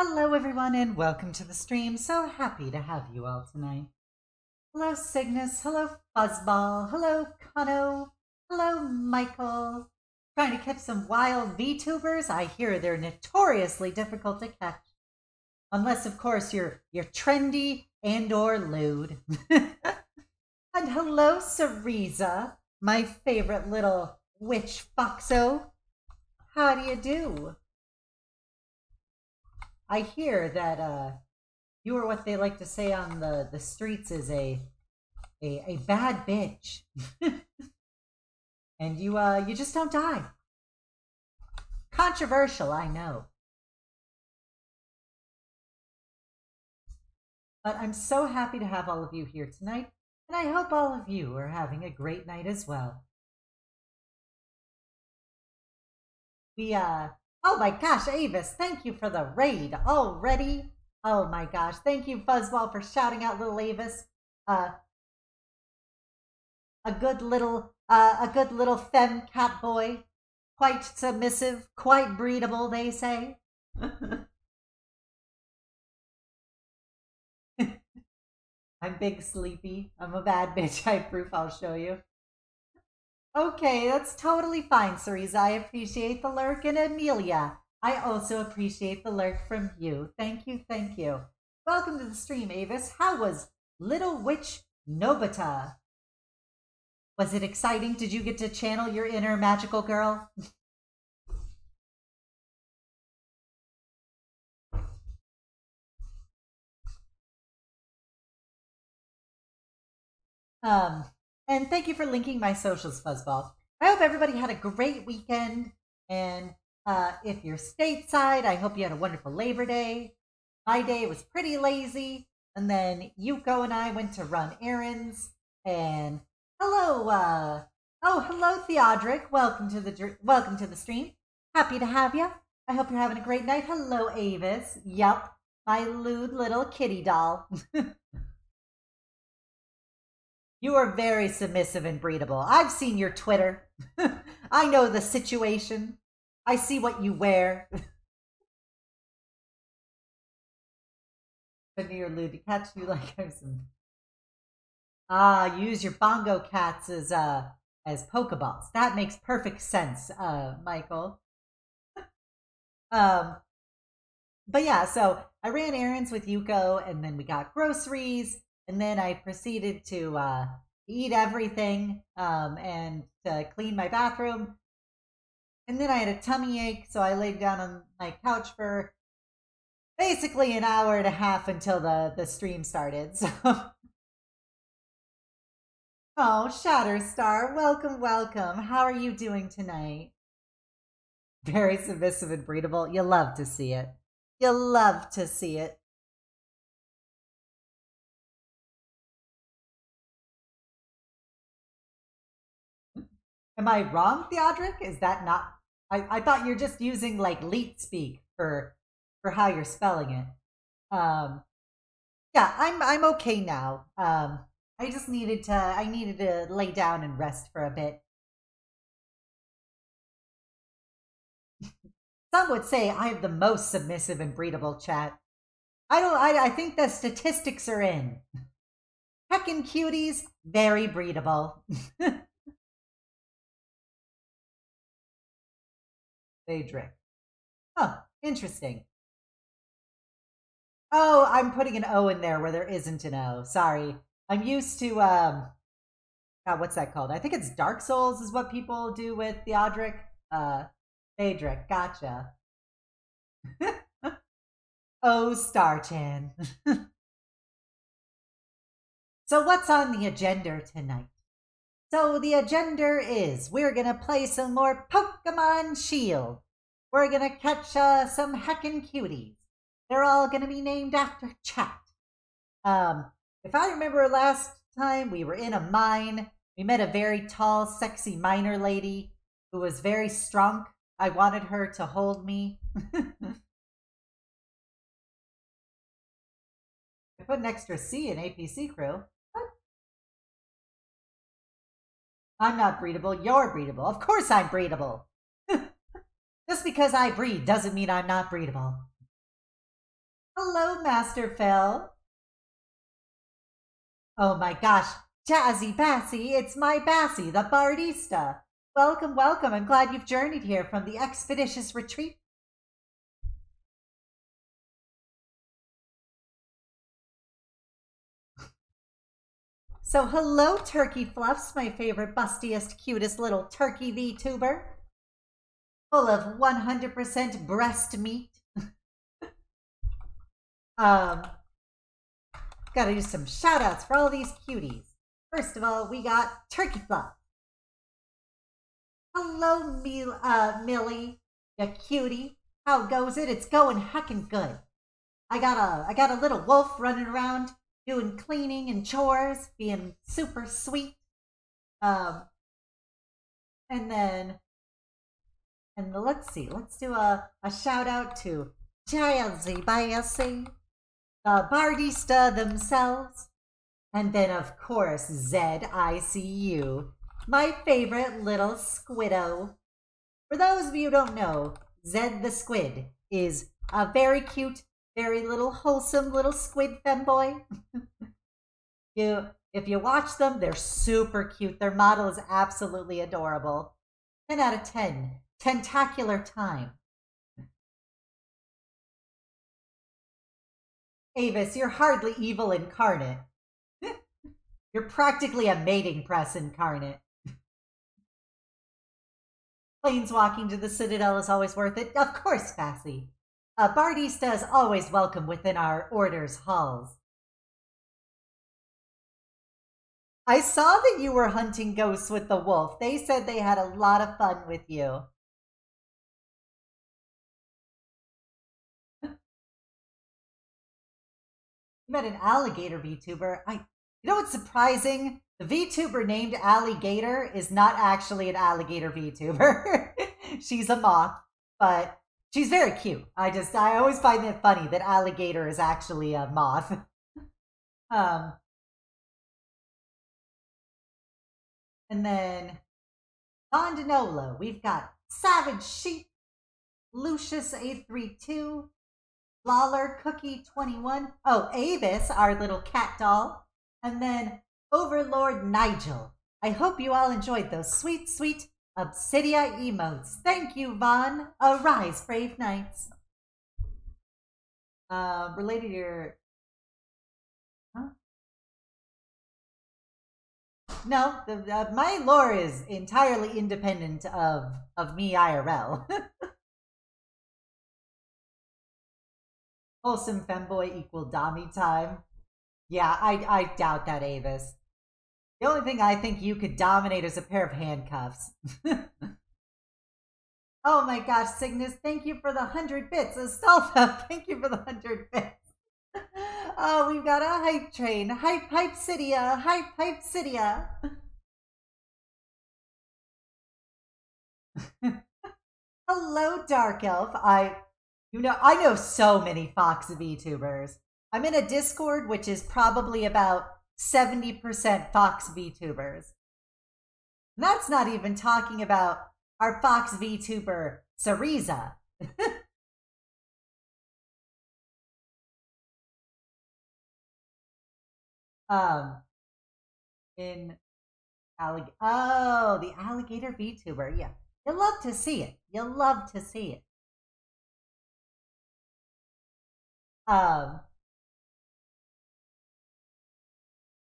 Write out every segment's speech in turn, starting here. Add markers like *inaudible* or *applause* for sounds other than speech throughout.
Hello, everyone, and welcome to the stream. So happy to have you all tonight. Hello, Cygnus. Hello, Fuzzball. Hello, Kano. Hello, Michael. Trying to catch some wild VTubers? I hear they're notoriously difficult to catch. Unless, of course, you're you're trendy and or lewd. *laughs* and hello, Cereza, my favorite little witch foxo. How do you do? I hear that uh, you are what they like to say on the, the streets is a a, a bad bitch. *laughs* and you uh you just don't die. Controversial, I know. But I'm so happy to have all of you here tonight, and I hope all of you are having a great night as well. We uh Oh my gosh, Avis, thank you for the raid already. Oh my gosh, thank you, Fuzzball, for shouting out little Avis. Uh, a good little, uh, a good little femme cat boy, quite submissive, quite breedable, they say. *laughs* I'm big sleepy. I'm a bad *laughs* bitch. I proof. I'll show you. Okay, that's totally fine, Cereza. I appreciate the lurk. And Amelia, I also appreciate the lurk from you. Thank you, thank you. Welcome to the stream, Avis. How was Little Witch Nobeta? Was it exciting? Did you get to channel your inner magical girl? *laughs* um, and thank you for linking my socials, Fuzzball. I hope everybody had a great weekend. And uh, if you're stateside, I hope you had a wonderful Labor Day. My day was pretty lazy. And then Yuko and I went to run errands. And hello, uh, oh, hello, Theodric. Welcome to the welcome to the stream. Happy to have you. I hope you're having a great night. Hello, Avis. Yup, my lewd little kitty doll. *laughs* You are very submissive and breedable. I've seen your Twitter. *laughs* I know the situation. I see what you wear. *laughs* near Lou to catch you like some. Ah, use your bongo cats as uh as Pokeballs. That makes perfect sense, uh, Michael. *laughs* um but yeah, so I ran errands with Yuko and then we got groceries and then I proceeded to uh, eat everything um, and to clean my bathroom. And then I had a tummy ache, so I laid down on my couch for basically an hour and a half until the, the stream started. *laughs* So, oh, Shatterstar, welcome, welcome. How are you doing tonight? Very submissive and breedable. You love to see it. You love to see it. Am I wrong, Theodric? Is that not? I, I thought you're just using like leet speak for for how you're spelling it. Um, yeah, I'm I'm okay now. Um, I just needed to I needed to lay down and rest for a bit. *laughs* Some would say I have the most submissive and breedable chat. I don't. I, I think the statistics are in. Heckin' cuties, very breedable. *laughs* Daedric. Huh, interesting. Oh, I'm putting an O in there where there isn't an O. Sorry. I'm used to um God, what's that called? I think it's Dark Souls is what people do with Theodric. Uh Daedric, gotcha. *laughs* oh, Starchan. *laughs* so what's on the agenda tonight? So the agenda is we're gonna play some more Pokemon Shield. We're gonna catch uh, some heckin' cuties. They're all gonna be named after chat. Um, if I remember last time, we were in a mine. We met a very tall, sexy miner lady who was very strong. I wanted her to hold me. *laughs* I put an extra C in APC crew. I'm not breedable. You're breedable. Of course I'm breedable. Just because I breed doesn't mean I'm not breedable. Hello, Master Phil. Oh my gosh, Jazzy Bassy, it's my Bassy, the Bardista. Welcome, welcome. I'm glad you've journeyed here from the expeditious retreat. So, hello, Turkey Fluffs, my favorite, bustiest, cutest little turkey VTuber. Full of 100% breast meat. *laughs* um, gotta do some shout outs for all these cuties. First of all, we got Turkey Fluff. Hello, Mil- uh, Millie, you cutie. How goes it? It's going heckin' good. I got a I got a little wolf running around doing cleaning and chores, being super sweet. Um, and then and let's see, let's do a, a shout out to Jazzy Bassy, the Bardista themselves, and then of course ZICU my favorite little squiddo. For those of you who don't know, Zed the Squid is a very cute, very little wholesome little squid femboy. *laughs* you, if you watch them, they're super cute. Their model is absolutely adorable. 10 out of 10. Tentacular time. Avis, you're hardly evil incarnate. *laughs* you're practically a mating press incarnate. Planes walking to the Citadel is always worth it. Of course, Fassy. A uh, Bardista is always welcome within our Order's halls. I saw that you were hunting ghosts with the wolf. They said they had a lot of fun with you. Met an alligator VTuber. I, you know what's surprising? The VTuber named Alligator is not actually an alligator VTuber. *laughs* she's a moth, but she's very cute. I just, I always find it funny that Alligator is actually a moth. *laughs* um, and then Bondanola, we've got Savage Sheep, Lucius 832, Lawler Cookie 21. Oh, Avis, our little cat doll. And then Overlord Nigel. I hope you all enjoyed those sweet, sweet Obsidia emotes. Thank you, Vaughn. Arise, brave knights. Uh, related to your. No, the, uh, my lore is entirely independent of of me IRL. *laughs* Wholesome femboy equal Dami time. Yeah, I I doubt that, Avis. The only thing I think you could dominate is a pair of handcuffs. *laughs* oh my gosh, Cygnus, thank you for the 100 bits. Astolfo, *laughs* thank you for the 100 bits. *laughs* Oh, we've got a hype train. Hype, hype, Cydia. Uh, hype, hype, Cydia. Uh. Hello, Dark Elf. I, you know, I know so many Fox VTubers. I'm in a Discord, which is probably about 70% Fox VTubers. And that's not even talking about our Fox VTuber, Cereza. *laughs* um, in allig- oh, the alligator VTuber. Yeah, you love to see it. You love to see it. Um,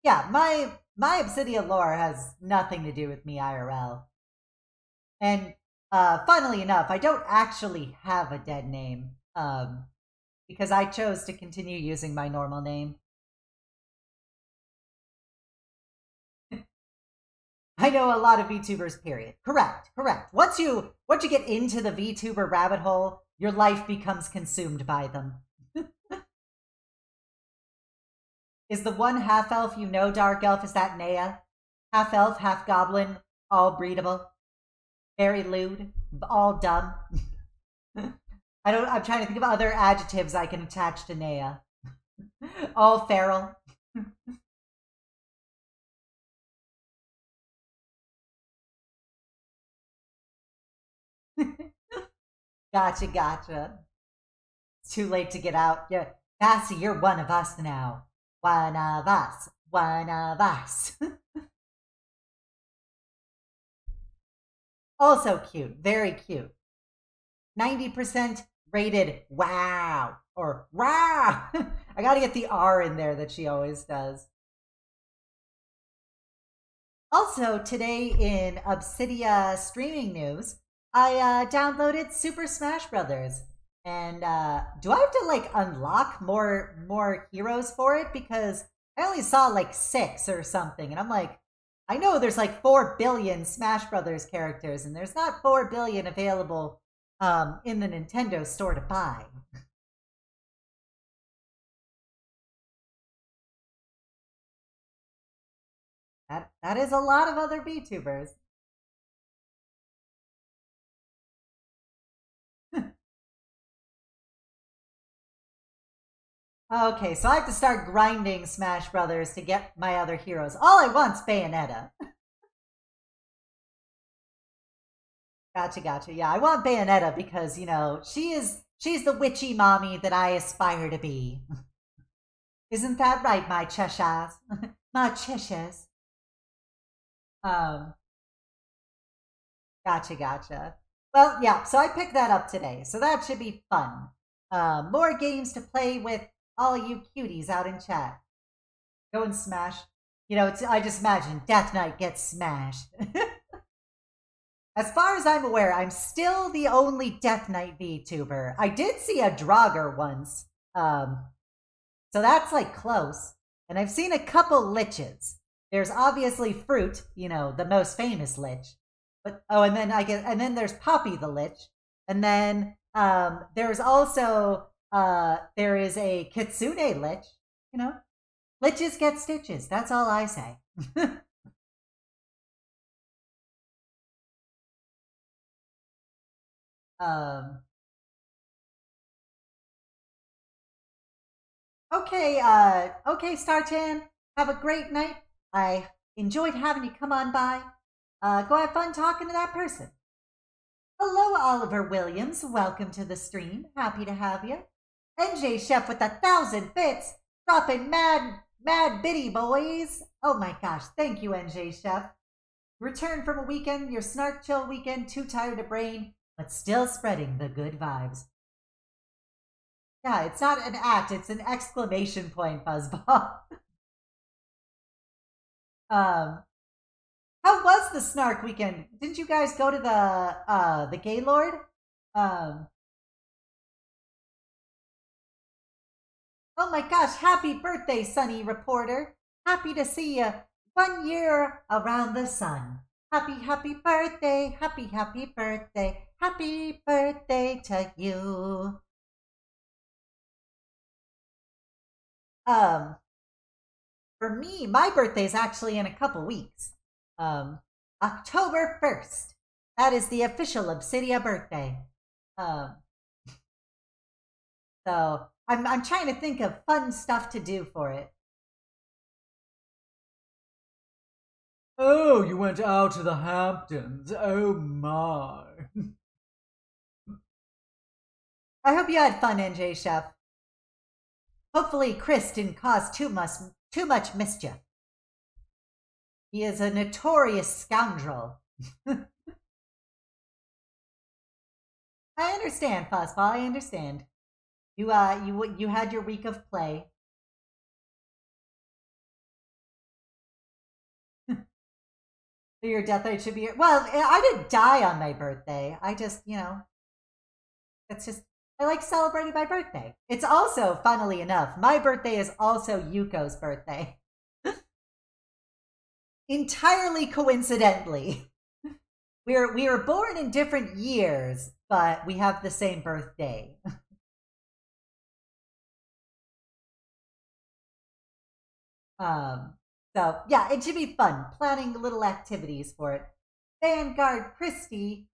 yeah, my my Obsidian lore has nothing to do with me IRL. And uh, funnily enough, I don't actually have a dead name um, because I chose to continue using my normal name. *laughs* I know a lot of VTubers, period. Correct, correct. Once you once you get into the VTuber rabbit hole, your life becomes consumed by them. Is the one half elf you know, dark elf, is that Naya? Half elf, half goblin, all breedable, very lewd, all dumb. *laughs* I don't. I'm trying to think of other adjectives I can attach to Naya. *laughs* all feral. *laughs* gotcha, gotcha. It's too late to get out. Yeah, Cassie, you're one of us now. One of us. One of us. *laughs* also cute. Very cute. 90% rated wow or wow. *laughs* I got to get the R in there that she always does. Also, today in Obsidia streaming news, I uh, downloaded Super Smash Brothers. And uh, do I have to like unlock more more heroes for it? Because I only saw like six or something, and I'm like, I know there's like four billion Smash Brothers characters, and there's not four billion available um, in the Nintendo store to buy. That that is a lot of other VTubers. Okay, so I have to start grinding Smash Brothers to get my other heroes. All I want's Bayonetta. *laughs* gotcha, gotcha. Yeah, I want Bayonetta because, you know, she is she's the witchy mommy that I aspire to be. *laughs* Isn't that right, my Cheshires? *laughs* my Cheshires. Um, gotcha, gotcha. Well, yeah, so I picked that up today, so that should be fun. Uh, more games to play with all you cuties out in chat. Go and smash. You know, it's I just imagine Death Knight gets smashed. *laughs* as far as I'm aware, I'm still the only Death Knight VTuber. I did see a Draugr once, um, so that's like close. And I've seen a couple liches. There's obviously Froot, you know, the most famous lich. But oh, and then I get and then there's Poppy the lich, and then um, there's also uh, there is a Kitsune lich. You know, liches get stitches. That's all I say. *laughs* um. Okay, uh, okay, Starchan. Have a great night. I enjoyed having you come on by. Uh, go have fun talking to that person. Hello, Oliver Williams. Welcome to the stream. Happy to have you. NJ Chef with a thousand bits. Dropping mad, mad bitty boys. Oh my gosh. Thank you, NJ Chef. Return from a weekend, your snark chill weekend, too tired to brain, but still spreading the good vibes. Yeah, it's not an act, it's an exclamation point, Fuzzball. *laughs* Um, how was the Snark weekend? Didn't you guys go to the uh the Gaylord? Um. Oh my gosh! Happy birthday, Sunny Reporter! Happy to see you. One year around the sun. Happy, happy birthday! Happy, happy birthday! Happy birthday to you. Um, for me, my birthday is actually in a couple weeks. Um, October 1st. That is the official Obsidia birthday. Um, *laughs* so I'm, I'm trying to think of fun stuff to do for it. Oh, you went out to the Hamptons. Oh my. *laughs* I hope you had fun, NJ Chef. Hopefully, Chris didn't cause too much too much mischief. He is a notorious scoundrel. *laughs* I understand, Fuzzball. I understand. You uh, you you had your week of play. your death rate should be well. I didn't die on my birthday. I just, you know, it's just I like celebrating my birthday. It's also, funnily enough, my birthday is also Yuko's birthday. *laughs* Entirely coincidentally. *laughs* We're we were born in different years, but we have the same birthday. *laughs* um so yeah, it should be fun planning little activities for it. Vanguard Christie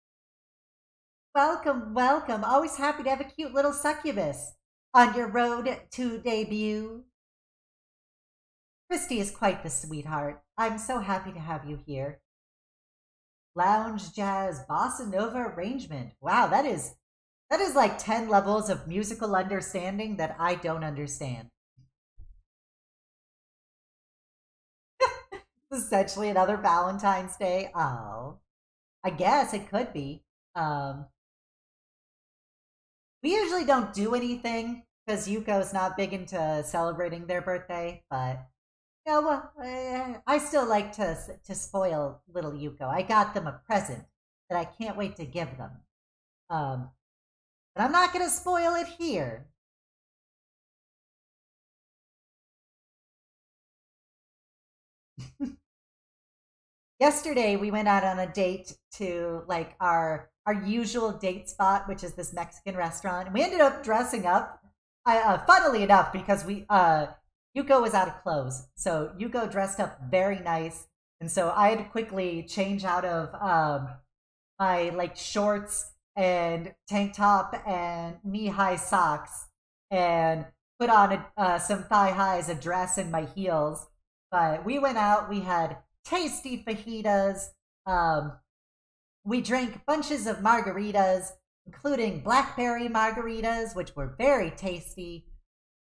Welcome, welcome. Always happy to have a cute little succubus on your road to debut. Christy is quite the sweetheart. I'm so happy to have you here. Lounge jazz bossa nova arrangement. Wow, that is That is like 10 levels of musical understanding that I don't understand. Essentially another Valentine's Day. Oh, I guess it could be. Um, we usually don't do anything because Yuko's not big into celebrating their birthday, but you know, I still like to to spoil little Yuko. I got them a present that I can't wait to give them. Um, but I'm not going to spoil it here. *laughs* Yesterday we went out on a date to like our our usual date spot, which is this Mexican restaurant. And we ended up dressing up. uh, funnily enough, because we uh, Yuko was out of clothes, so Yuko dressed up very nice, and so I had to quickly change out of um, my like shorts and tank top and knee high socks and put on a, uh, some thigh highs, a dress, and my heels. But we went out. We had tasty fajitas. Um, we drank bunches of margaritas, including blackberry margaritas, which were very tasty.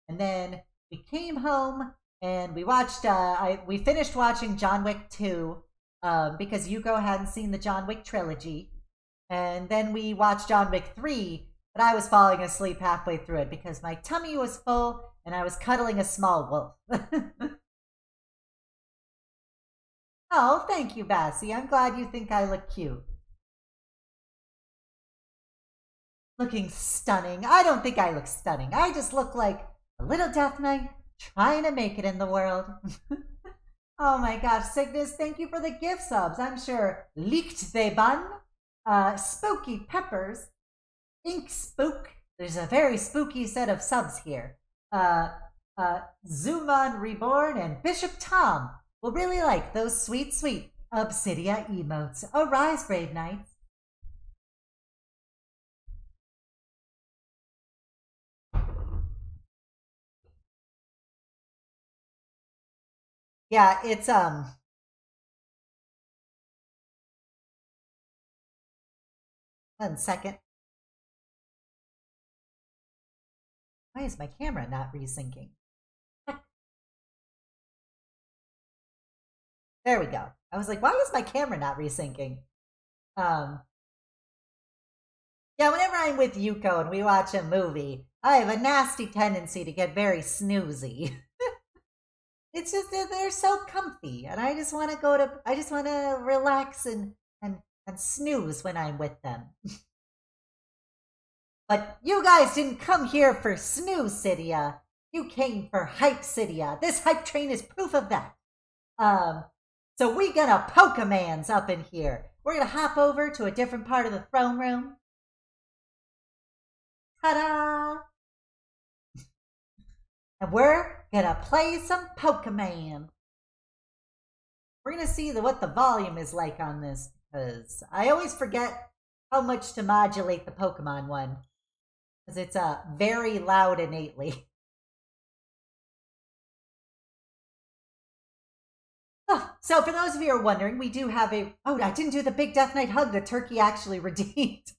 And then we came home and we watched. Uh, I we finished watching John Wick two um, because Yuko hadn't seen the John Wick trilogy, and then we watched John Wick three. But I was falling asleep halfway through it because my tummy was full and I was cuddling a small wolf. *laughs* oh, thank you, Bassy. I'm glad you think I look cute. looking stunning. I don't think I look stunning. I just look like a little death knight trying to make it in the world. *laughs* oh my gosh, Cygnus, thank you for the gift subs. I'm sure Leaked They Bun, uh, Spooky Peppers, Ink Spook. There's a very spooky set of subs here. Uh, uh, Zuman Reborn and Bishop Tom will really like those sweet, sweet Obsidia emotes. Arise, brave knights. Yeah, it's um one second. Why is my camera not resyncing? There we go. I was like, why is my camera not resyncing? Um Yeah, whenever I'm with Yuko and we watch a movie, I have a nasty tendency to get very snoozy. *laughs* it's just that they're so comfy and i just want to go to i just want to relax and and and snooze when i'm with them *laughs* but you guys didn't come here for snooze cydia you came for hype cydia this hype train is proof of that um so we gonna pokemans up in here we're gonna hop over to a different part of the throne room ta-da *laughs* and we're gonna play some Pokemon. We're gonna see the, what the volume is like on this because I always forget how much to modulate the Pokemon one because it's uh, very loud innately. *laughs* Oh, so for those of you who are wondering, we do have a oh I didn't do the big Death Knight hug the turkey actually *laughs* redeemed.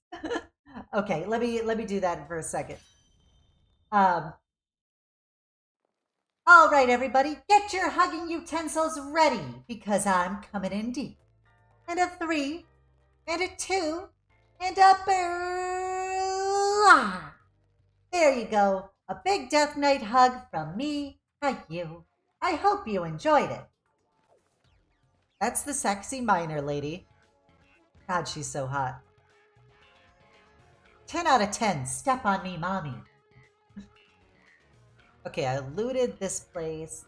okay, let me let me do that for a second. Um all right, everybody, get your hugging utensils ready because I'm coming in deep. And a three, and a two, and a blah. There you go. A big Death Knight hug from me to you. I hope you enjoyed it. That's the sexy miner lady. God, she's so hot. 10 out of 10. Step on me, mommy. *laughs* Okay, I looted this place.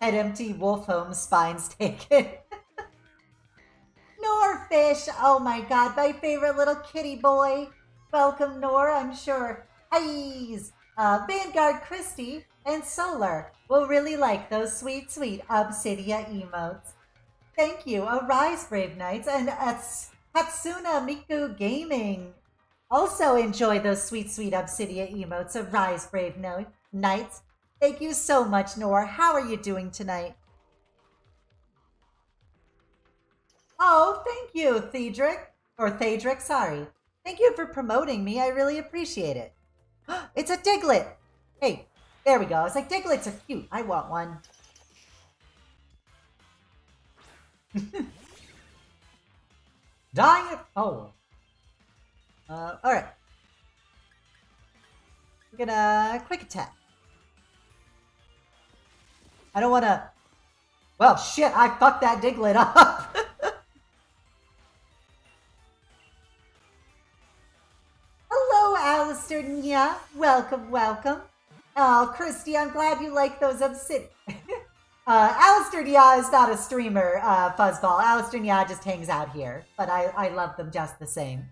Head empty, wolf home, spines *laughs* taken. Norfish! Oh my god, my favorite little kitty boy. Welcome, Nor, I'm sure. Highs! Uh, Vanguard Christie and Solar will really like those sweet, sweet Obsidia emotes. Thank you. Arise, Brave Knights, and Hatsune Miku Gaming also enjoy those sweet, sweet Obsidia emotes Arise Brave Knights. Thank you so much, Nora. How are you doing tonight? Oh, thank you, Thedric. Or Thedric, sorry. Thank you for promoting me. I really appreciate it. *gasps* It's a Diglett. Hey, there we go. It's like, Digletts are cute. I want one. *laughs* Dying at four. Uh, alright. We're gonna quick attack. I don't wanna... Well, shit, I fucked that Diglett up. *laughs* Hello, Alistair Nya. Welcome, welcome. Oh, Christy, I'm glad you like those obsidian. *laughs* uh, Alistair Nya is not a streamer, uh, Fuzzball. Alistair Nya just hangs out here, but I, I love them just the same.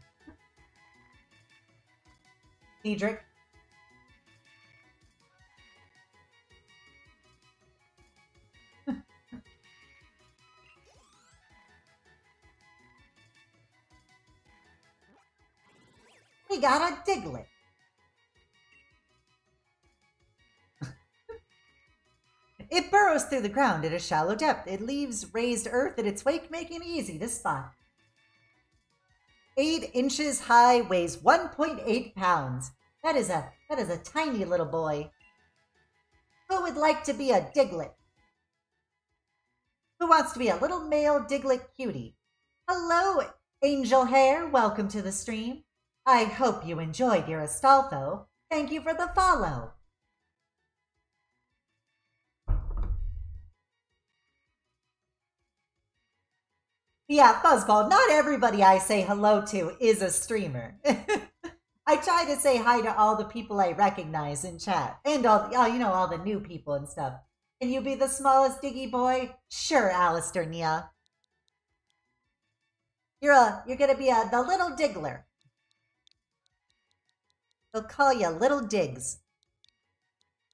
Cedric. *laughs* we got a Diglett. It burrows through the ground at a shallow depth. It leaves raised earth in its wake, making it easy to spot. Eight inches high, weighs 1.8 pounds. That is a that is a tiny little boy. Who would like to be a Diglett? Who wants to be a little male Diglett cutie? Hello, Angel Hair. Welcome to the stream. I hope you enjoyed your Astolfo. Thank you for the follow. Yeah, Fuzzball, not everybody I say hello to is a streamer. *laughs* I try to say hi to all the people I recognize in chat and all, the, you know, all the new people and stuff. Can you be the smallest diggy boy? Sure, Alistair Nia. You're a, you're gonna be a, the little diggler. They'll call you Little Diggs.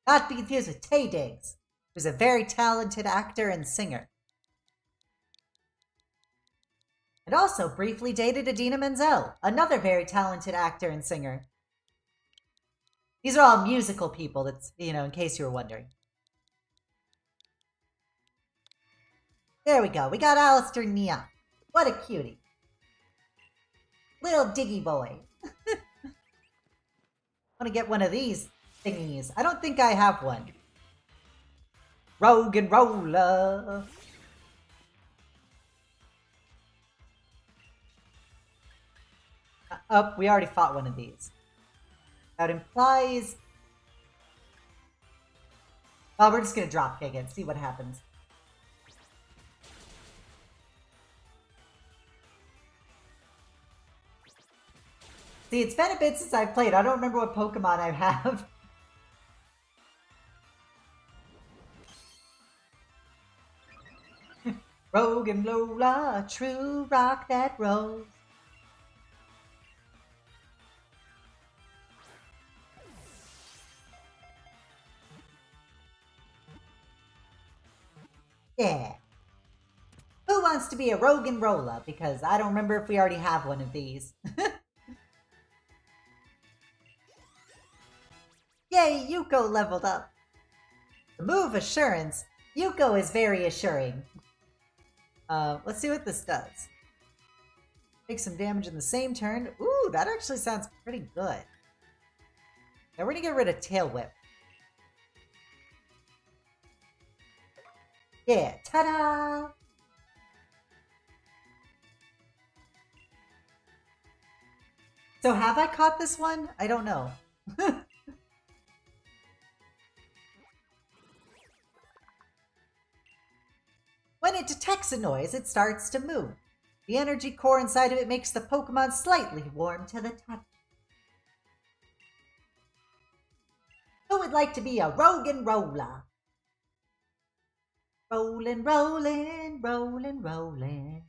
Not be confused with Taye Diggs, who's a very talented actor and singer. And also briefly dated Idina Menzel, another very talented actor and singer. These are all musical people, that's, you know, in case you were wondering. There we go. We got Alistair Nia. What a cutie. Little diggy boy. I want to get one of these thingies. I don't think I have one. Roggenrola. Oh, we already fought one of these. That implies... Well, we're just to drop kick it, see what happens. See, it's been a bit since I've played. I don't remember what Pokemon I have. *laughs* Roggenrola, true rock that rolls. Yeah. Who wants to be a Roggenrola? Because I don't remember if we already have one of these. *laughs* Yay, Yuko leveled up. The move Assurance. Yuko is very assuring. Uh, let's see what this does. Take some damage in the same turn. Ooh, that actually sounds pretty good. Now we're to get rid of Tail Whip. Yeah, ta-da! So have I caught this one? I don't know. *laughs* when it detects a noise, it starts to move. The energy core inside of it makes the Pokemon slightly warm to the touch. Who would like to be a Roggenrola? Rolling, rolling, rolling, rolling.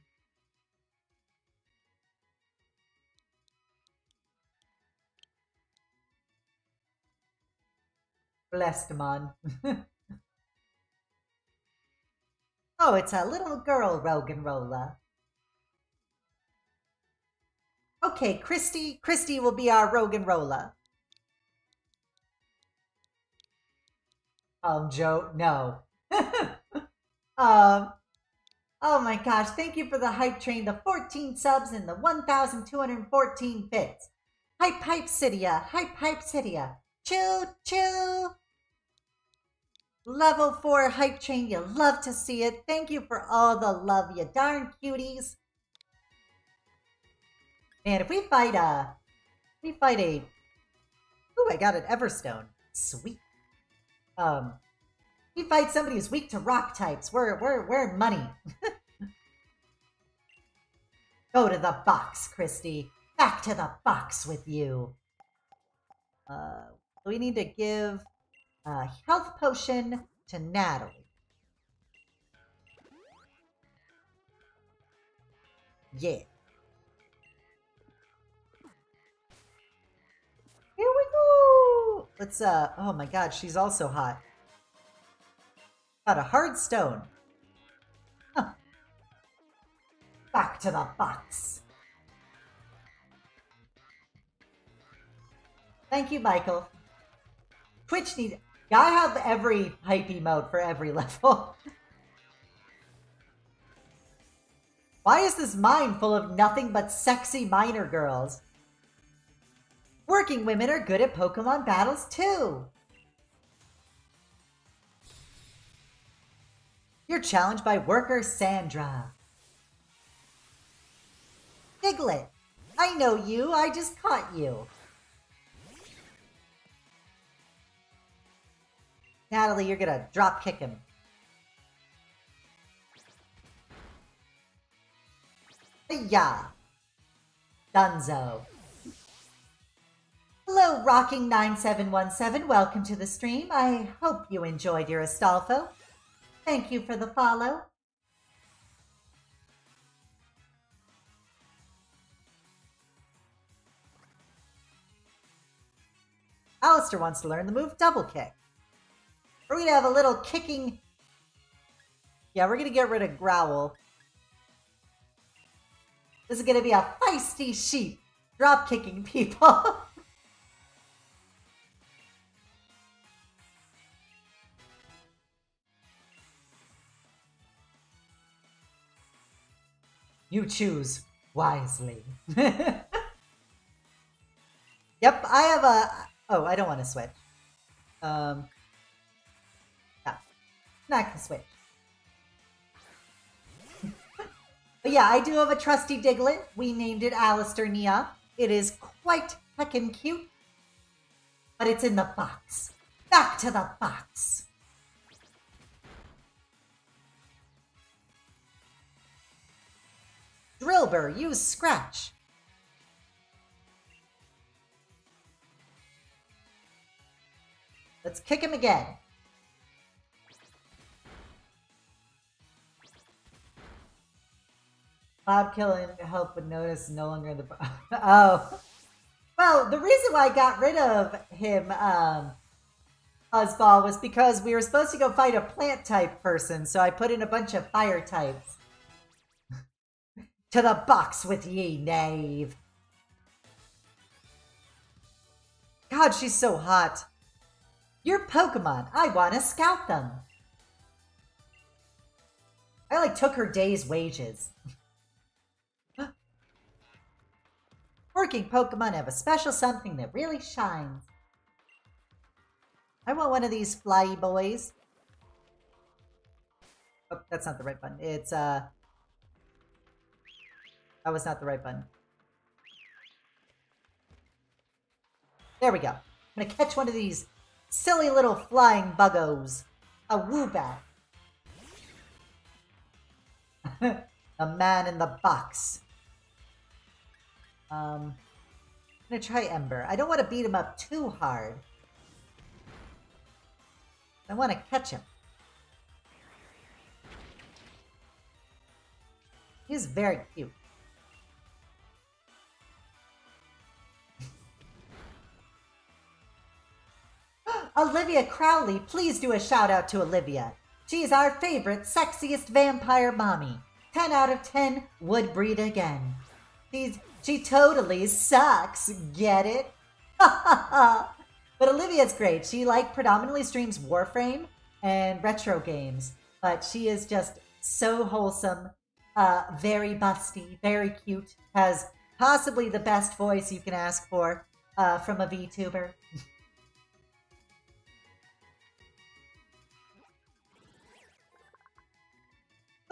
Blessed man. *laughs* oh, it's a little girl Roggenrola. Okay, Christy. Christy will be our Roggenrola. Um, Joe, no. *laughs* Um, Oh my gosh, thank you for the hype train, the 14 subs, and the 1,214 bits. Hype, hype, Cydia. Hype, hype, Cydia. Chill, chill. Level 4 hype train, you love to see it. Thank you for all the love, you darn cuties. Man, if we fight a... We fight a... Ooh, I got an Everstone. Sweet. Um, we fight somebody who's weak to rock types. We're, we're, we're money. *laughs* Go to the box, Christy. Back to the box with you. Uh, we need to give a health potion to Natalie. Yeah. Here we go. Let's, uh, oh my god, she's also hot. Got a hard stone. Huh. Back to the box. Thank you, Michael. Twitch needs. Gotta have every hype mode for every *laughs* level. Why is this mine full of nothing but sexy miner girls? Working women are good at Pokemon battles too. You're challenged by worker Sandra. Diglett, I know you. I just caught you. Natalie, you're gonna drop kick him. Yeah. Dunzo. Hello, Rocking9717. Welcome to the stream. I hope you enjoyed your Astolfo. Thank you for the follow. Alistair wants to learn the move double kick. We're going to have a little kicking. Yeah, we're going to get rid of Growl. This is going to be a feisty sheep drop kicking people. *laughs* You choose wisely. *laughs* yep, I have a. Oh, I don't want to switch. Um, no, not gonna switch. *laughs* but yeah, I do have a trusty Diglett. We named it Alistair Nia. It is quite heckin' cute, but it's in the box. Back to the box. Drilbur, use Scratch. Let's kick him again. Cloud killing to help would notice no longer in the *laughs* oh well the reason why I got rid of him um Fuzzball was because we were supposed to go fight a plant type person so I put in a bunch of fire types to the box with ye, knave. God, she's so hot. Your Pokemon. I want to scout them. I like took her day's wages. *gasps* Working Pokemon have a special something that really shines. I want one of these flyy boys. Oh, that's not the right button. It's, uh, that was not the right button. There we go. I'm gonna catch one of these silly little flying buggos. A Woobat. *laughs* a man in the box. Um, I'm gonna try Ember. I don't want to beat him up too hard. I want to catch him. He's very cute. Olivia Crowley, please do a shout out to Olivia. She's our favorite, sexiest vampire mommy. 10 out of 10 would breed again. She's, she totally sucks, get it? *laughs* but Olivia's great. She like predominantly streams Warframe and retro games, but she is just so wholesome, uh, very busty, very cute, has possibly the best voice you can ask for uh, from a VTuber.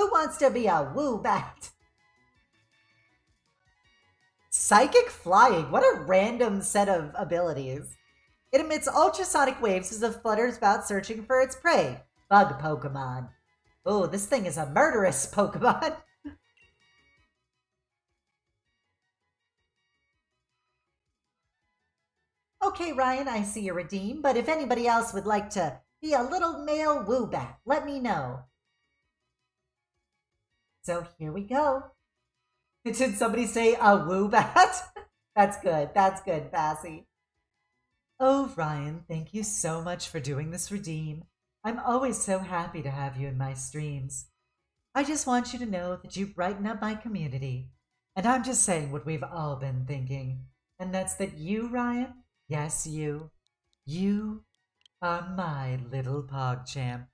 Who wants to be a Woobat? Psychic flying. What a random set of abilities. It emits ultrasonic waves as it flutters about searching for its prey. Bug Pokemon. Oh, this thing is a murderous *laughs* Pokemon. okay, Ryan, I see your redeem, but if anybody else would like to be a little male Woobat, let me know. So here we go. *laughs* Did somebody say a Woobat? *laughs* That's good. That's good, Bassy. Oh, Ryan, thank you so much for doing this redeem. I'm always so happy to have you in my streams. I just want you to know that you brighten up my community. And I'm just saying what we've all been thinking. And that's that you, Ryan, yes, you, you are my little PogChamp.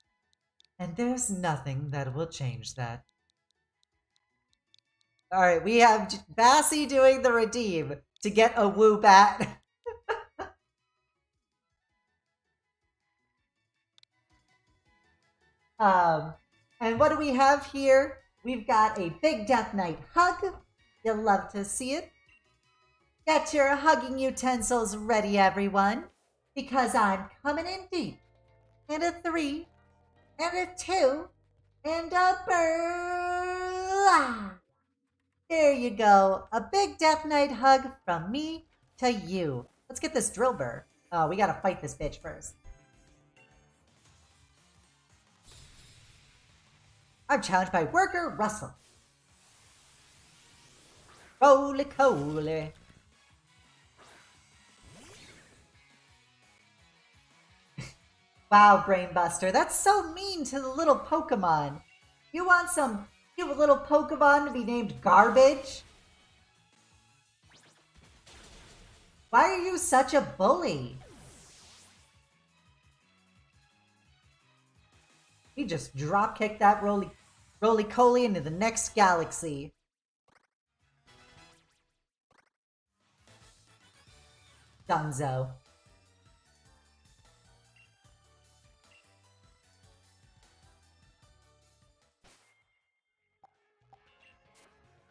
And there's nothing that will change that. All right, we have Bassy doing the redeem to get a Woobat. *laughs* um, and what do we have here? We've got a big Death Knight hug. You'll love to see it. Get your hugging utensils ready, everyone, because I'm coming in deep. And a three, and a two, and a bird. There you go. A big Death Knight hug from me to you. Let's get this Drilbur. Oh, we gotta fight this bitch first. I'm challenged by Worker Russell. Holy coly. *laughs* wow, Brainbuster, that's so mean to the little Pokemon. You want some have a little Pokemon to be named Garbage? Why are you such a bully? He just drop kicked that roly roly coly into the next galaxy. Dunzo.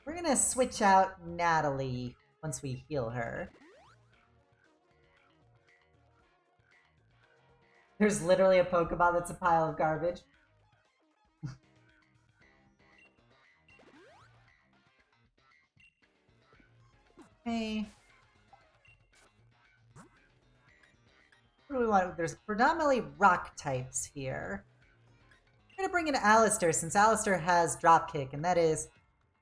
We're gonna switch out Natalie once we heal her. There's literally a Pokemon that's a pile of garbage. *laughs* hey. What do we want? There's predominantly rock types here. I'm gonna bring in Allister since Allister has Dropkick, and that is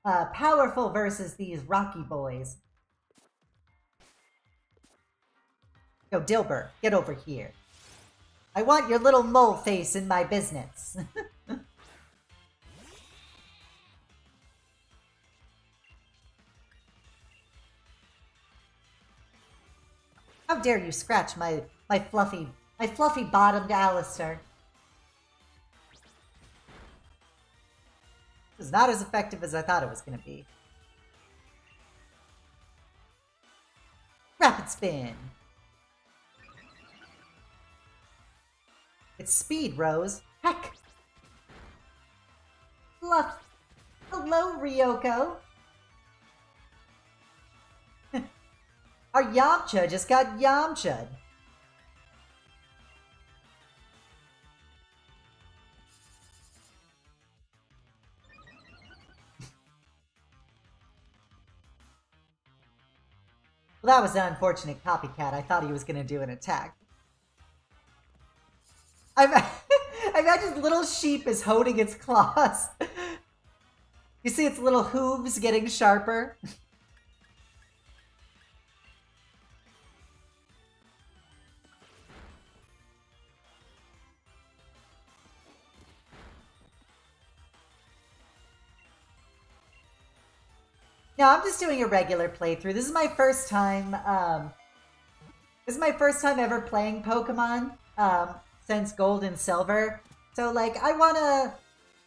uh, powerful versus these rocky boys. Yo, Dilbert, get over here. I want your little mole face in my business. *laughs* How dare you scratch my, my fluffy, my fluffy bottomed Allister. Was not as effective as I thought it was going to be. Rapid spin. It's speed, Rose. Heck. Fluff. Hello, Ryoko. *laughs* Our Yamcha just got Yamcha. Well, that was an unfortunate copycat. I thought he was going to do an attack. I *laughs* imagine little sheep is holding its claws. *laughs* You see its little hooves getting sharper? *laughs* No, I'm just doing a regular playthrough. This is my first time. Um, this is my first time ever playing Pokemon um, since Gold and Silver. So, like, I wanna,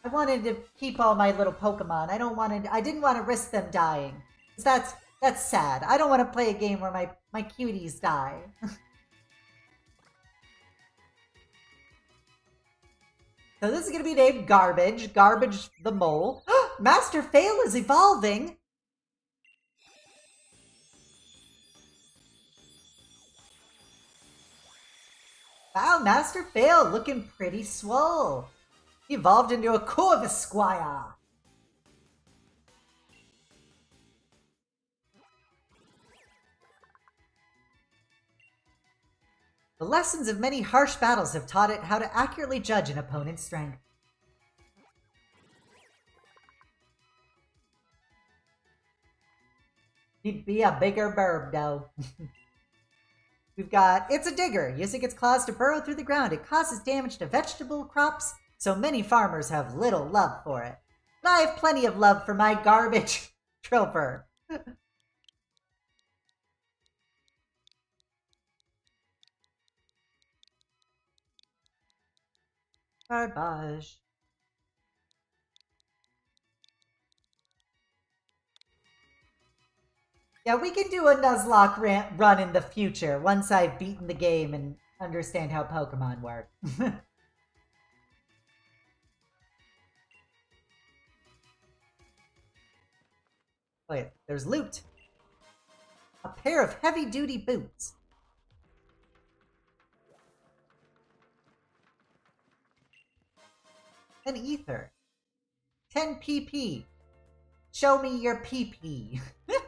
I wanted to keep all my little Pokemon. I don't want to. I didn't want to risk them dying. 'Cause That's that's sad. I don't want to play a game where my my cuties die. *laughs* so this is gonna be named Garbage. Garbage the mole. *gasps* Master Fail is evolving. Wow, Master Fail looking pretty swole. He evolved into a Corvisquire. The lessons of many harsh battles have taught it how to accurately judge an opponent's strength. He'd be a bigger burb, though. *laughs* We've got It's a Digger. Using its claws to burrow through the ground, it causes damage to vegetable crops, so many farmers have little love for it. I have plenty of love for my garbage *laughs* trooper. Garbage. Yeah, we can do a Nuzlocke ran- run in the future once I've beaten the game and understand how Pokemon work. *laughs* Wait, there's loot. A pair of heavy-duty boots. An ether. 10 PP. Show me your PP. *laughs*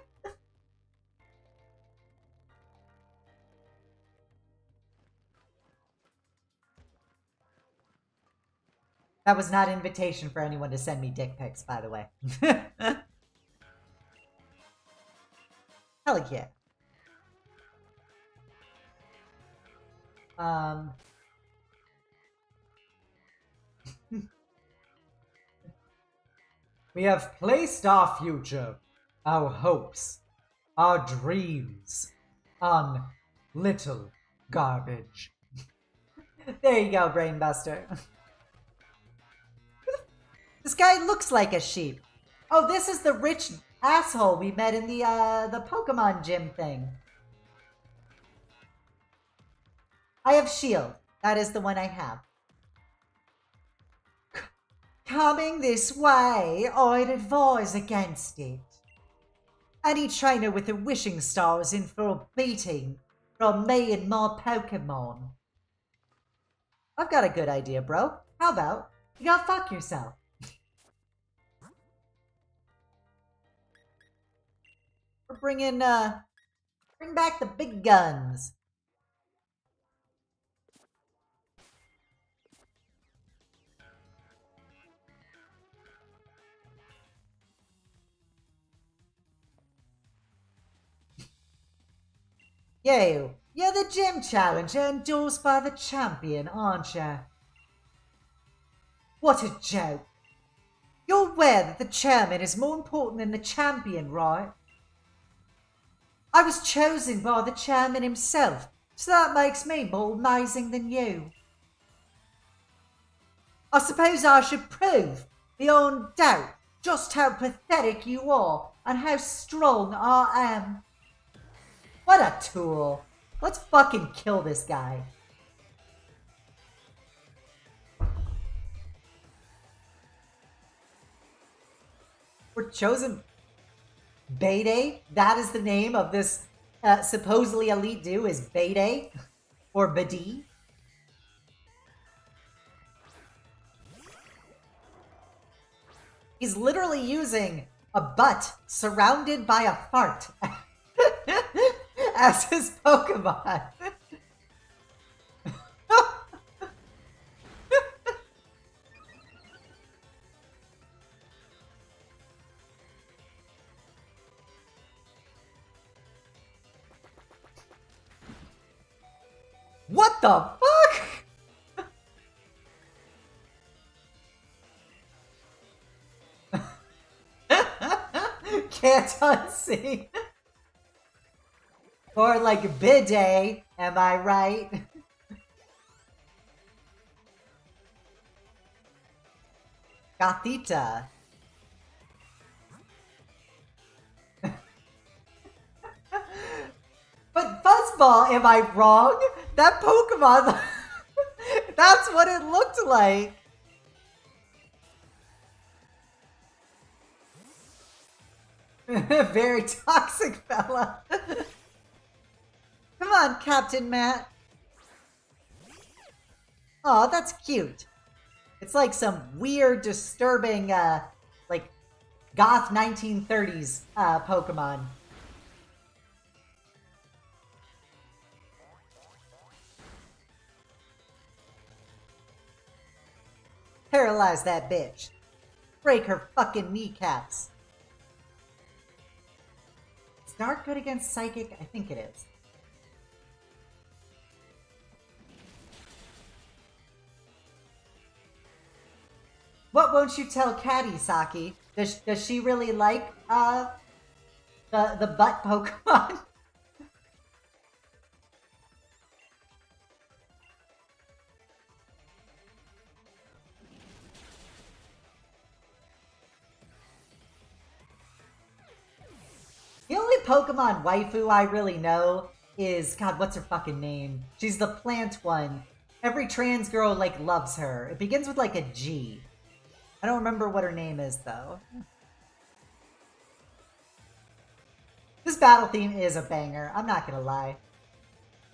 That was not invitation for anyone to send me dick pics, by the way. *laughs* Hell yeah. Um. *laughs* We have placed our future, our hopes, our dreams on little garbage. *laughs* There you go, Brainbuster. This guy looks like a sheep. Oh, this is the rich asshole we met in the uh the Pokemon gym thing. I have shield. That is the one I have. C- Coming this way, I'd advise against it. Any trainer with a wishing star is in for a beating from me and my Pokemon. I've got a good idea, bro. How about you go fuck yourself? We're bringing, uh, bring back the big guns. You, you're the gym challenger endorsed by the champion, aren't you? What a joke. You're aware that the chairman is more important than the champion, right? I was chosen by the chairman himself, so that makes me more amazing than you. I suppose I should prove beyond doubt just how pathetic you are and how strong I am. What a tool. Let's fucking kill this guy. We're chosen Bede. That is the name of this uh, supposedly elite do is Bede or Bede. He's literally using a butt surrounded by a fart *laughs* as his Pokemon. The fuck? *laughs* Can't unsee. Or like bidet, am I right? Gothita. But Fuzzball, am I wrong? That Pokemon, *laughs* that's what it looked like. *laughs* Very toxic fella. *laughs* Come on, Captain Matt. Oh, that's cute. It's like some weird, disturbing, uh, like, goth 1930s uh, Pokemon. Paralyze that bitch. Break her fucking kneecaps. Is Dark good against Psychic? I think it is. What won't you tell Caddy, Saki? Does, does she really like uh the the butt Pokemon? *laughs* Pokemon waifu I really know is God, what's her fucking name? She's the plant one. Every trans girl like loves her. It begins with like a G. I don't remember what her name is, though. This battle theme is a banger, I'm not gonna lie.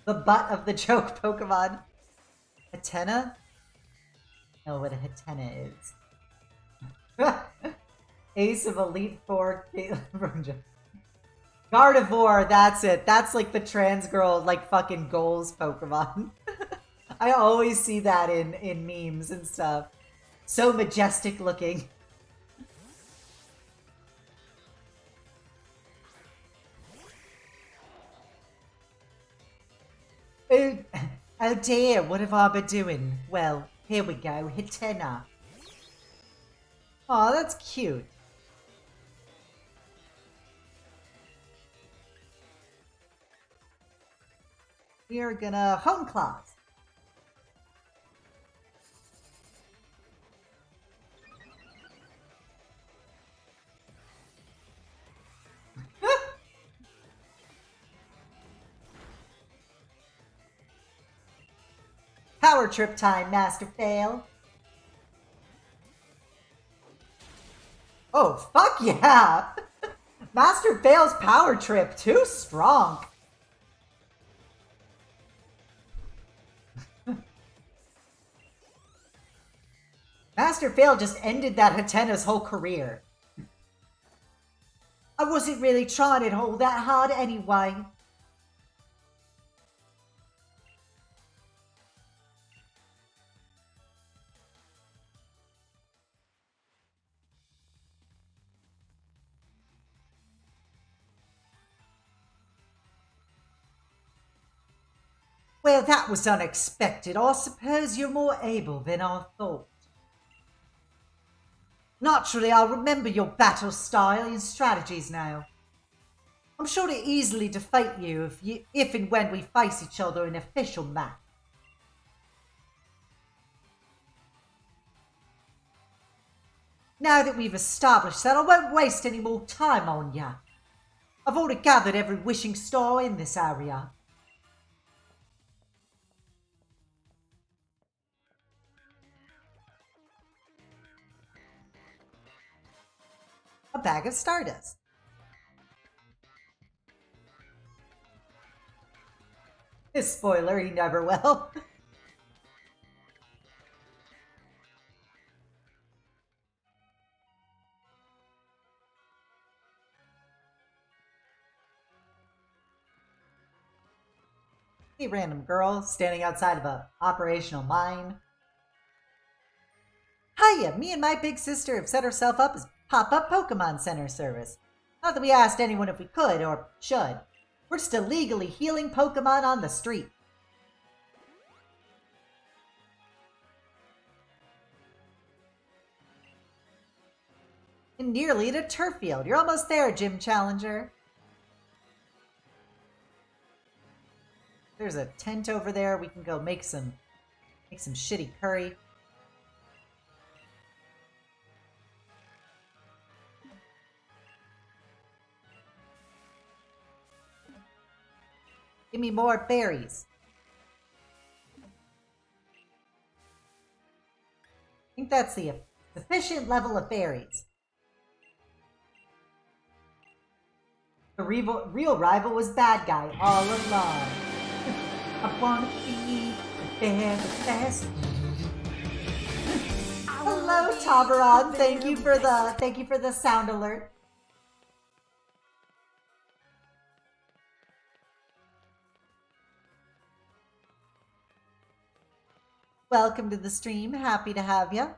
The butt of the *laughs* joke Pokemon. Hatenna? know what a Hatenna is. *laughs* Ace of Elite Four, Caitlyn Gardevoir, that's it. That's like the trans girl, like fucking goals Pokemon. *laughs* I always see that in, in memes and stuff. So majestic looking. *laughs* Oh, *laughs* oh dear, what have I been doing? Well, here we go, Hatenna. Oh, that's cute. We are gonna home class. *laughs* Power trip time, Master Fail. Oh, fuck yeah! *laughs* Master Fail's power trip, too strong. Master Fail just ended that Hatenna's whole career. I wasn't really trying it all that hard anyway. Well, that was unexpected. I suppose you're more able than I thought. Naturally, I'll remember your battle style and strategies now. I'm sure to easily defeat you if, you, if and when we face each other in official match. Now that we've established that, I won't waste any more time on you. I've already gathered every wishing star in this area. A bag of Stardust. His spoiler, he never will. *laughs* hey, random girl standing outside of a operational mine. Hiya, me and my big sister have set herself up as pop-up Pokemon Center service. Not that we asked anyone if we could or should. We're just illegally healing Pokemon on the street. And nearly at a turf field. You're almost there, Gym Challenger. There's a tent over there. We can go make some make some shitty curry. Give me more berries. I think that's the sufficient level of berries. The real, real rival was bad guy all along. I wanna be the best. *laughs* Hello, Tabaron. Thank you for the thank you for the sound alert. Welcome to the stream. Happy to have you.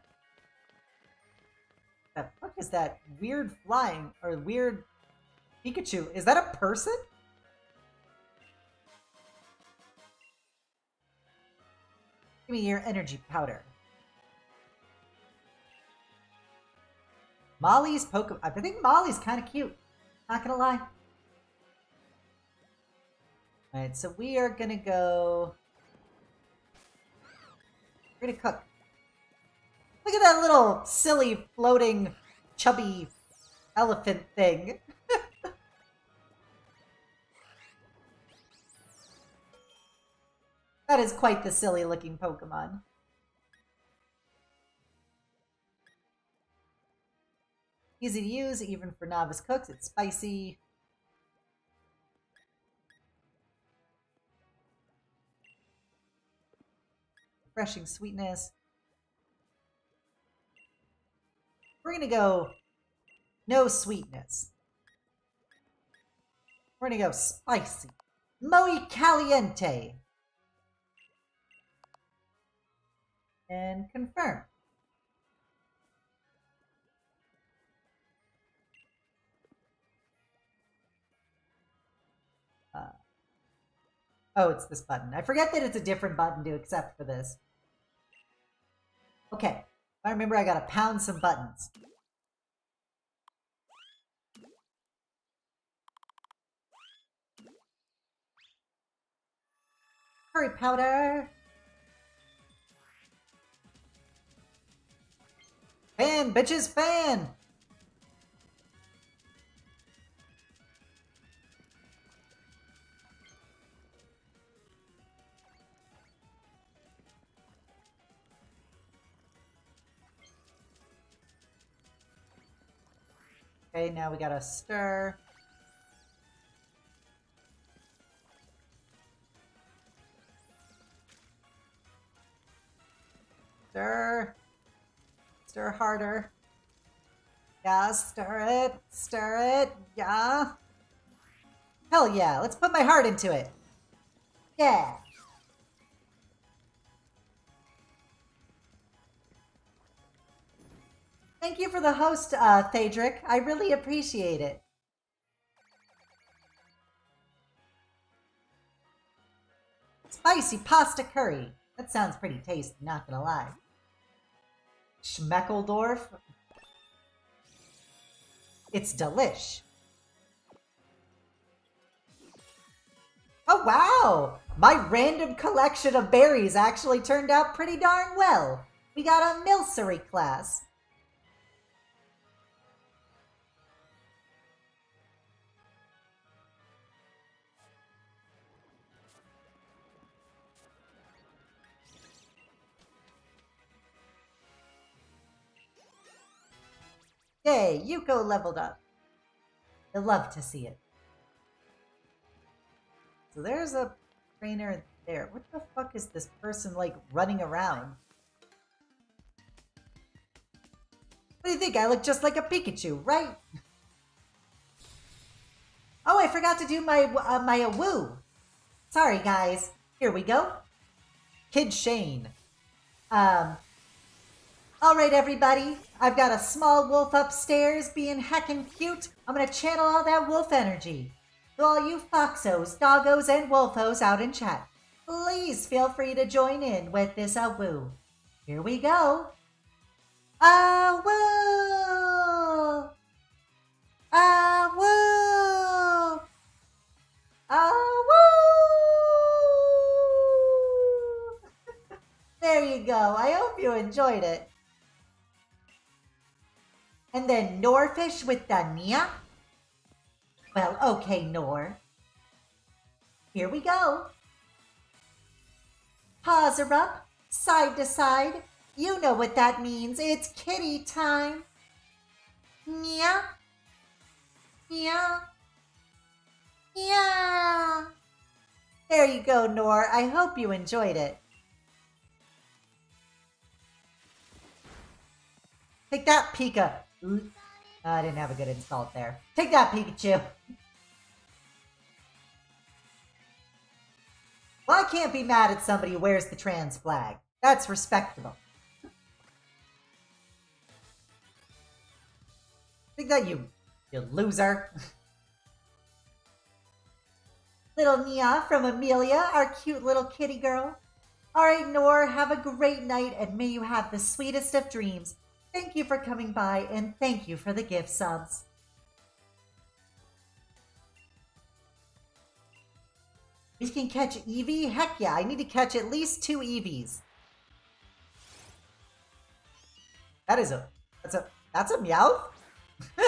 The fuck is that weird flying or weird Pikachu? Is that a person? Give me your energy powder. Molly's Pokemon. I think Molly's kind of cute. Not gonna lie. Alright, so we are gonna go. We're gonna cook. Look at that little silly floating chubby elephant thing. *laughs* that is quite the silly looking Pokemon. Easy to use, even for novice cooks. It's spicy. Refreshing sweetness. We're going to go no sweetness. We're going to go spicy. Muy caliente. And confirm. Uh, oh, it's this button. I forget that it's a different button to accept for this. Okay. I remember I gotta pound some buttons. Curry powder! Fan, bitches, fan! Okay, now we gotta stir. Stir. Stir harder. Yeah, stir it. Stir it. Yeah. Hell yeah. Let's put my heart into it. Yeah. Thank you for the host, uh. I really appreciate it. Spicy pasta curry. That sounds pretty tasty, not gonna lie. Schmeckeldorf. It's delish. Oh, wow! My random collection of berries actually turned out pretty darn well. We got a Milcery class. Yay, Yuko leveled up. You'll love to see it. So there's a trainer there. What the fuck is this person like running around? What do you think? I look just like a Pikachu, right? *laughs* Oh, I forgot to do my uh, my woo. Sorry, guys. Here we go. Kid Shane. Um. All right, everybody. I've got a small wolf upstairs being heckin' cute. I'm gonna channel all that wolf energy. To all you foxos, doggos, and wolfos out in chat, please feel free to join in with this a woo. Here we go. A woo! A woo! A woo! *laughs* there you go. I hope you enjoyed it. And then Norfish with the Nia. Well, okay, Nor. Here we go. Paws are up, side to side. You know what that means. It's kitty time. Meow. Meow. Meow. There you go, Nor. I hope you enjoyed it. Take that, Pika. Ooh, I didn't have a good insult there. Take that, Pikachu. Well, I can't be mad at somebody who wears the trans flag. That's respectable. Think that you, you loser. *laughs* little Nia from Amelia, our cute little kitty girl. All right, Nor, have a great night and may you have the sweetest of dreams. Thank you for coming by and thank you for the gift subs. We can catch Eevee? Heck yeah, I need to catch at least two Eevees. That is a, that's a, that's a meow? *laughs*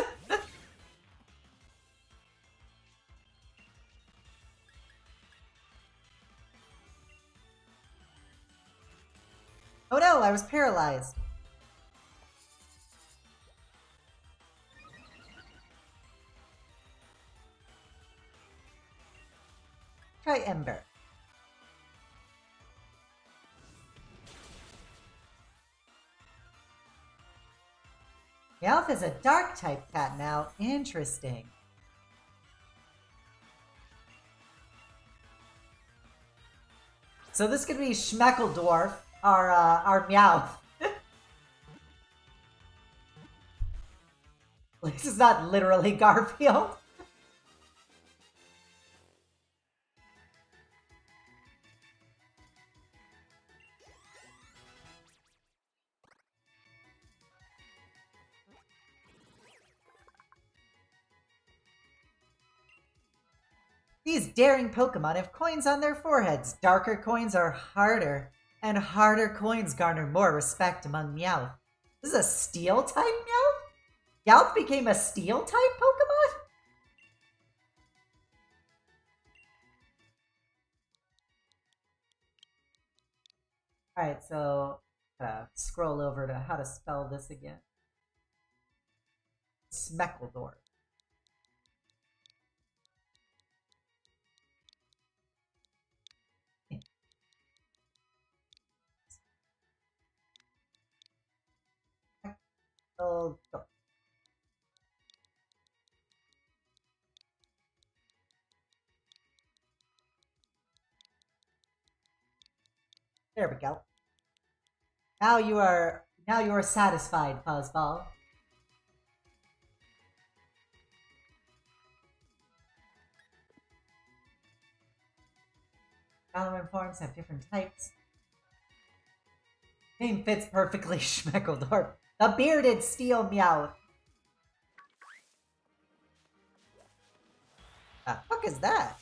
oh no, I was paralyzed. Try Ember. Meowth is a dark type cat now. Interesting. So this could be Schmeckledorf, our uh, our Meowth. *laughs* this is not literally Garfield. These daring Pokemon have coins on their foreheads. Darker coins are harder, and harder coins garner more respect among Meowth. This is a steel type Meowth? Meowth became a steel type Pokemon? Alright, so uh, scroll over to how to spell this again. Smeckledorf. Oh, go. There we go. Now you are now you are satisfied, Fuzzball. Galarian forms have different types. Name fits perfectly, *laughs* Schmeckledorf. The bearded steel meow. The fuck is that?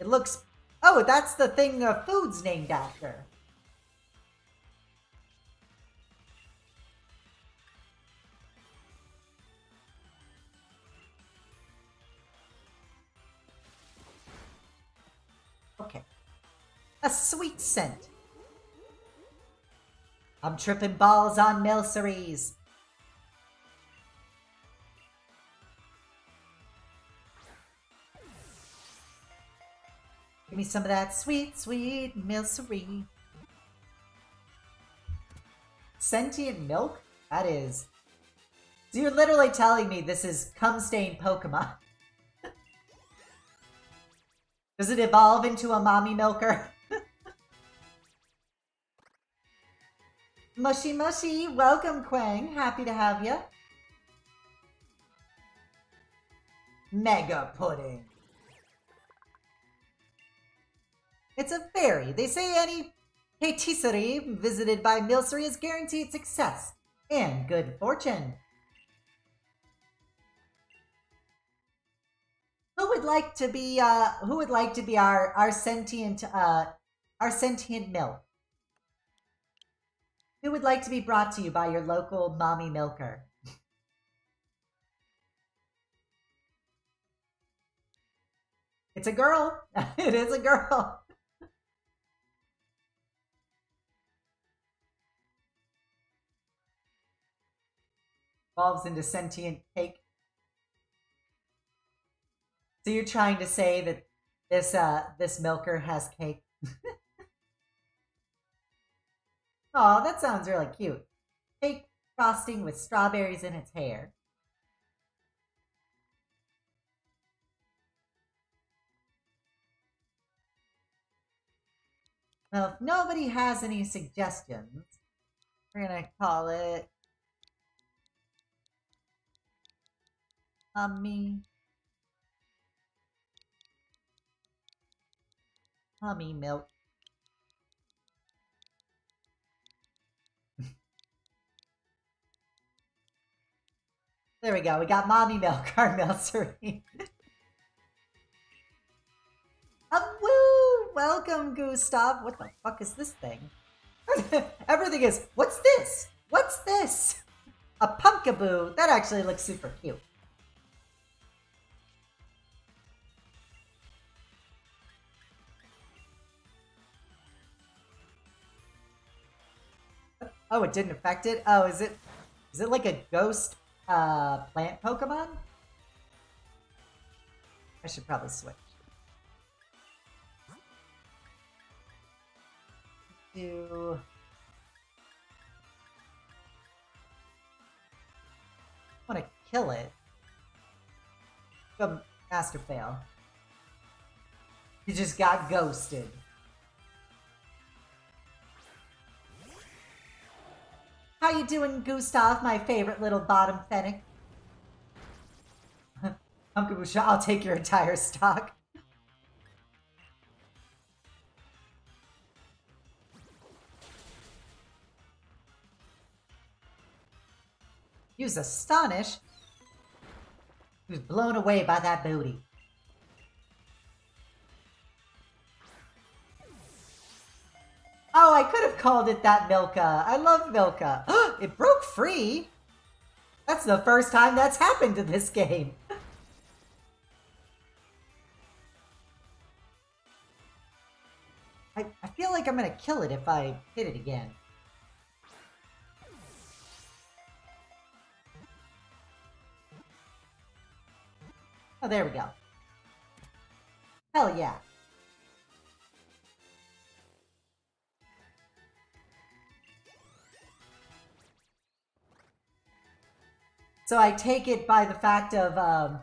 It looks... Oh, that's the thing uh, food's named after. Okay. A sweet scent. I'm tripping balls on Milceries. Give me some of that sweet, sweet Milcery. Sentient milk? That is. So you're literally telling me this is cum stained Pokemon. *laughs* Does it evolve into a mommy milker? *laughs* Mushy mushy, welcome Quang, happy to have you. Mega pudding. It's a fairy. They say any patisserie visited by Milcery is guaranteed success and good fortune. Who would like to be uh who would like to be our our sentient uh our sentient milk? Who would like to be brought to you by your local mommy milker? It's a girl. *laughs* it is a girl. Evolves into sentient cake. So you're trying to say that this uh this milker has cake? *laughs* Oh, that sounds really cute. Cake frosting with strawberries in its hair. Well, if nobody has any suggestions, we're going to call it Hummy. Hummy milk. There we go. We got mommy milk, our nursery. Um, woo! Welcome, Gustav. What the fuck is this thing? *laughs* Everything is, what's this? What's this? A pumpkaboo. That actually looks super cute. Oh, it didn't affect it? Oh, is it is it like a ghost uh, plant Pokemon? I should probably switch. Do want to kill it. Go master fail. You just got ghosted. How you doing, Gustav, my favorite little bottom fennec? *laughs* Pumpkaboo, I'll take your entire stock. Use Astonish. He was blown away by that booty. Oh, I could have called it that Milka. I love Milka. *gasps* it broke free. That's the first time that's happened in this game. I, I feel like I'm going to kill it if I hit it again. Oh, there we go. Hell yeah. So I take it by the fact of um,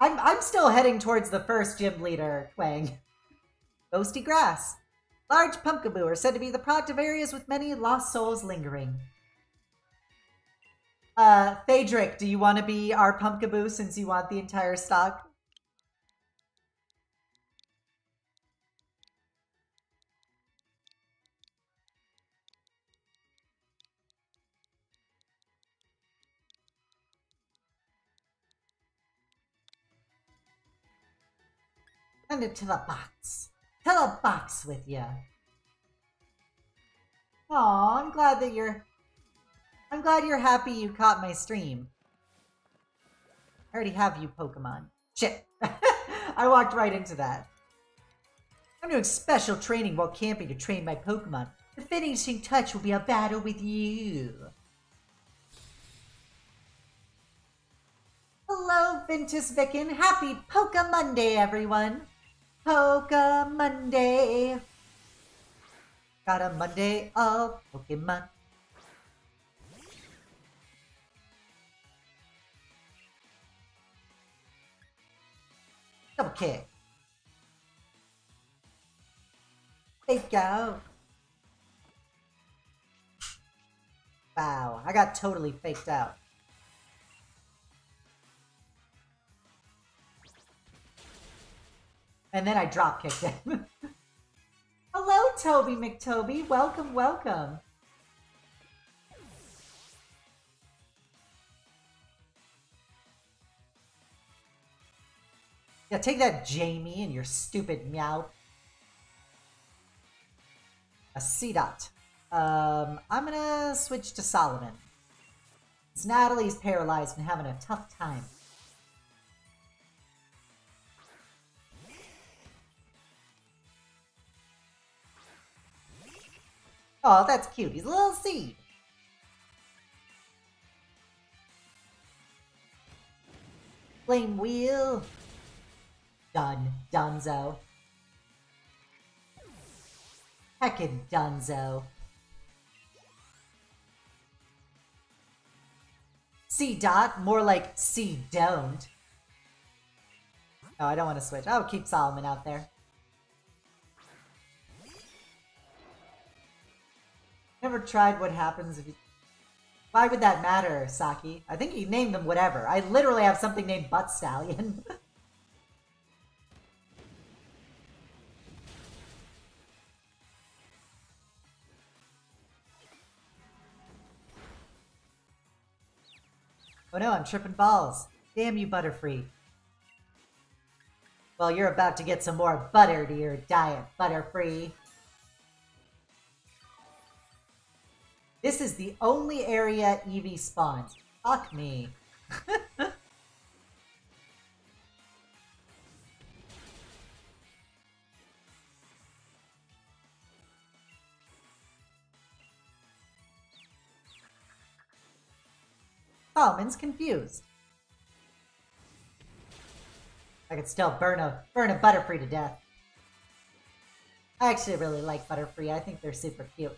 I'm I'm still heading towards the first gym leader, Twang. Ghosty grass. Large pumpkaboo are said to be the product of areas with many lost souls lingering. Uh, Phaedric, do you want to be our pumpkaboo since you want the entire stock? Send it to the box. To the box with you. Aw, I'm glad that you're... I'm glad you're happy you caught my stream. I already have you Pokemon. Shit. *laughs* I walked right into that. I'm doing special training while camping to train my Pokemon. The finishing touch will be a battle with you. Hello, Ventus Vicken. Happy Poke Monday, everyone. Poke Monday. Got a Monday of Pokemon. Double kick. Fake out. Wow, I got totally faked out. And then I drop kicked him. *laughs* Hello, Toby McToby. Welcome, welcome. Yeah, take that, Jamie, and your stupid meow. A Seedot. Um, I'm gonna switch to Solomon. Natalie's paralyzed and having a tough time. Oh, that's cute. He's a little seed. Flame wheel. Done. Dunzo. Heckin' Dunzo. Seedot, more like C don't. Oh, I don't want to switch. I'll keep Solomon out there. Never tried what happens if you... Why would that matter, Saki? I think you named them whatever. I literally have something named Butt Stallion. *laughs* oh no, I'm tripping balls. Damn you, Butterfree. Well, you're about to get some more butter to your diet, Butterfree. This is the only area Eevee spawns. Fuck me. *laughs* Solomon's confused. I could still burn a burn a Butterfree to death. I actually really like Butterfree. I think they're super cute.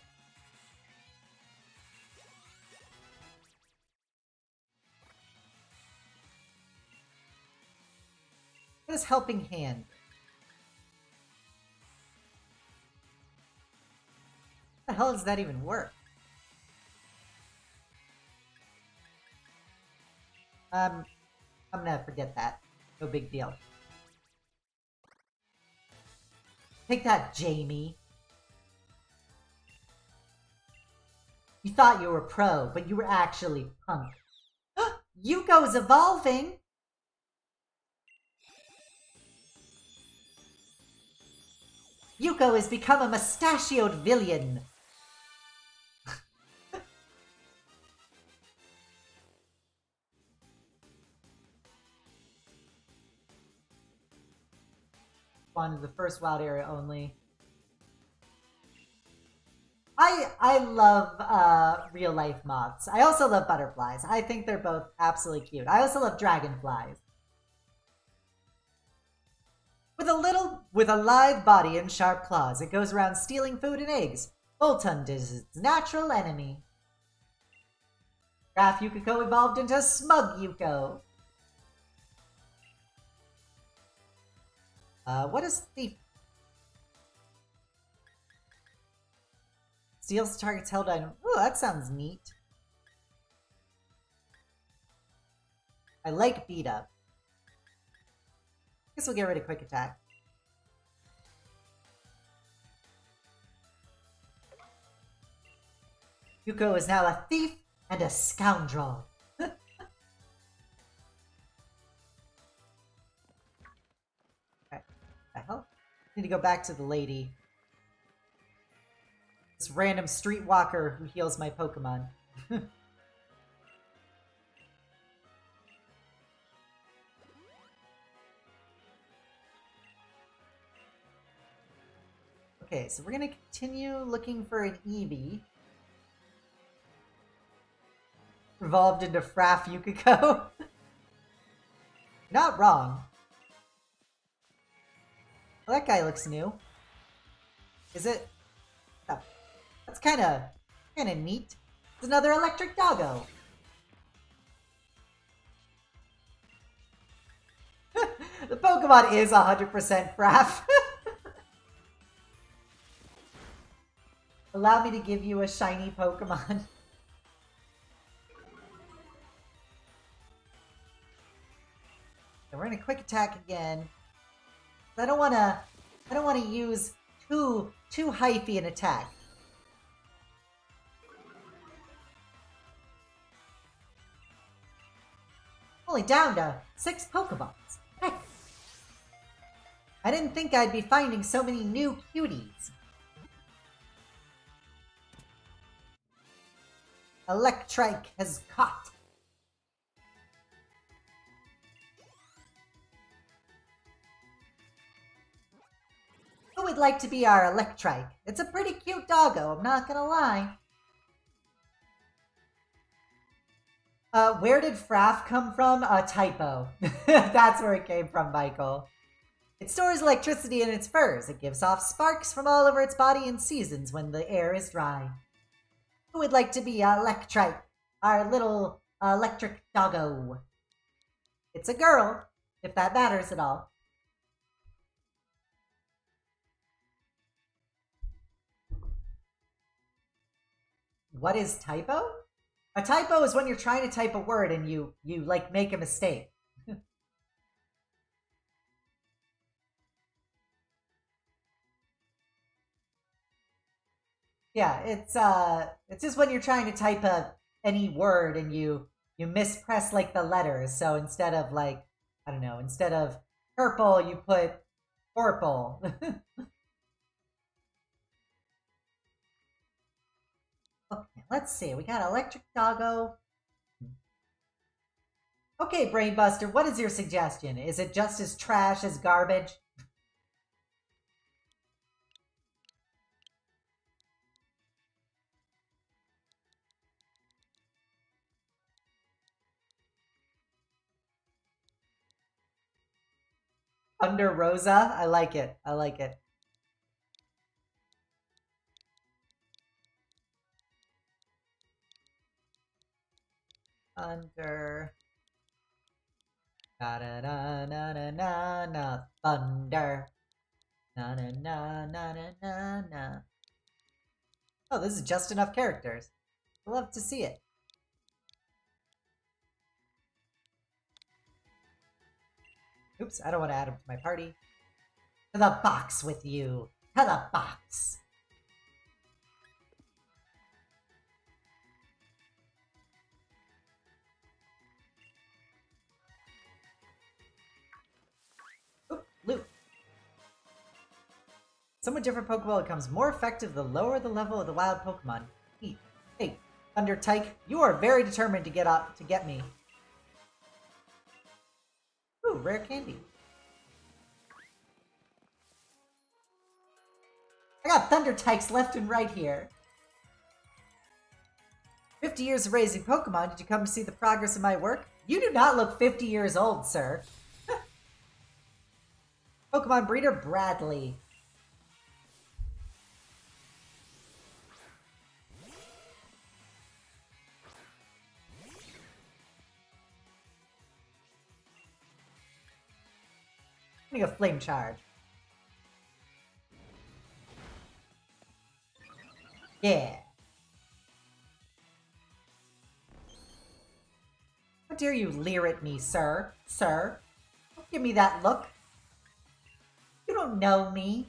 What is Helping Hand? The hell does that even work? Um, I'm gonna forget that. No big deal. Take that, Jamie. You thought you were pro, but you were actually punk. *gasps* Yuko's evolving! Yuko has become a mustachioed villain. One in the first wild area only. I I love uh, real life moths. I also love butterflies. I think they're both absolutely cute. I also love dragonflies. With a little, with a lithe body and sharp claws, it goes around stealing food and eggs. Boltund is its natural enemy. Graf Yukiko evolved into Smug Yuko. Uh, what is the... Steals the target's held item. Oh, that sounds neat. I like beat up. Guess we'll get rid of quick attack. Yuko is now a thief and a scoundrel. *laughs* the hell? Need to go back to the lady. This random streetwalker who heals my Pokemon. *laughs* Okay, so we're gonna continue looking for an Eevee. Evolved into Fraff Yukiko. *laughs* Not wrong. Well, that guy looks new. Is it? Oh, that's kind of, kind of neat. It's another electric doggo. *laughs* the Pokemon is 100% Fraff. *laughs* Allow me to give you a shiny Pokemon. *laughs* we're gonna quick attack again. I don't wanna I don't wanna use too too hyphy an attack. Only down to six Pokeballs. Heck. I didn't think I'd be finding so many new cuties. Electrike has caught. Who would like to be our Electrike? It's a pretty cute doggo, I'm not gonna lie. Uh, where did Fraff come from? A typo. *laughs* That's where it came from, Michael. It stores electricity in its furs. It gives off sparks from all over its body in seasons when the air is dry. Who would like to be Electrike, our little electric doggo? It's a girl, if that matters at all. What is typo? A typo is when you're trying to type a word and you you like make a mistake. Yeah, it's uh it's just when you're trying to type a any word and you you mispress like the letters. So instead of like I don't know, instead of purple, you put purple. *laughs* okay, let's see. We got electric doggo. Okay, Brainbuster, what is your suggestion? Is it just as trash as garbage? Under Rosa? I like it. I like it. Under. Da da da na na na na. Thunder. Na na na na na na na. Oh, this is just enough characters. I love to see it. Oops, I don't want to add him to my party. To the box with you. To the box. Oop, loot. Somewhat different Pokeball becomes more effective the lower the level of the wild Pokemon. Hey, Thunder Tyke, you are very determined to get up to get me. Rare candy. I got Thunder Tykes left and right here. 50 years of raising Pokemon, did you come to see the progress of my work? You do not look 50 years old, sir. *laughs* Pokemon breeder Bradley. I'm flame charge. Yeah. How dare you leer at me, sir? Sir? Don't give me that look. You don't know me.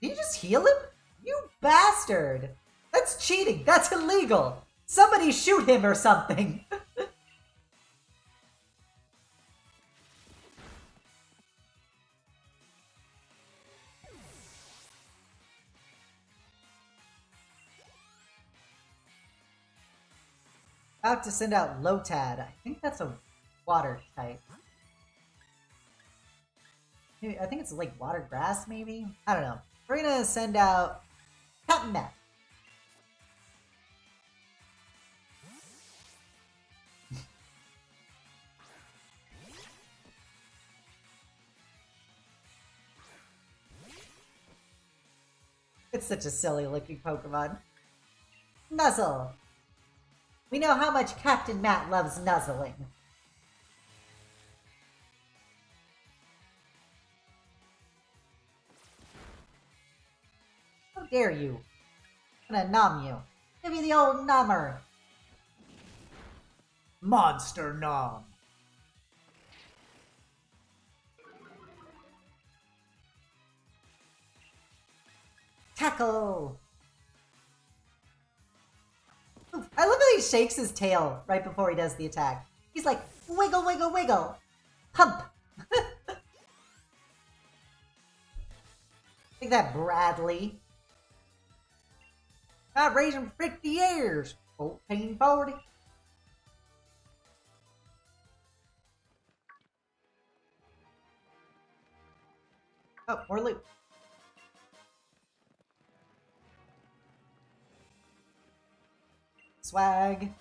Did you just heal him? You bastard! That's cheating! That's illegal! Somebody shoot him or something! *laughs* About to send out Lotad. I think that's a water type. I think it's like water grass, maybe? I don't know. We're gonna send out Matt. *laughs* it's such a silly looking Pokemon. Nuzzle. We know how much Captain Matt loves nuzzling. How dare you? I'm gonna numb you. Give me the old number. Monster Nom. Tackle! I love that he shakes his tail right before he does the attack. He's like, wiggle, wiggle, wiggle. Hump. *laughs* Take that, Bradley. I've raised him 50 years. 1440. Oh, more loot. Swag.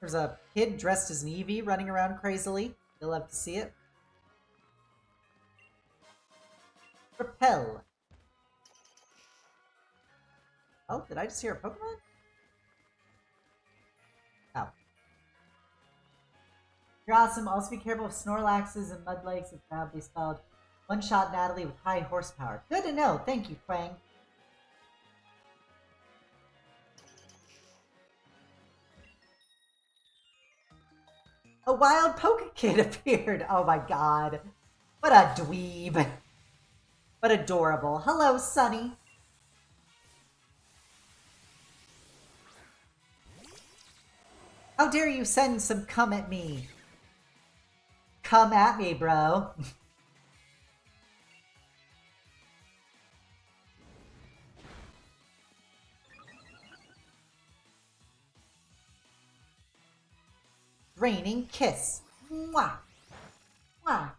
There's a kid dressed as an Eevee running around crazily. You'll love to see it. Repel. Oh, did I just hear a Pokemon? You're awesome. Also be careful of Snorlaxes and Mudlags. It's badly spelled. One shot Natalie with high horsepower. Good to know. Thank you, Quang. A wild Poke *laughs* Kid appeared. Oh my god. What a dweeb. But adorable. Hello, Sunny. How dare you send some come at me? Come at me, bro. Raining kiss. Mwah. Mwah.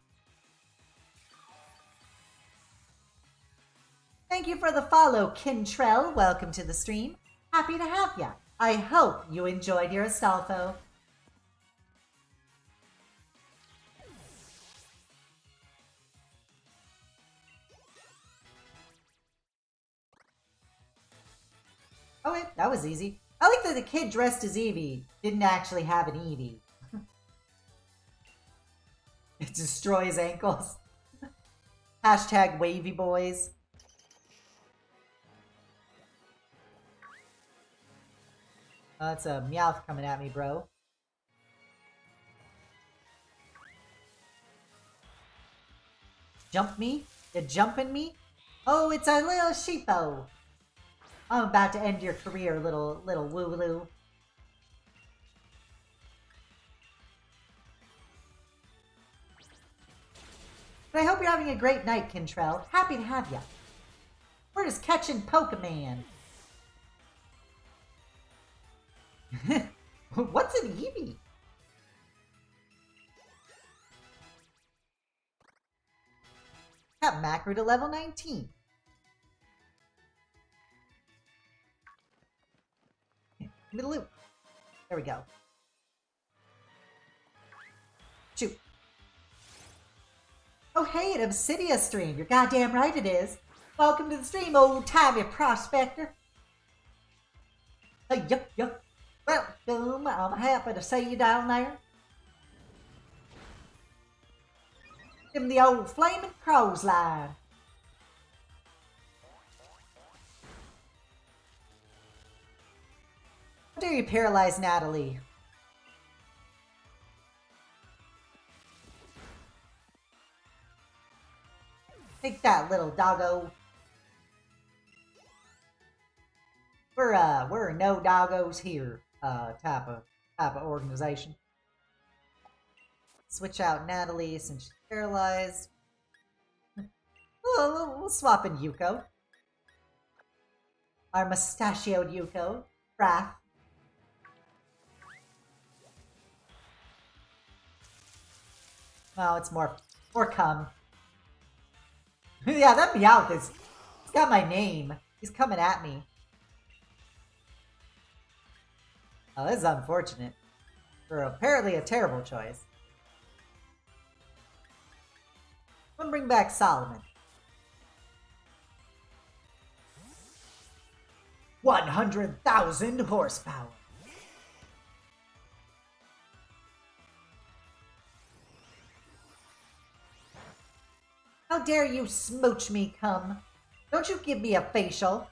Thank you for the follow, Kintrell. Welcome to the stream. Happy to have ya. I hope you enjoyed your Astolfo. Oh wait, that was easy. I like that the kid dressed as Eevee didn't actually have an Eevee. *laughs* it destroys ankles. *laughs* Hashtag wavy boys. Oh, that's a Meowth coming at me, bro. Jump me? You jumping me? Oh, it's a little sheepo. I'm about to end your career, little little wooloo. But I hope you're having a great night, Kintrell. Happy to have you. We're just catching Pokemon. *laughs* What's an Eevee? Got macro to level 19. Middle loop. There we go. Shoot. Oh, hey, an Obsidia stream. You're goddamn right it is. Welcome to the stream, old timey prospector. Hey, yup, yup. Welcome. I'm happy to see you down there. Give him the old flaming crow's line. How dare you paralyze Natalie? Take that, little doggo. We're uh we're no doggos here uh type of type of organization. Switch out Natalie since she's paralyzed. *laughs* We'll, we'll, swap in Yuko. Our mustachioed Yuko. Raph. Oh, it's more more cum. *laughs* yeah, that Meowth is he's got my name. He's coming at me. Oh, this is unfortunate. For apparently a terrible choice. I'm gonna bring back Solomon. 100,000 horsepower. How dare you smooch me, cum? Don't you give me a facial.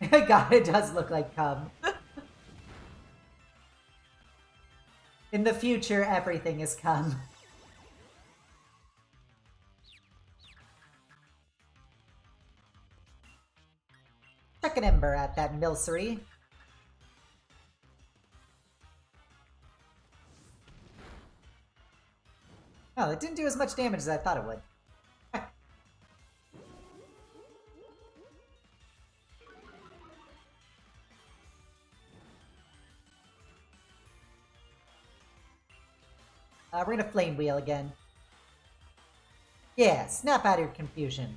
*laughs* God, it does look like cum. *laughs* In the future, everything is cum. *laughs* Chuck an ember at that milcery. Oh, it didn't do as much damage as I thought it would. Uh, we're gonna Flame Wheel again. Yeah, snap out of your confusion.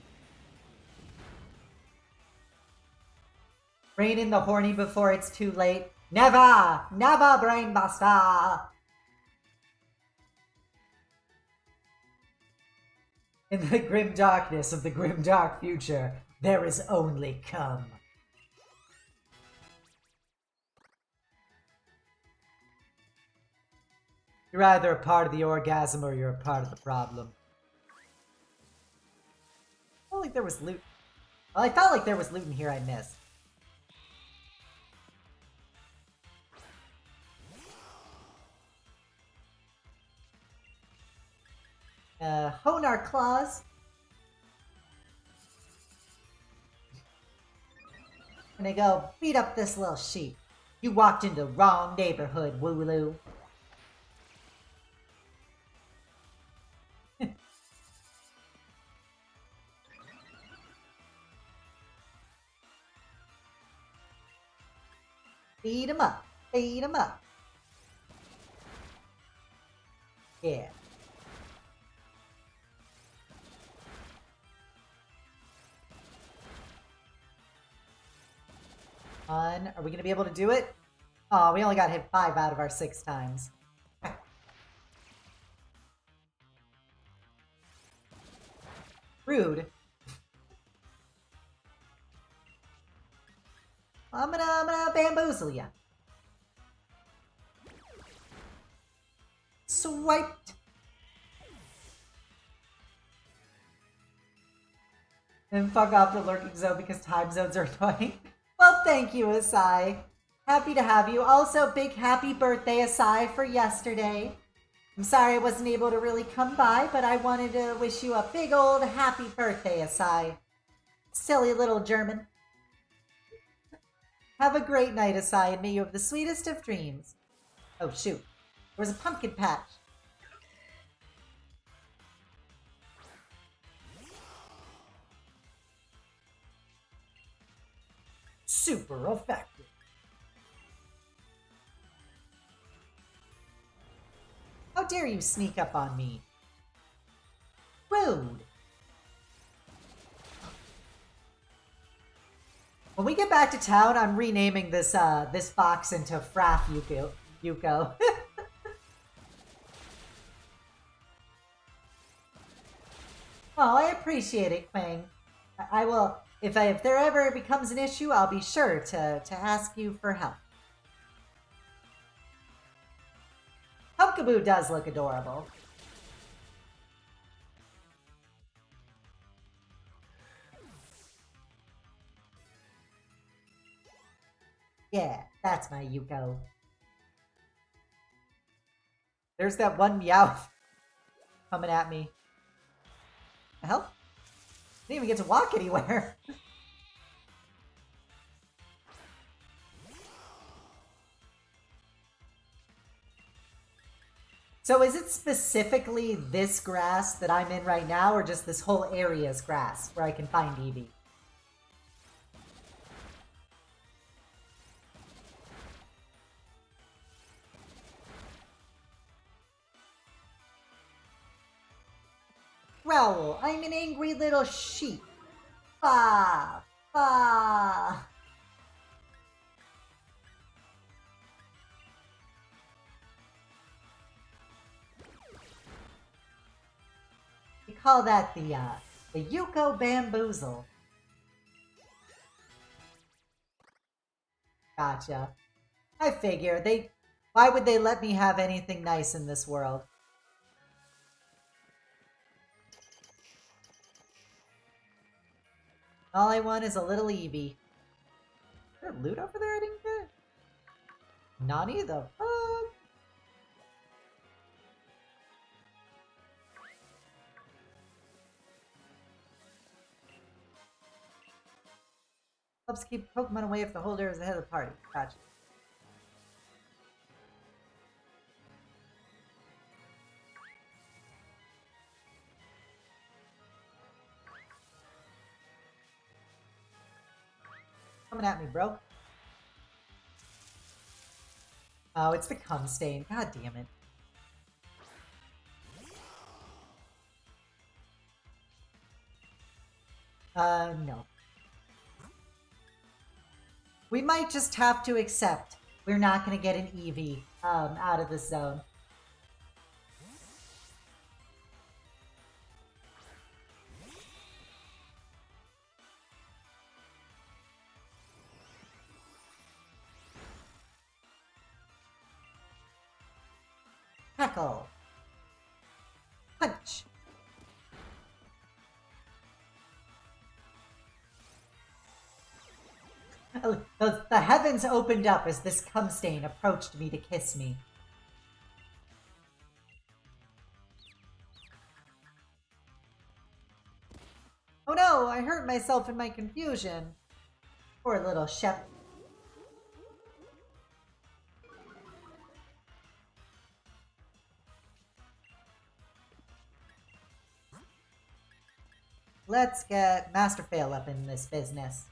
Rain in the horny before it's too late. Never! Never, Brainbuster! In the grim darkness of the grim dark future, there is only come. You're either a part of the orgasm or you're a part of the problem. I felt like there was loot. Well, I felt like there was loot in here I missed. Uh, hone our claws. And I go, beat up this little sheep. You walked into the wrong neighborhood, Wooloo. *laughs* Beat him up. Beat him up. Yeah. On. Are we going to be able to do it? Oh, we only got hit five out of our six times. Rude. I'm gonna, I'm gonna bamboozle you. Swiped. And fuck off the lurking zone because time zones are *laughs* annoying. Well, thank you, Asai. Happy to have you. Also, big happy birthday, Asai, for yesterday. I'm sorry I wasn't able to really come by, but I wanted to wish you a big old happy birthday, Asai. Silly little German. Have a great night, Asai, and may you have the sweetest of dreams. Oh, shoot. There was a pumpkin patch. Super effective. How dare you sneak up on me? Rude. When we get back to town, I'm renaming this uh this box into Fraff Yuko. Yuko. *laughs* oh, I appreciate it, Quang. I, I will if I, if there ever becomes an issue, I'll be sure to to ask you for help. Pumpkaboo does look adorable. Yeah, that's my Yuko. There's that one Meowth *laughs* coming at me. Hell? Didn't even get to walk anywhere. *laughs* so is it specifically this grass that I'm in right now, or just this whole area's grass where I can find Eevee? Growl, I'm an angry little sheep. Bah, bah. We call that the, uh, the Yuko Bamboozle. Gotcha. I figure they, why would they let me have anything nice in this world? All I want is a little Eevee. Is there loot over there I didn't get? Nani the fuck? Um, helps keep Pokemon away if the holder is ahead of the party. Gotcha. coming at me, bro. Oh, it's become stained. stain. God damn it. Uh, no. We might just have to accept we're not going to get an Eevee um, out of this zone. Heavens opened up as this cum stain approached me to kiss me. Oh no, I hurt myself in my confusion. Poor little chef. Let's get Master Fail up in this business.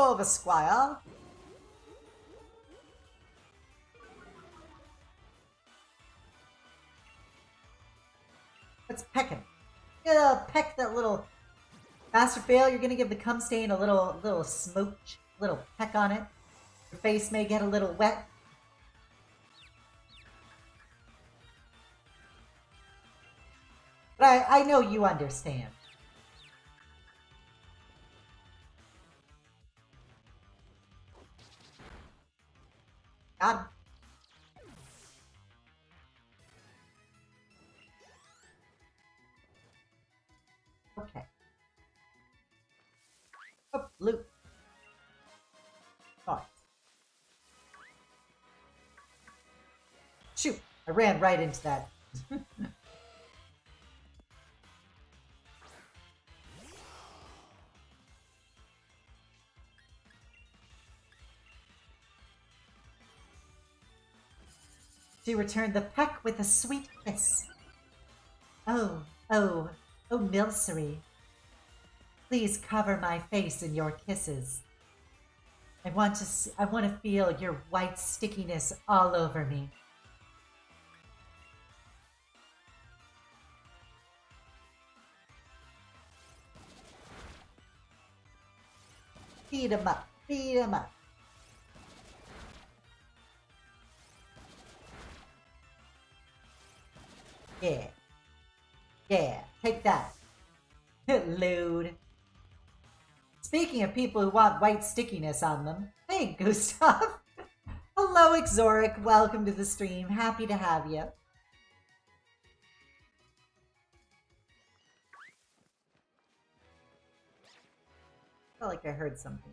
Over, Squire. Let's peck him. Yeah, peck that little Master Fail. You're gonna give the cum stain a little little smooch, little peck on it. Your face may get a little wet. But I, I know you understand. Him. Okay. Oh, loot. Thoughts. Shoot! I ran right into that. *laughs* She returned the peck with a sweet kiss. Oh, oh, oh, Milcery. Please cover my face in your kisses. I want to, I want to feel your white stickiness all over me. Beat 'em up, beat 'em up. Yeah. Yeah, take that. Lewd. Speaking of people who want white stickiness on them, hey, *laughs* Gustav. Hello, Exoric. Welcome to the stream. Happy to have you. felt like I heard something.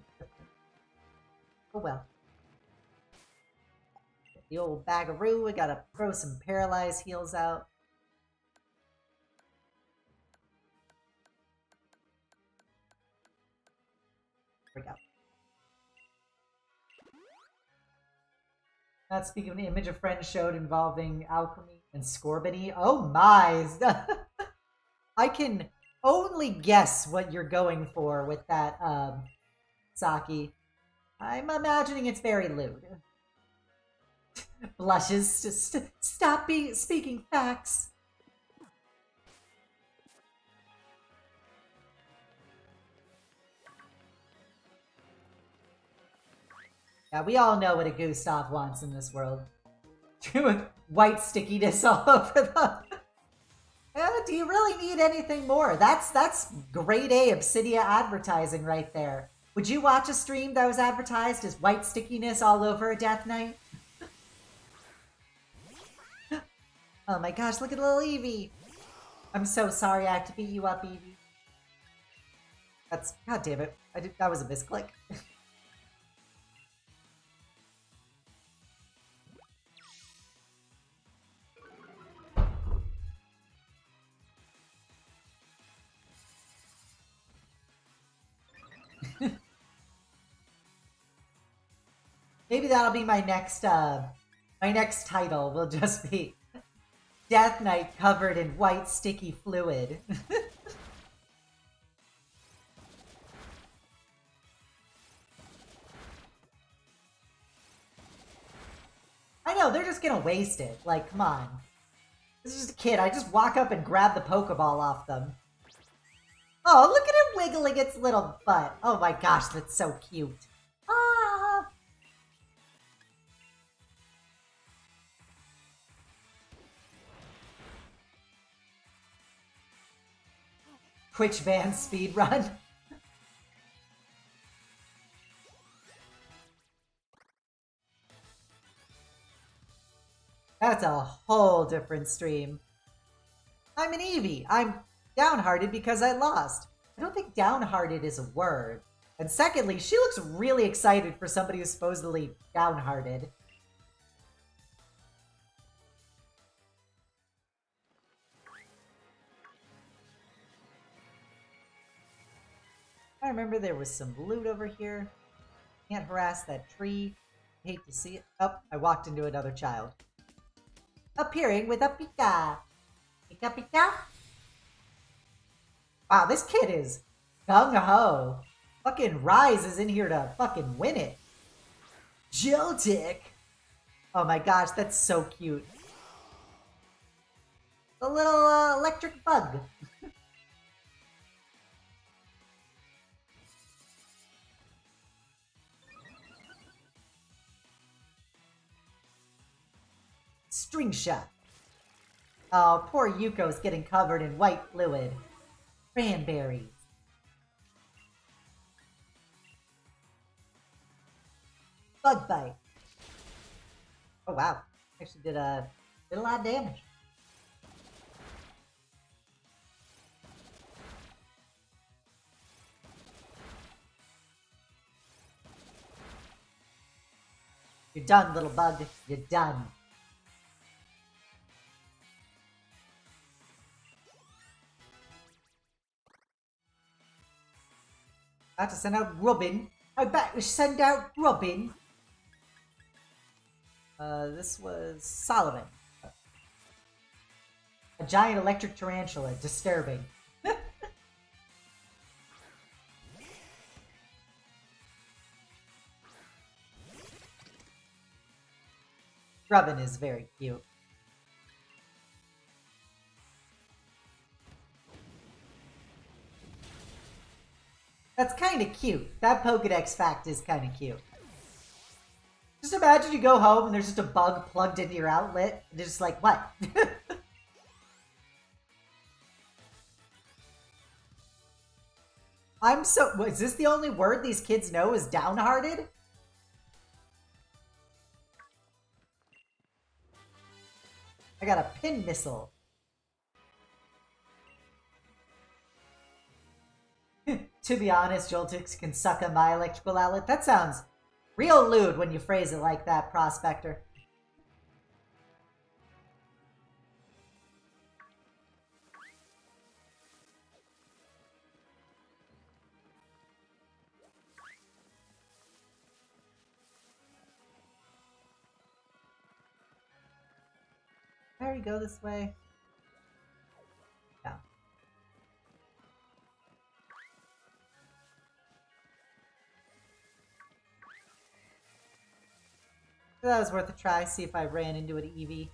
Oh well. The old bagaroo. We gotta throw some paralyzed heals out. Not speaking of an image a friend showed involving Alcremie and Scorbunny. Oh my! *laughs* I can only guess what you're going for with that, um, Saki. I'm imagining it's very lewd. *laughs* Blushes. Just stop be- speaking facts. Yeah, we all know what a Gustav wants in this world. *laughs* With white stickiness all *laughs* over. *laughs* Yeah, do you really need anything more? That's that's grade A Obsidia advertising right there. Would you watch a stream that was advertised as white stickiness all over a Death Knight? oh my gosh, look at little Eevee. I'm so sorry I have to beat you up, Eevee. That's god damn it. I did that was a misclick. Maybe that'll be my next uh my next title will *laughs* just be Death Knight covered in white sticky fluid. *laughs* I know, they're just gonna waste it. Like, come on. This is just a kid. I just walk up and grab the Pokeball off them. Oh, look at it wiggling its little butt. Oh my gosh, that's so cute. Twitch ban speed run. That's a whole different stream. I'm an Eevee. I'm downhearted because I lost. I don't think downhearted is a word. And secondly, she looks really excited for somebody who's supposedly downhearted. I remember there was some loot over here. Can't harass that tree. Hate to see it. Oh, I walked into another child. Appearing with a Pika. Pika Pika. Wow, this kid is gung ho. Fucking Rise is in here to fucking win it. Joltik. Oh my gosh, that's so cute. The little uh, electric bug. String shot. Oh, poor Yuko's getting covered in white fluid. Cranberries. Bug bite. Oh wow. Actually did a did a lot of damage. You're done, little bug. You're done. I had to send out Robin. I bet we send out Robin. Uh, this was Solomon. A giant electric tarantula. Disturbing. *laughs* Robin is very cute. That's kind of cute. That Pokedex fact is kind of cute. Just imagine you go home and there's just a bug plugged into your outlet. And just like, what? *laughs* I'm so... Is this the only word these kids know is downhearted? I got a pin missile. To be honest, Joltiks can suck on my electrical outlet. That sounds real lewd when you phrase it like that, Prospector. There you go this way. That was worth a try, see if I ran into an Eevee.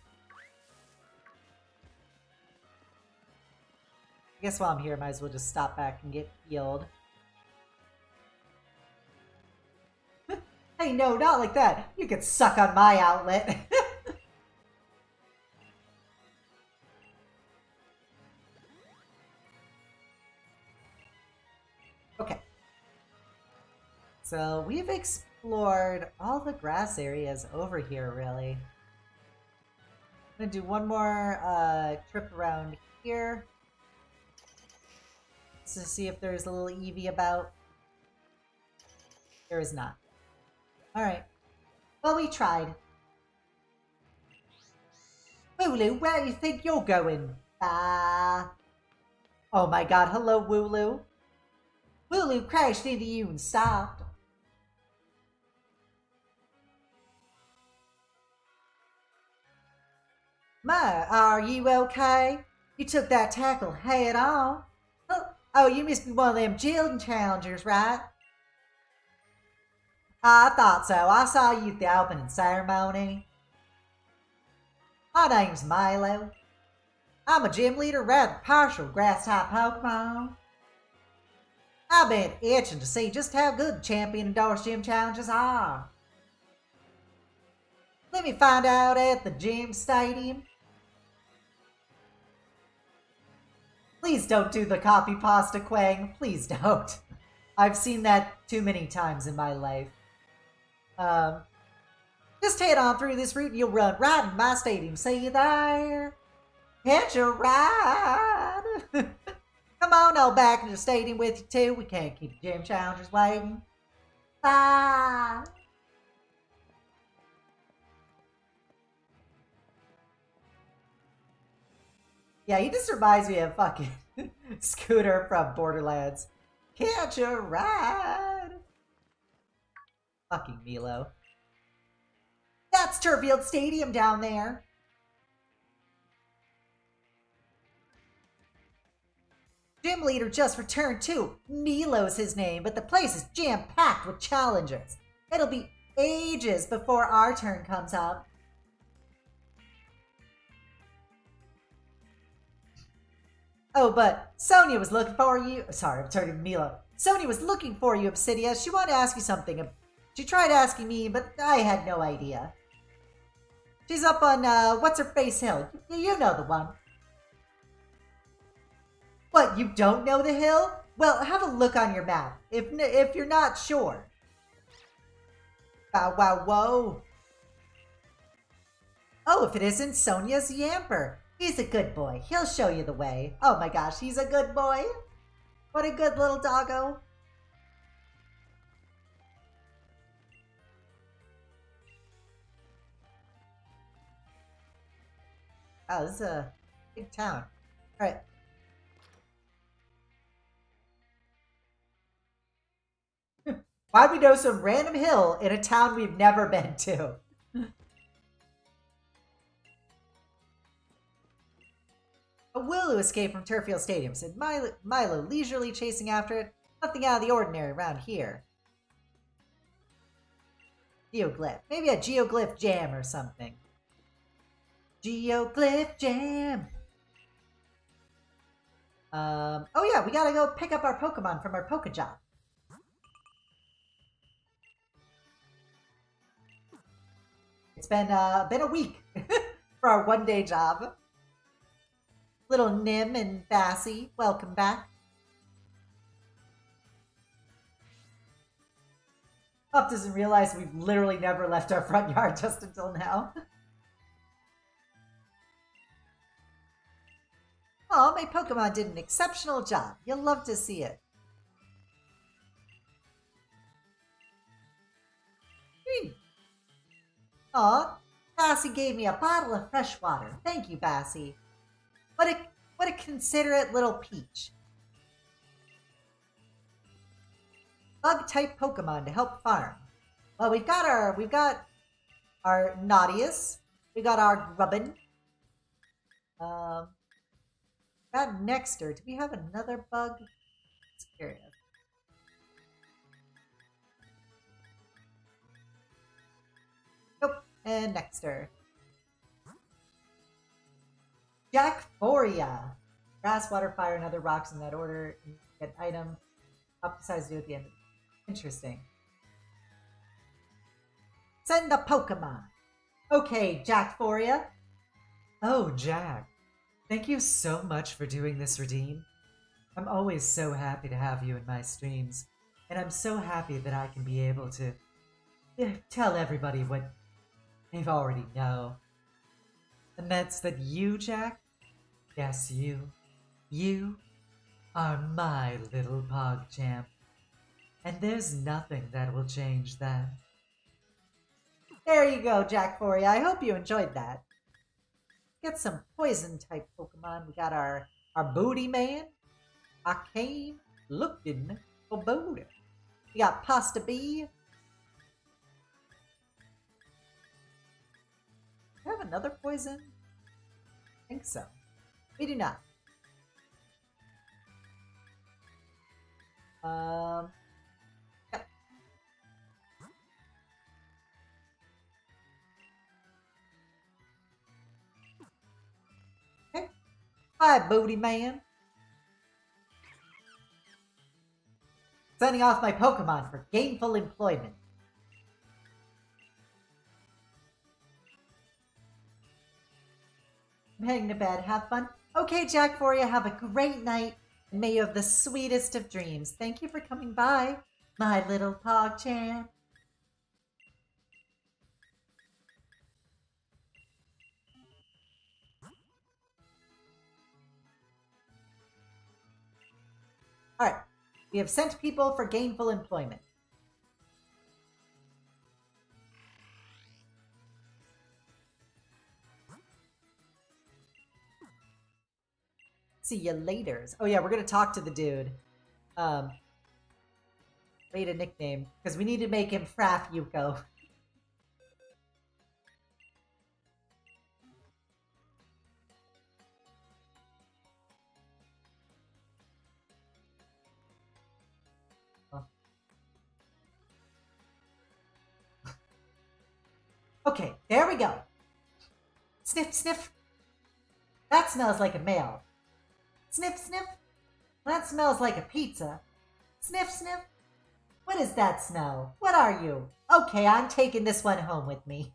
I guess while I'm here, I might as well just stop back and get healed. *laughs* hey, no, not like that. You could suck on my outlet. *laughs* okay. So we've explored explored all the grass areas over here, really. I'm gonna do one more uh, trip around here. To see if there's a little Eevee about. There is not. Alright. Well, we tried. Wooloo, where do you think you're going? Ah. Oh my god, hello, Wooloo. Wooloo crashed into you and stopped. My, are you okay? You took that tackle head on. Oh, oh, you must be one of them Chilton challengers, right? I thought so. I saw you at the opening ceremony. My name's Milo. I'm a gym leader, rather partial grass type Pokemon. I've been itching to see just how good champion endorsed gym challenges are. Let me find out at the gym stadium. Please don't do the copy pasta Quang. Please don't. I've seen that too many times in my life. Um, just head on through this route and you'll run right in my stadium. See you there. Catch a ride. *laughs* Come on, I'll back in the stadium with you too. We can't keep the gym challengers waiting. Bye. Yeah, he just reminds me of fucking *laughs* Scooter from Borderlands. Catch a ride. Fucking Milo. That's Turffield Stadium down there. Gym leader just returned too. Milo's his name, but the place is jam packed with challengers. It'll be ages before our turn comes up. Oh, but Sonia was looking for you. Sorry, I'm turning to Milo. Sonia was looking for you, Obsidia. She wanted to ask you something. She tried asking me, but I had no idea. She's up on, uh, what's her face hill? You know the one. What, you don't know the hill? Well, have a look on your map, if, if you're not sure. Wow, wow, whoa. Oh, if it isn't Sonia's Yamper. He's a good boy. He'll show you the way. Oh my gosh, he's a good boy. What a good little doggo. Oh, this is a big town. All right. *laughs* Why'd we know some random hill in a town we've never been to? A Wooloo escaped from Turffield Stadium, said Milo, Milo, leisurely chasing after it. Nothing out of the ordinary around here. Geoglyph. Maybe a geoglyph jam or something. Geoglyph jam. Um, oh yeah, we gotta go pick up our Pokemon from our Pokejob. It's been uh, been a week *laughs* for our one day job. Little Nim and Bassy, welcome back. Pop doesn't realize we've literally never left our front yard *laughs* just until now. Oh, my Pokemon did an exceptional job. You'll love to see it. Oh, Bassy gave me a bottle of fresh water. Thank you, Bassy. What a what a considerate little peach. Bug type Pokemon to help farm. Well, we've got our we've got our Nautilus. We got our Grubbin. Um, got Nexter. Do we have another bug? Curious. Nope. And Nexter. Jackforia. Grass, water, fire, and other rocks in that order. Get item. Up to do at the end. Interesting. Send a Pokemon. Okay, Jackforia. Oh, Jack. Thank you so much for doing this redeem. I'm always so happy to have you in my streams, and I'm so happy that I can be able to eh, tell everybody what they've already know. And that's that you, Jack, Yes, you. You are my little pog champ. And there's nothing that will change that. There you go, Jackforia. I hope you enjoyed that. Get some poison type Pokemon. We got our our booty man, Arcane looking for booty. We got Pasta Bee. Do I have another poison? I think so. We do not. Um, Bye, booty man. Sending off my Pokemon for gainful employment. I'm heading to bed. Have fun. Okay, Jack Foria, have a great night. And may you have the sweetest of dreams. Thank you for coming by, my little PogChamp. All right. We have sent people for gainful employment. See you later. Oh yeah, we're gonna talk to the dude. Um, made a nickname because we need to make him Fraff Yuko. Okay, there we go. Sniff, sniff. That smells like a male. Sniff, sniff. That smells like a pizza. Sniff, sniff. What is that smell? What are you? Okay, I'm taking this one home with me.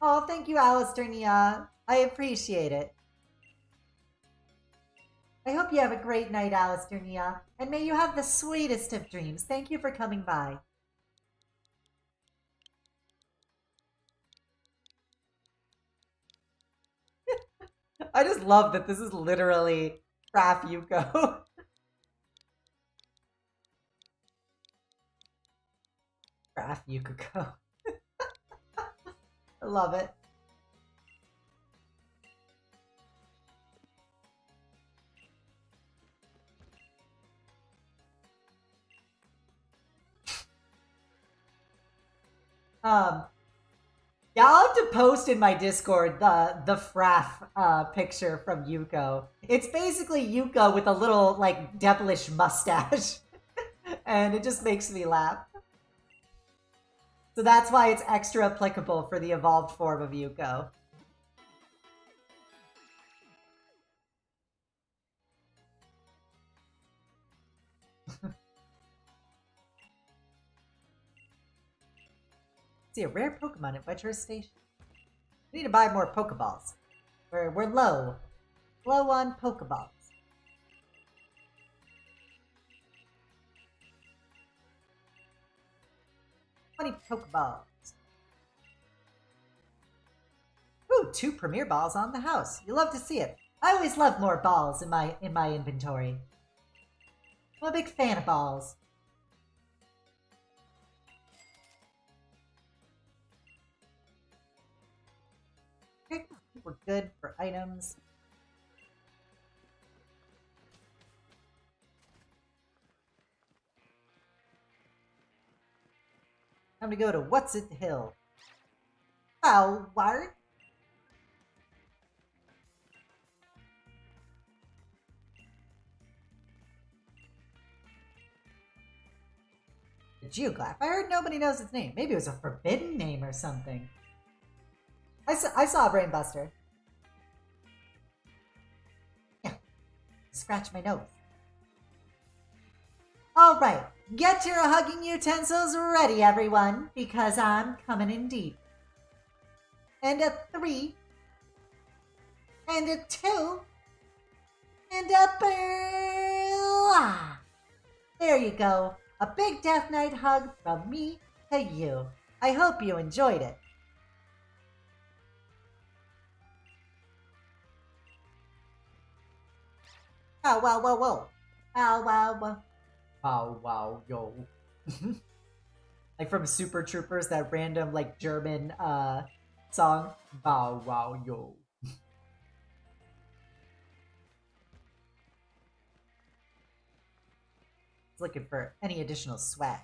oh, thank you, Alistair Nia. I appreciate it. I hope you have a great night, Alistair Nia, and may you have the sweetest of dreams. Thank you for coming by. I just love that this is literally Fraff Yuko. Fraff Yuko. I love it. In my Discord the the Fraff uh, picture from Yuko. It's basically Yuko with a little like devilish mustache, *laughs* and it just makes me laugh. So that's why it's extra applicable for the evolved form of Yuko. *laughs* See a rare Pokemon at Wedgehurst Station. We need to buy more Pokeballs. We're, we're low. Low on Pokeballs. Twenty Pokeballs. Ooh, two Premier Balls on the house. You love to see it. I always love more balls in my in my inventory. I'm a big fan of balls. We're good for items. Time to go to What's It Hill. Oh, what? Geoglyph. I heard nobody knows its name. Maybe it was a forbidden name or something. I saw, I saw a Brainbuster. Scratch my nose. All right. Get your hugging utensils ready, everyone, because I'm coming in deep. And a three. And a two. And a blah. There you go. A big Death Knight hug from me to you. I hope you enjoyed it. Wow, wow, wow, wow. Wow, wow, wow. Wow, wow, yo. *laughs* like from Super Troopers, that random, like, German uh song. Wow, wow, yo. *laughs* looking for any additional swag.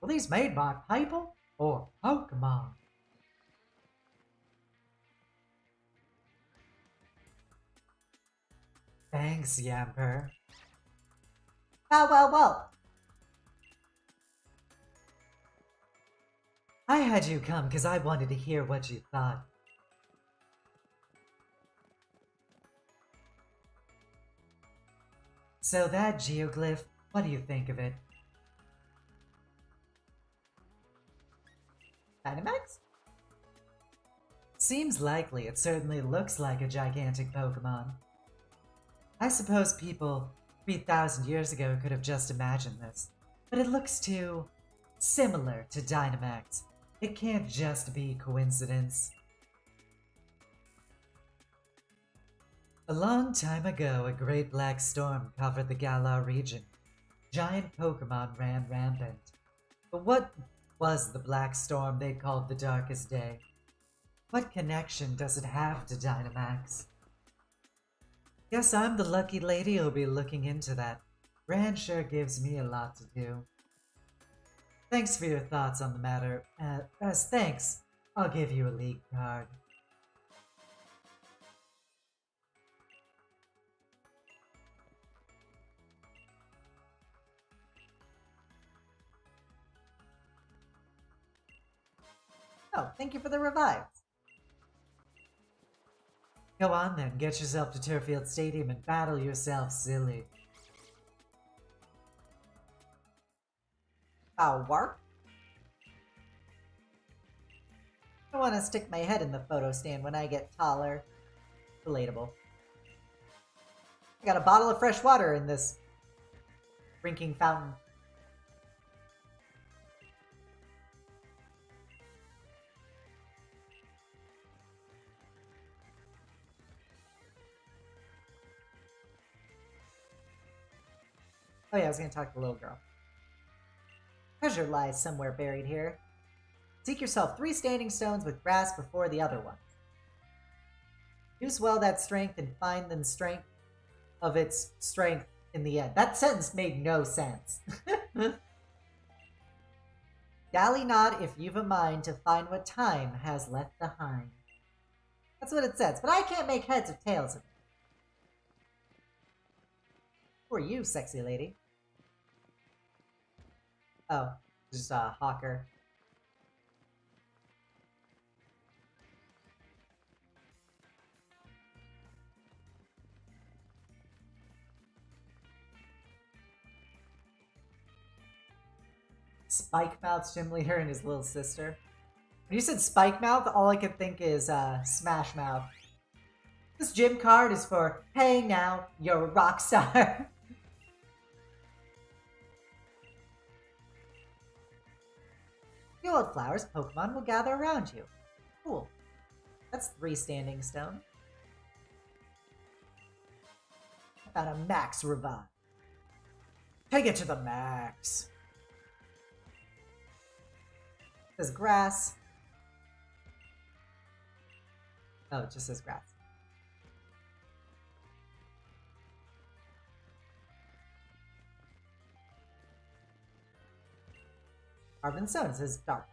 Were these made by people or Pokemon? Thanks, Yamper. Well, well, well. I had you come because I wanted to hear what you thought. So that geoglyph, what do you think of it? Dynamax? Seems likely, it certainly looks like a gigantic Pokemon. I suppose people 3,000 years ago could have just imagined this, but it looks too similar to Dynamax. It can't just be coincidence. A long time ago, a great black storm covered the Galar region. Giant Pokemon ran rampant. But what was the black storm they called the darkest day? What connection does it have to Dynamax? Guess I'm the lucky lady who'll be looking into that. Ran sure gives me a lot to do. Thanks for your thoughts on the matter. Uh, as thanks, I'll give you a league card. Oh, thank you for the revive. Go on then, get yourself to Turffield Stadium and battle yourself silly. I'll work. I want to stick my head in the photo stand when I get taller. Relatable. I got a bottle of fresh water in this drinking fountain. Oh yeah, I was gonna talk to the little girl. Treasure lies somewhere buried here. Seek yourself three standing stones with grass before the other ones. Use well that strength and find the strength of its strength in the end. That sentence made no sense. *laughs* Dally not if you've a mind to find what time has left behind. That's what it says, but I can't make heads or tails of it. Who are you, sexy lady? Oh, just a uh, Hawker. Spike Mouth Gym Leader and his little sister. When you said Spike Mouth, all I could think is uh, Smash Mouth. This gym card is for, hey now, you're a rock star. *laughs* You flowers, Pokemon will gather around you. Cool. That's three standing stone. About a max revive. Take it to the max. Says grass. Oh, it just says grass. Stone. It says dark.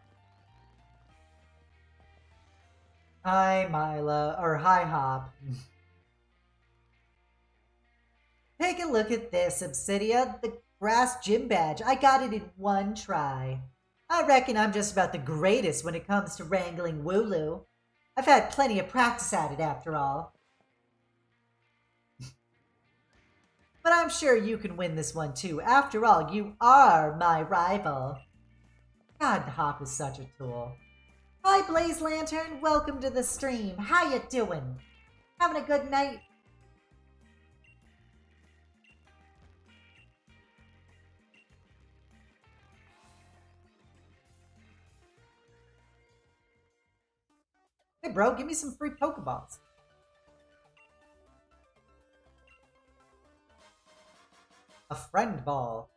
Hi, Mila. Or hi, Hop. *laughs* Take a look at this, Obsidia. The grass gym badge. I got it in one try. I reckon I'm just about the greatest when it comes to wrangling Wooloo. I've had plenty of practice at it, after all. *laughs* but I'm sure you can win this one, too. After all, you are my rival. God, Hop is such a tool. Hi, Blaze Lantern. Welcome to the stream. How you doing? Having a good night? Hey, bro, give me some free Pokeballs. A friend ball.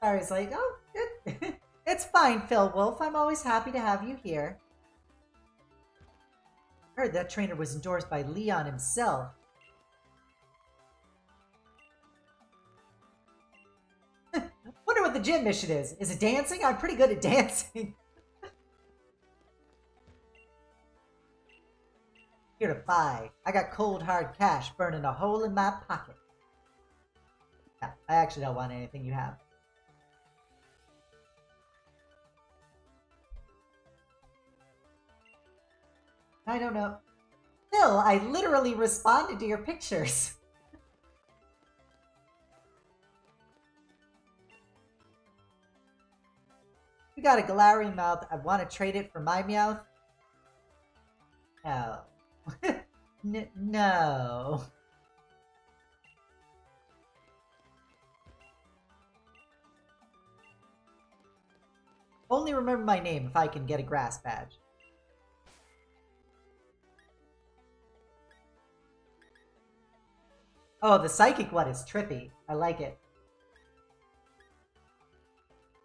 Barry's like, oh, it, *laughs* it's fine, Phil Wolf. I'm always happy to have you here. I Heard that trainer was endorsed by Leon himself. *laughs* Wonder what the gym mission is. Is it dancing? I'm pretty good at *laughs* dancing. Here to buy. I got cold hard cash burning a hole in my pocket. I actually don't want anything you have. I don't know. Phil, I literally responded to your pictures. *laughs* You got a Galarian Meowth. I want to trade it for my mouth. No. *laughs* No. Only remember my name if I can get a grass badge. Oh, the psychic one is trippy. I like it.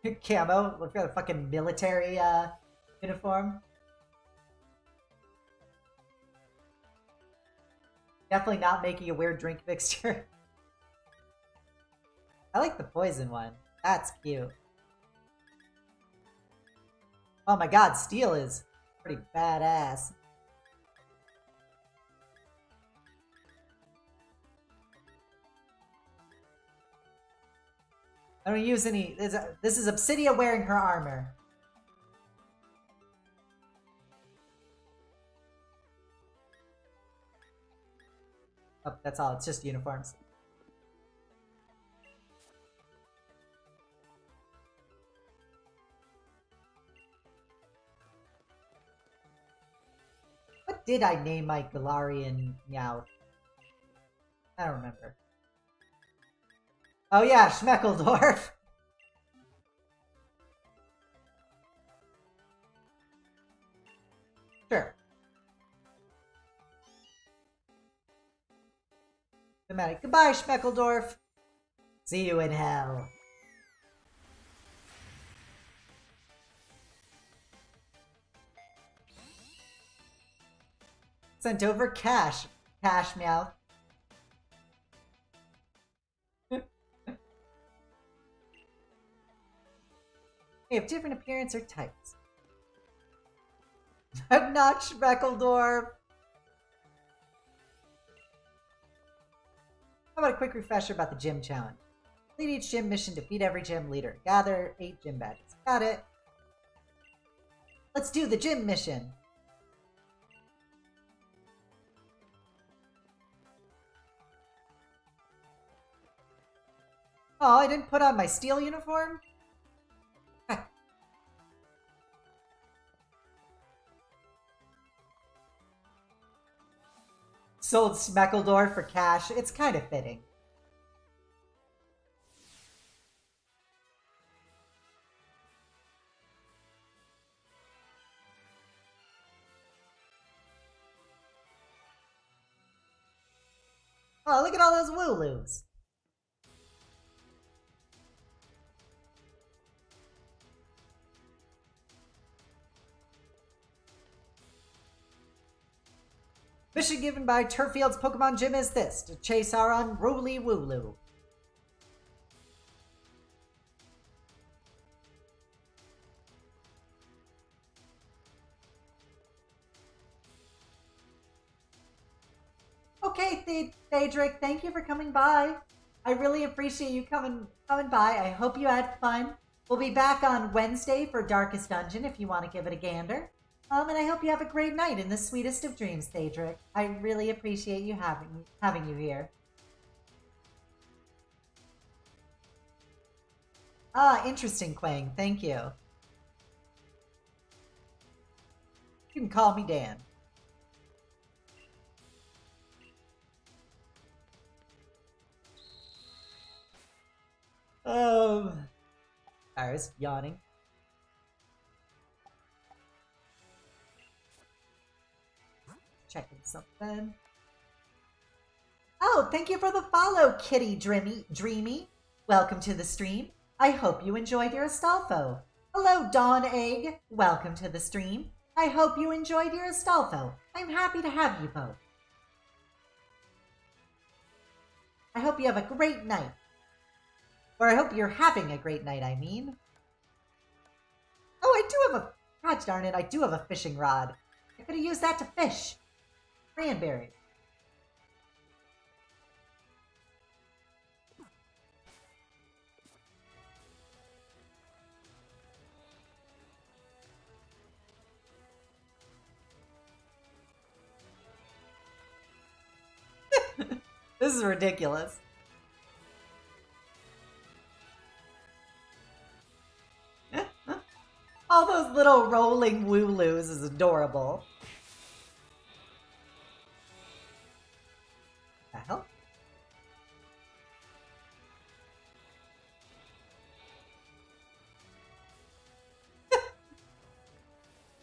*laughs* Camo, look at a fucking military uh, uniform. Definitely not making a weird drink *laughs* mixture. I like the poison one. That's cute. Oh my god, steel is pretty badass. I don't use any... This is Obsidia wearing her armor. Oh, that's all. It's just uniforms. What did I name my Galarian Meowth? I don't remember. Oh yeah, Schmeckeldorf. Sure. Thematic. Goodbye, Schmeckeldorf. See you in hell. Sent over cash. Cash meow. Have different appearance or types. *laughs* I'm not Schmeckledorf. How about a quick refresher about the gym challenge? Lead each gym mission, to defeat every gym leader. Gather eight gym badges. Got it. Let's do the gym mission. Oh, I didn't put on my steel uniform? Sold Schmeckledorf for cash. It's kind of fitting. Oh, look at all those Wooloos. Mission given by Turffield's Pokemon Gym is this, to chase our unruly Wooloo. Okay, Thedric, thank you for coming by. I really appreciate you coming coming by. I hope you had fun. We'll be back on Wednesday for Darkest Dungeon if you want to give it a gander. Um, and I hope you have a great night in the sweetest of dreams, Thedric. I really appreciate you having having you here. Ah, interesting, Quang. Thank you. You can call me Dan. Um, Iris yawning. Checking something. Oh, thank you for the follow, Kitty Dreamy. Dreamy. Welcome to the stream. I hope you enjoyed your Astolfo. Hello, Dawn Egg. Welcome to the stream. I hope you enjoyed your Astolfo. I'm happy to have you both. I hope you have a great night. Or I hope you're having a great night, I mean. Oh, I do have a... God darn it, I do have a fishing rod. I could have used that to fish. Cranberry. *laughs* this is ridiculous. *laughs* All those little rolling wooloos is adorable. *laughs*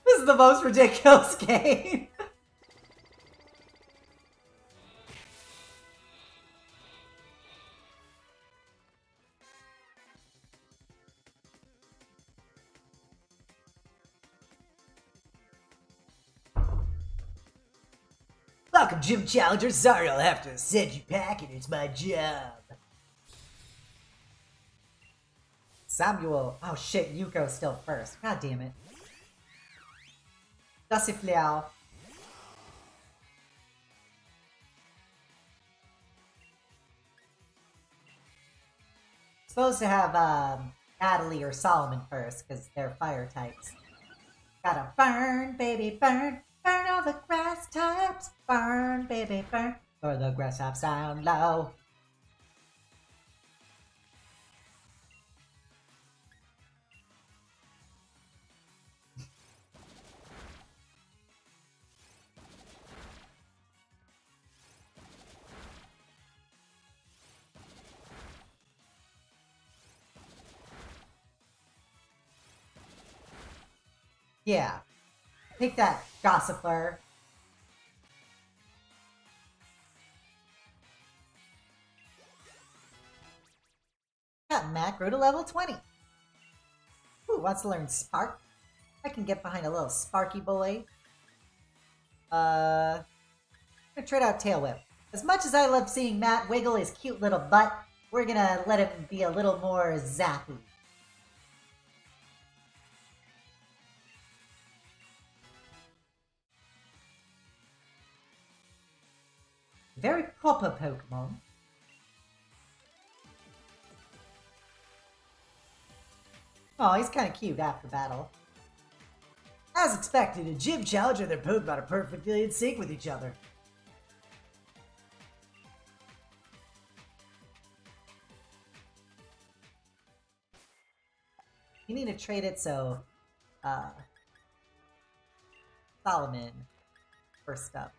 This is the most ridiculous *laughs* game. Gym Challenger. Sorry I'll have to send you packing. It's my job. Samuel. Oh shit, Yuko's still first. God damn it. Dusty Fliao. Supposed to have um, Natalie or Solomon first, because they're fire types. Gotta burn, baby, burn. Burn all the grass types. Burn, baby, burn. Or the grass types down low. Yeah. Take that, Gossiper. Got macro to level 20. Who wants to learn Spark. I can get behind a little Sparky boy. Uh, I'm gonna trade out Tail Whip. As much as I love seeing Matt wiggle his cute little butt, we're gonna let him be a little more zappy. Very proper Pokemon. Oh, he's kind of cute after battle. As expected, a Gym Challenger and their Pokemon are perfectly in sync with each other. You need to trade it so, uh, Solomon first up.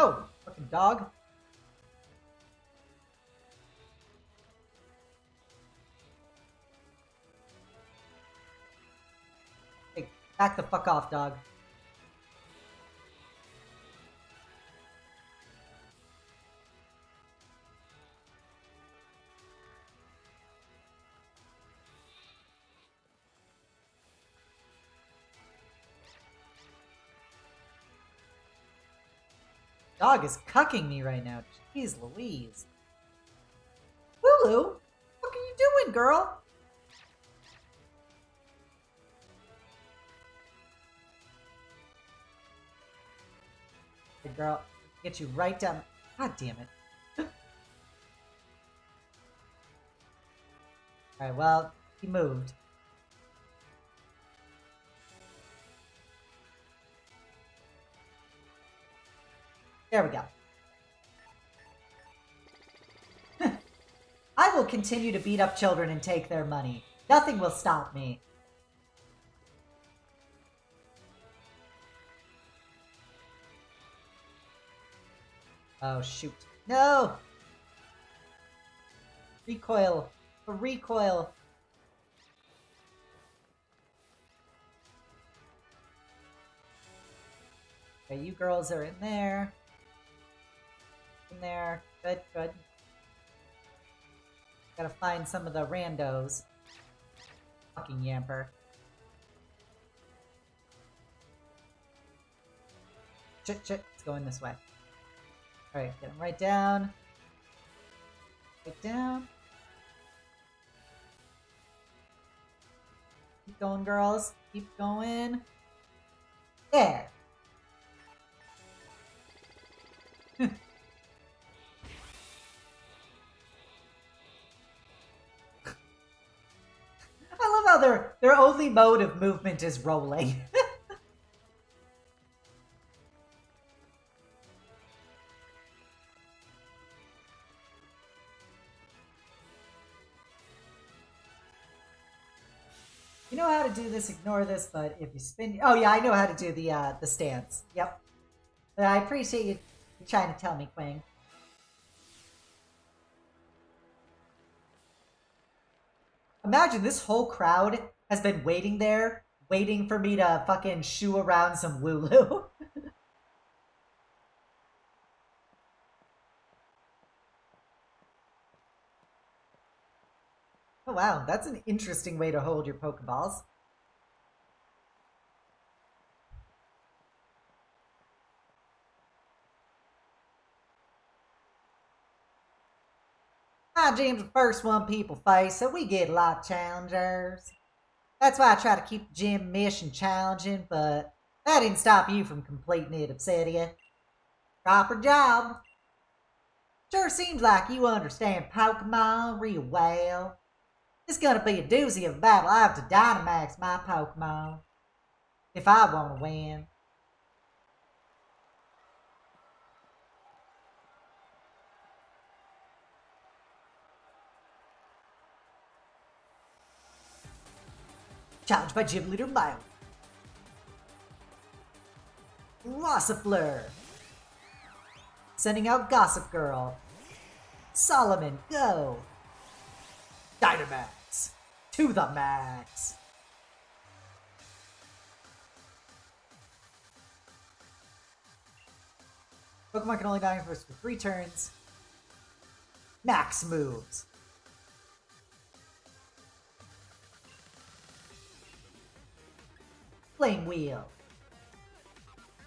Oh, fucking dog. Hey, back the fuck off, dog. Dog is cucking me right now. Jeez Louise. Lulu, what are you doing, girl? Hey, girl, get you right down. God damn it. *laughs* Alright, well, he moved. There we go. *laughs* I will continue to beat up children and take their money. Nothing will stop me. Oh, shoot. No! Recoil. A recoil. Okay, you girls are in there there. Good, good. Gotta find some of the randos. Fucking Yamper. Chit, chit. It's going this way. Alright, get him right down. Right down. Keep going, girls. Keep going. There. Their their only mode of movement is rolling. *laughs* you know how to do this, ignore this, but if you spin Oh yeah, I know how to do the uh the stance. Yep. But I appreciate you trying to tell me, Quang. Imagine this whole crowd has been waiting there, waiting for me to fucking shoo around some Wooloo. *laughs* oh wow, that's an interesting way to hold your Pokeballs. My gym's the first one people face, so we get a lot of challengers. That's why I try to keep the gym mission challenging, but that didn't stop you from completing it, Obsidia. Proper job. Sure seems like you understand Pokemon real well. It's gonna be a doozy of a battle. I have to Dynamax my Pokemon. If I want to win. Challenged by Gym Leader Milo. Gossifleur. Sending out Gossip Girl. Solomon, go. Dynamax. To the max. Pokemon can only die for three turns. Max moves. Flame Wheel.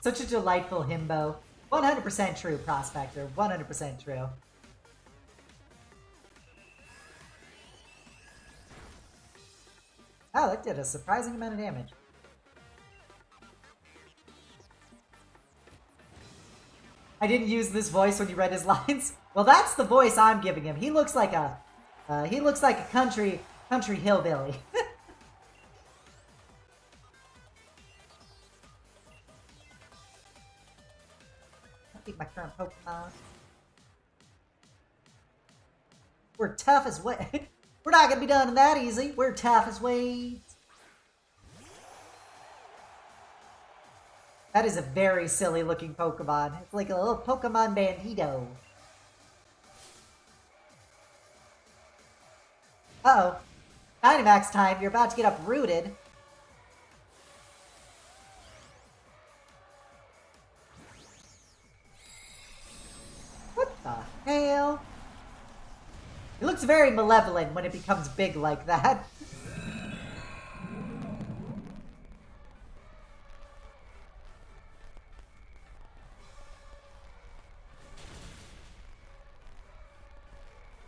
Such a delightful himbo. 100% true, Prospector. 100% true. Oh, that did a surprising amount of damage. I didn't use this voice when you read his *laughs* lines. Well, that's the voice I'm giving him. He looks like a, uh, he looks like a country, country hillbilly. *laughs* We're tough as what? *laughs* We're not gonna be done that easy. We're tough as weeds. That is a very silly looking Pokemon. It's like a little Pokemon Bandito. Uh-oh. Dynamax time, you're about to get uprooted. Hell? It looks very malevolent when it becomes big like that.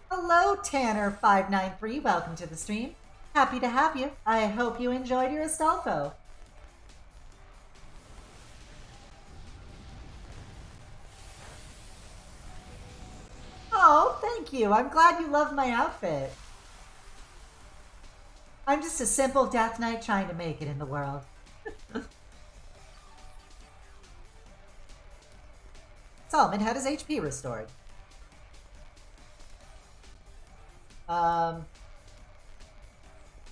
Hello, Tanner593. Welcome to the stream. Happy to have you. I hope you enjoyed your Astolfo. Oh, thank you. I'm glad you love my outfit. I'm just a simple Death Knight trying to make it in the world. *laughs* Solomon had his HP restored. Um,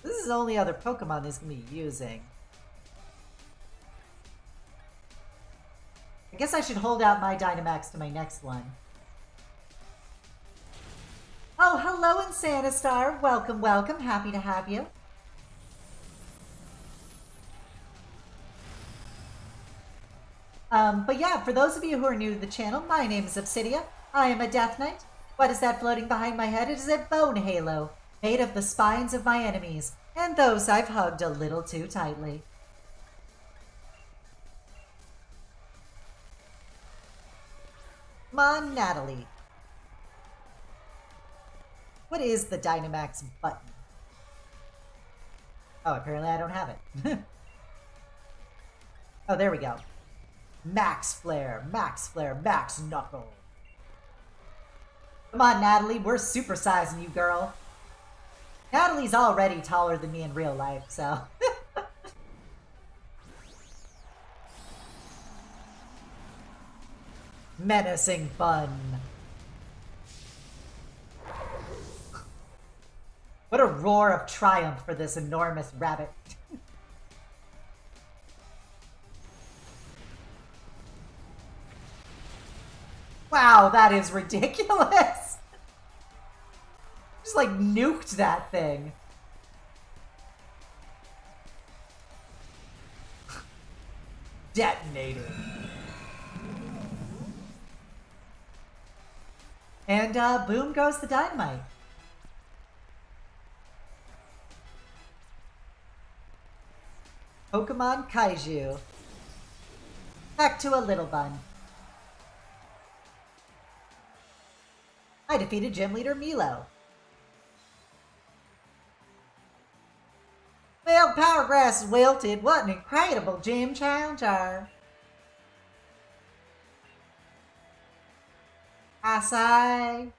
this is the only other Pokemon he's going to be using. I guess I should hold out my Dynamax to my next one. Oh, hello, Insana Star. Welcome, welcome. Happy to have you. Um, but yeah, for those of you who are new to the channel, my name is Obsidia. I am a Death Knight. What is that floating behind my head? It is a bone halo, made of the spines of my enemies, and those I've hugged a little too tightly. Mon Natalie. What is the Dynamax button? Oh, apparently I don't have it. *laughs* oh, there we go. Max Flare, Max Flare, Max Knuckle. Come on, Natalie, we're supersizing you, girl. Natalie's already taller than me in real life, so... *laughs* Menacing fun. What a roar of triumph for this enormous rabbit. wow, that is ridiculous. Just like nuked that thing. Detonated. And uh, boom goes the dynamite. Pokemon Kaiju. Back to a little bun. I defeated Gym Leader Milo. Well, Power Grass is wilted. What an incredible gym challenger. I say.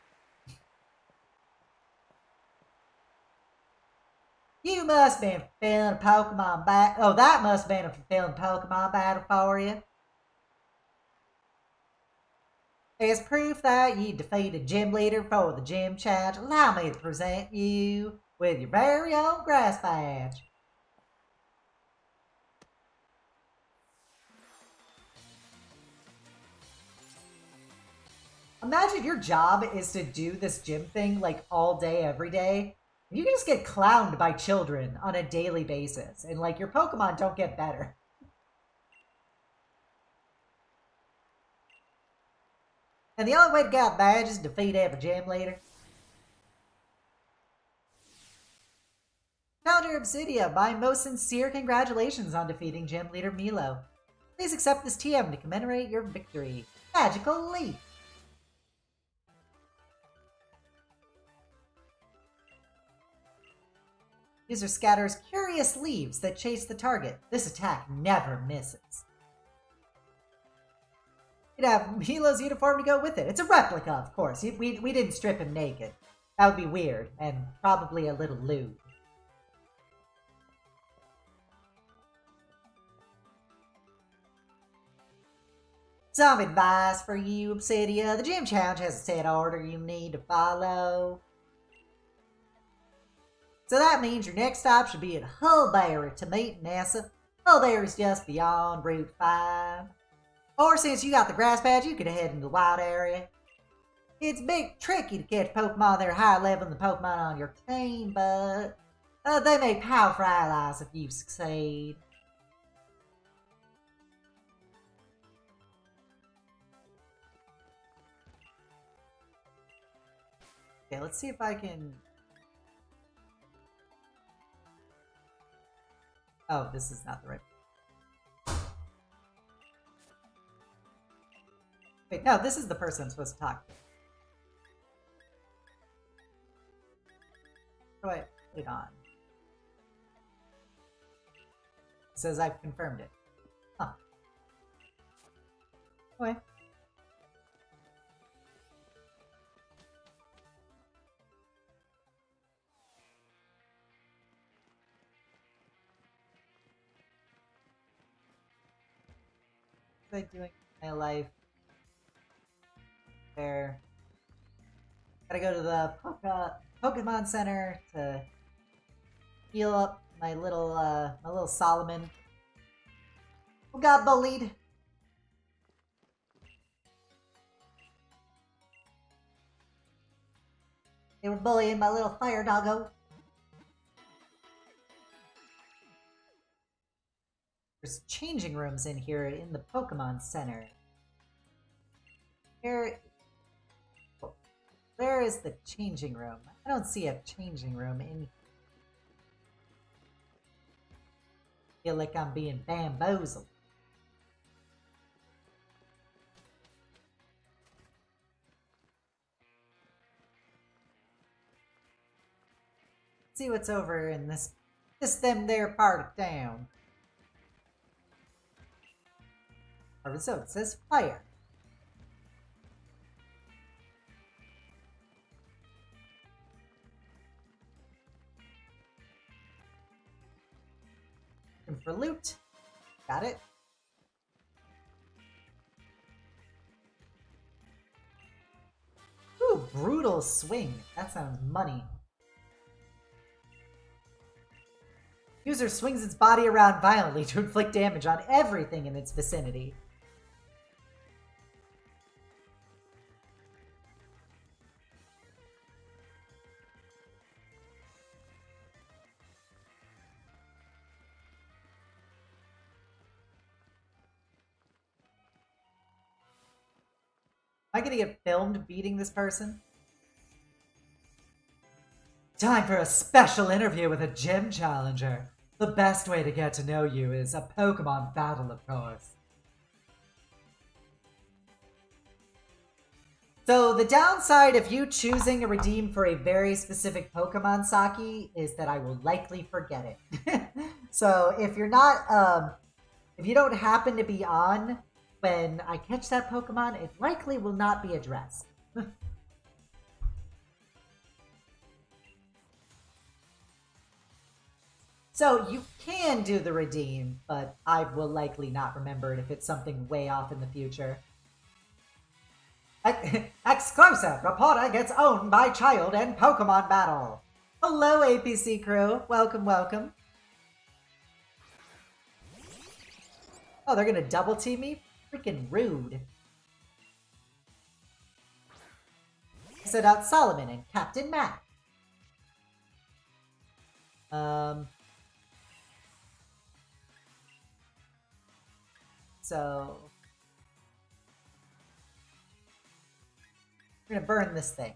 You must been fulfilling a Pokemon battle. Oh, that must been a fulfilling Pokemon battle for you. As proof that you defeated Gym Leader for the Gym Challenge, allow me to present you with your very own grass badge. Imagine your job is to do this gym thing like all day, every day. You can just get clowned by children on a daily basis, and like your Pokemon don't get better. And the only way to get a badge is defeat every gym leader. Founder Obsidia, my most sincere congratulations on defeating gym leader Milo. Please accept this TM to commemorate your victory. Magical Leaf! User scatters curious leaves that chase the target. This attack never misses. You'd have Milo's uniform to go with it. It's a replica, of course. We, we didn't strip him naked. That would be weird, and probably a little lewd. Some advice for you, Obsidia. The gym challenge has a set order you need to follow. So that means your next stop should be at Hulbury to meet Nessa. Hulbury's just beyond Route 5. Or since you got the grass patch, you could head into the wild area. It's a bit tricky to catch Pokemon that are higher level than the Pokemon on your team, but uh, they make powerful allies if you succeed. Okay, let's see if I can Oh, this is not the right. Wait, no, this is the person I'm supposed to talk to. Oh, wait, wait on. It says I've confirmed it. Huh. Okay. I doing in my life? There. Gotta go to the Poke Pokemon Center to heal up my little, uh, my little Solomon. Who got bullied? They were bullying my little fire doggo. There's changing rooms in here in the Pokemon Center. Here, where is the changing room? I don't see a changing room in feel like I'm being bamboozled. see what's over in this This them there part of town. Our result says fire. And for loot. Got it. Ooh, brutal swing. That sounds money. User swings its body around violently to inflict damage on everything in its vicinity. I gonna get filmed beating this person? Time for a special interview with a gym challenger. The best way to get to know you is a Pokemon battle, of course. So the downside of you choosing a redeem for a very specific Pokemon Saki is that I will likely forget it. *laughs* so if you're not, um, if you don't happen to be on when I catch that Pokemon, it likely will not be addressed. *laughs* so you can do the redeem, but I will likely not remember it if it's something way off in the future. *laughs* Exclusive! Reporter gets owned by child in Pokemon battle. Hello, APC crew. Welcome, welcome. Oh, they're gonna double team me? Freaking rude. Set out Solomon and Captain Matt. Um. So. We're gonna burn this thing.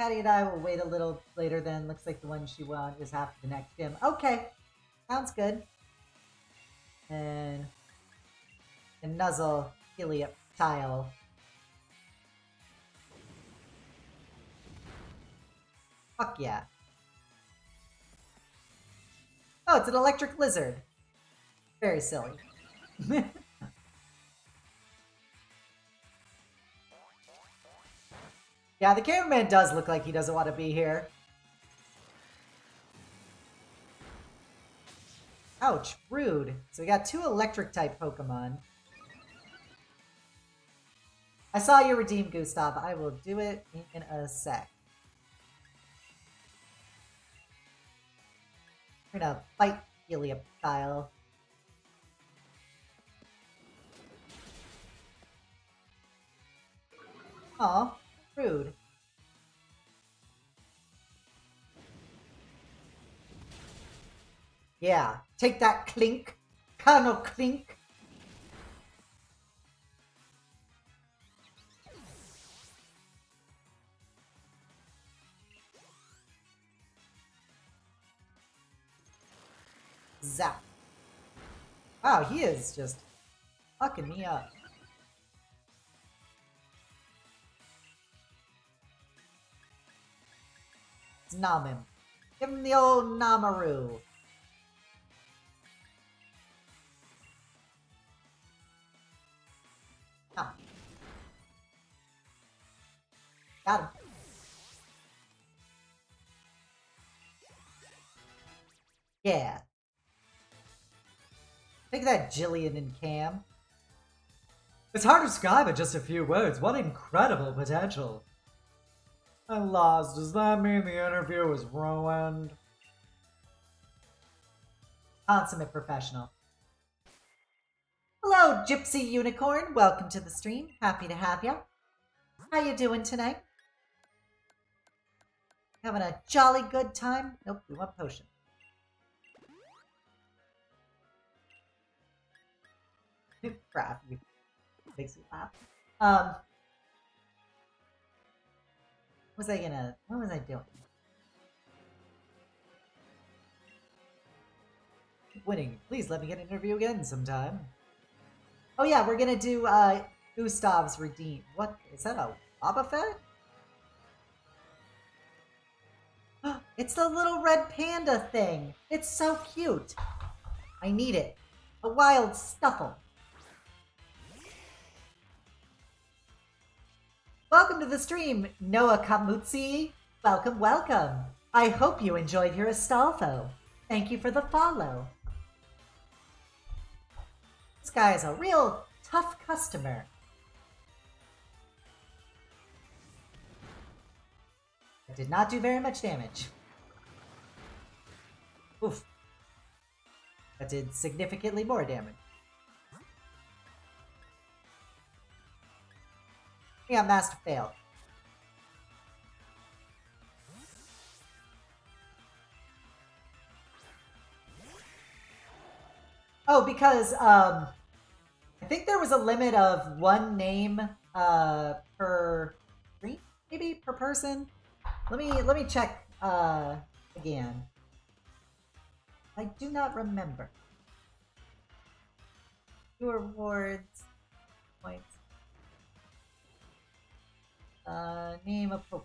Patty and I will wait a little later then. Looks like the one she won is half the next gym. Okay. Sounds good. And a nuzzle Heliop tile. Fuck yeah. Oh, it's an electric lizard. Very silly. *laughs* Yeah, the cameraman does look like he doesn't want to be here. Ouch, rude. So we got two electric type Pokemon. I saw you redeem Gustav. I will do it in a sec. We're gonna fight Heliop style. Aw, Yeah, take that, Klink. Colonel Clink. Zap. Wow, he is just fucking me up. Nom him. Give him the old Namaru. Ah. Got him. Yeah. Think of that Jillian and Cam. It's hard to describe in just a few words. What incredible potential. I lost. Does that mean the interview was ruined? Consummate professional. Hello, Gypsy Unicorn. Welcome to the stream. Happy to have you. How you doing tonight? Having a jolly good time? Nope, we want potion. *laughs* Crap, makes me laugh. Um, was I gonna, what was I doing? Winning. Please let me get an interview again sometime. Oh yeah, we're gonna do uh, Gustav's Redeem. What, is that a Wobbuffet? *gasps* It's the little red panda thing. It's so cute. I need it. A wild Stufful. Welcome to the stream, Noah Kamutsi. Welcome, welcome. I hope you enjoyed your Astolfo. Thank you for the follow. This guy is a real tough customer. I did not do very much damage. Oof. That did significantly more damage. Yeah, Master failed. Oh, because um, I think there was a limit of one name uh, per stream, maybe per person. Let me let me check uh, again. I do not remember. New rewards, points. Uh, name of Pokemon.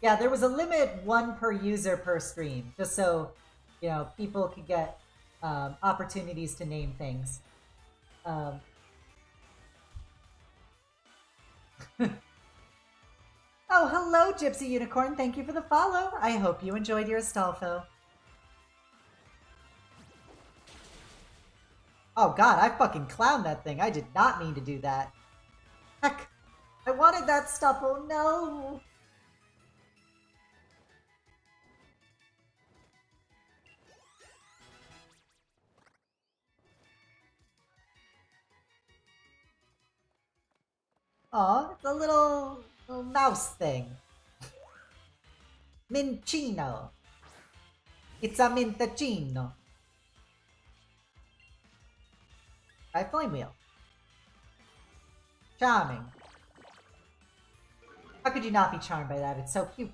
Yeah, there was a limit one per user per stream, just so you know people could get um, opportunities to name things. Um, *laughs* oh, hello, Gypsy Unicorn. Thank you for the follow. I hope you enjoyed your Astolfo. Oh god, I fucking clowned that thing. I did not mean to do that. Heck, I wanted that stuff. Oh no. Oh, it's a little, little mouse thing. Minccino. It's a mintacino. By Flame Wheel. Charming. How could you not be charmed by that? It's so cute.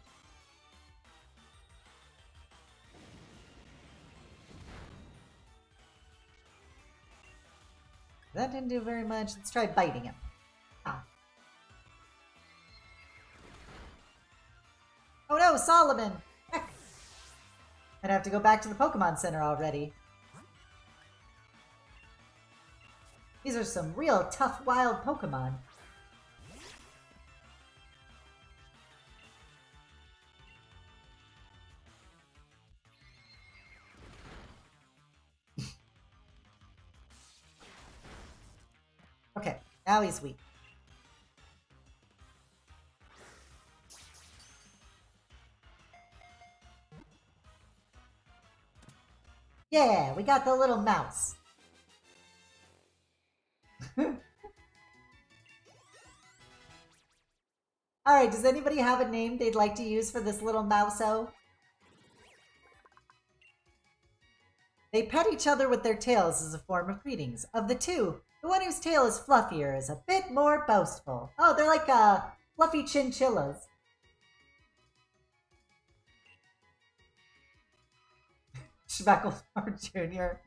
That didn't do very much. Let's try biting him. Ah. Oh no, Solomon! I'd have to go back to the Pokemon Center already. These are some real tough wild Pokemon. *laughs* okay, now he's weak. Yeah, we got the little mouse. Alright, does anybody have a name they'd like to use for this little mouseo? They pet each other with their tails as a form of greetings. Of the two, the one whose tail is fluffier is a bit more boastful. Oh, they're like uh, fluffy chinchillas. *laughs* Schmeckledorf Jr.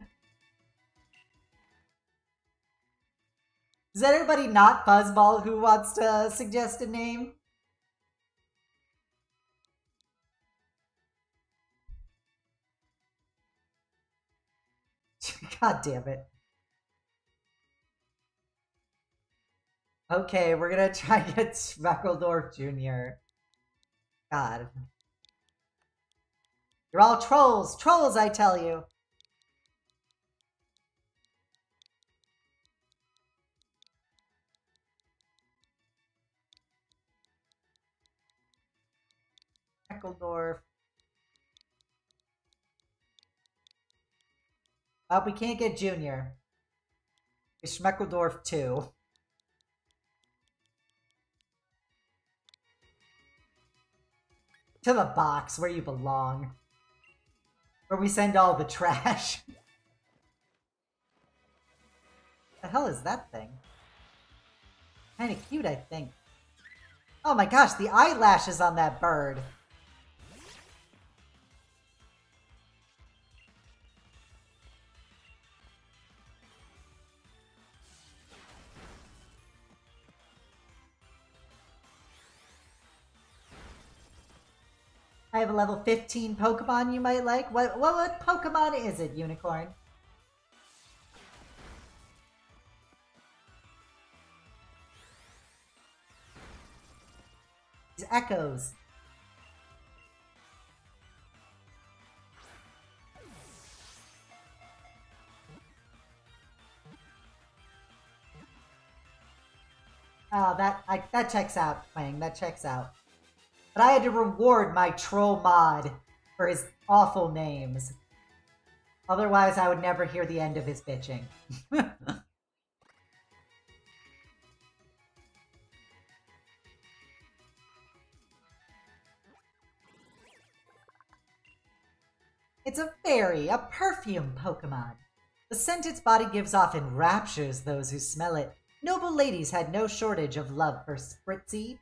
Is anybody not Fuzzball who wants to suggest a name? *laughs* God damn it. Okay, we're gonna *laughs* try and get Schmeckledorf Jr. God. You're all trolls! Trolls, I tell you! Schmeckledorf. Oh, uh, we can't get Junior. Schmeckledorf 2. To the box where you belong. Where we send all the trash. *laughs* the hell is that thing? Kinda cute, I think. Oh my gosh, the eyelashes on that bird. Have a level 15 Pokemon you might like. What, what, what Pokemon is it, Unicorn? Echoes. Oh, that I, that checks out, Twang. That checks out. But I had to reward my troll mod for his awful names. Otherwise, I would never hear the end of his bitching. *laughs* it's a fairy, a perfume Pokemon. The scent its body gives off enraptures those who smell it. Noble ladies had no shortage of love for Spritzee.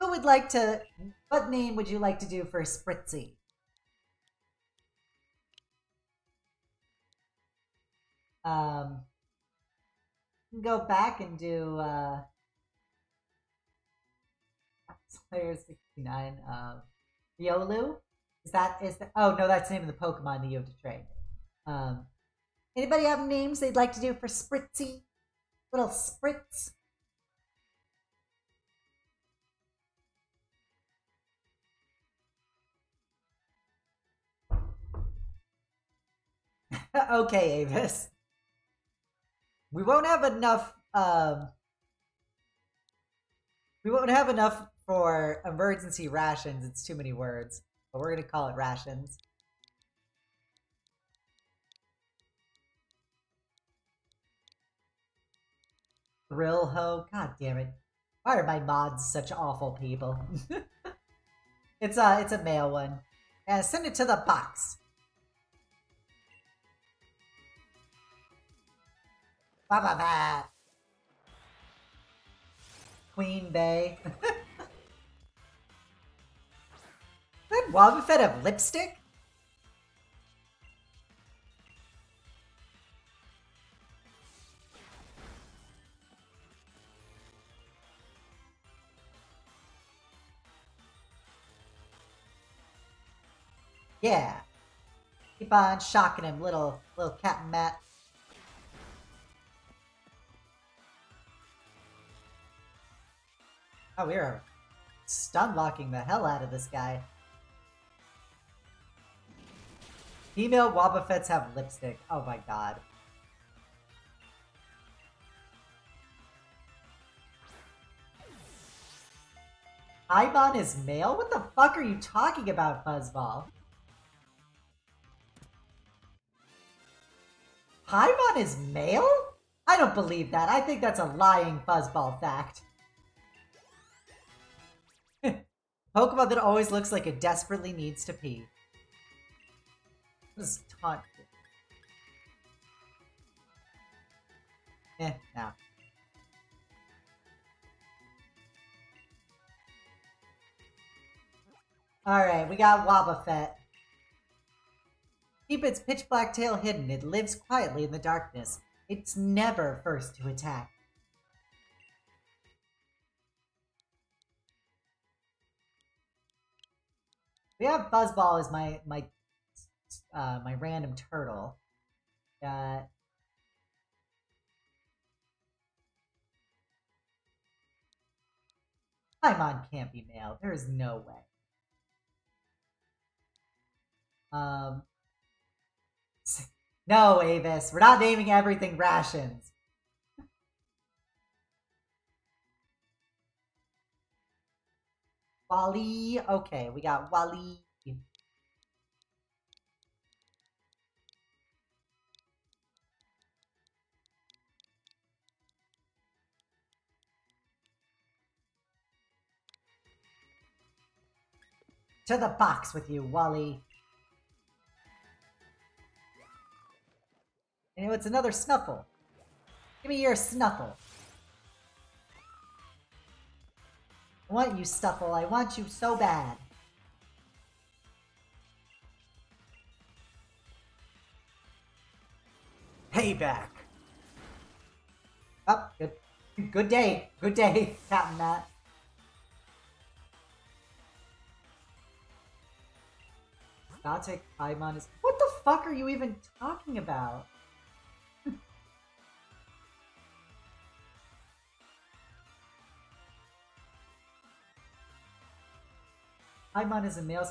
Who would like to... What name would you like to do for Spritzee? Um, go back and do uh, Slayer 69. Uh, Riolu? Is that, is that, oh no, that's the name of the Pokemon that you have to train. Um, anybody have names they'd like to do for Spritzee? Little Spritz? *laughs* okay, Avis. We won't have enough, um... We won't have enough for emergency rations. It's too many words. But we're gonna call it rations. Thrill Ho. God damn it. Why are my mods such awful people? *laughs* it's a it's a male one. Yeah, send it to the box. Ba ba ba. Queen Bay. Did Wobbuffet have lipstick? Yeah. Keep on shocking him, little little Captain Matt. Oh, we are stun locking the hell out of this guy. Female Wobbuffets have lipstick. Oh my god. Paimon is male? What the fuck are you talking about, Fuzzball? Paimon is male? I don't believe that. I think that's a lying fuzzball fact. Pokemon that always looks like it desperately needs to pee. Just taunt. Eh, now. Alright, we got Wobbuffet. Keep its pitch black tail hidden. It lives quietly in the darkness. It's never first to attack. We have Buzzball as my my uh, my random turtle. Got Paimon can't be male. There is no way. Um, *laughs* no, Avis, we're not naming everything rations. Wally. Okay, we got Wally. To the box with you, Wally. You know, it's another Snuffle. Give me your Snuffle. I want you, Stufful. I want you so bad. Payback. Oh, good. Good day. Good day, *laughs* Captain Matt. Exotic Paimon is. What the fuck are you even talking about? Paimon is a male.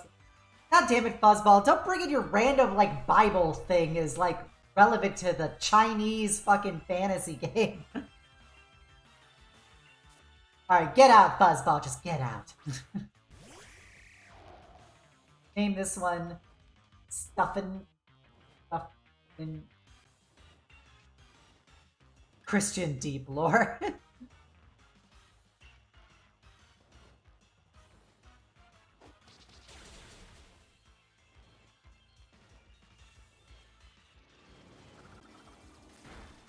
God damn it, Fuzzball! Don't bring in your random like Bible thing is like relevant to the Chinese fucking fantasy *laughs* game. All right, get out, Fuzzball. Just get out. *laughs* Name this one Stuffin. Stuffin. Christian Deep Lore. *laughs*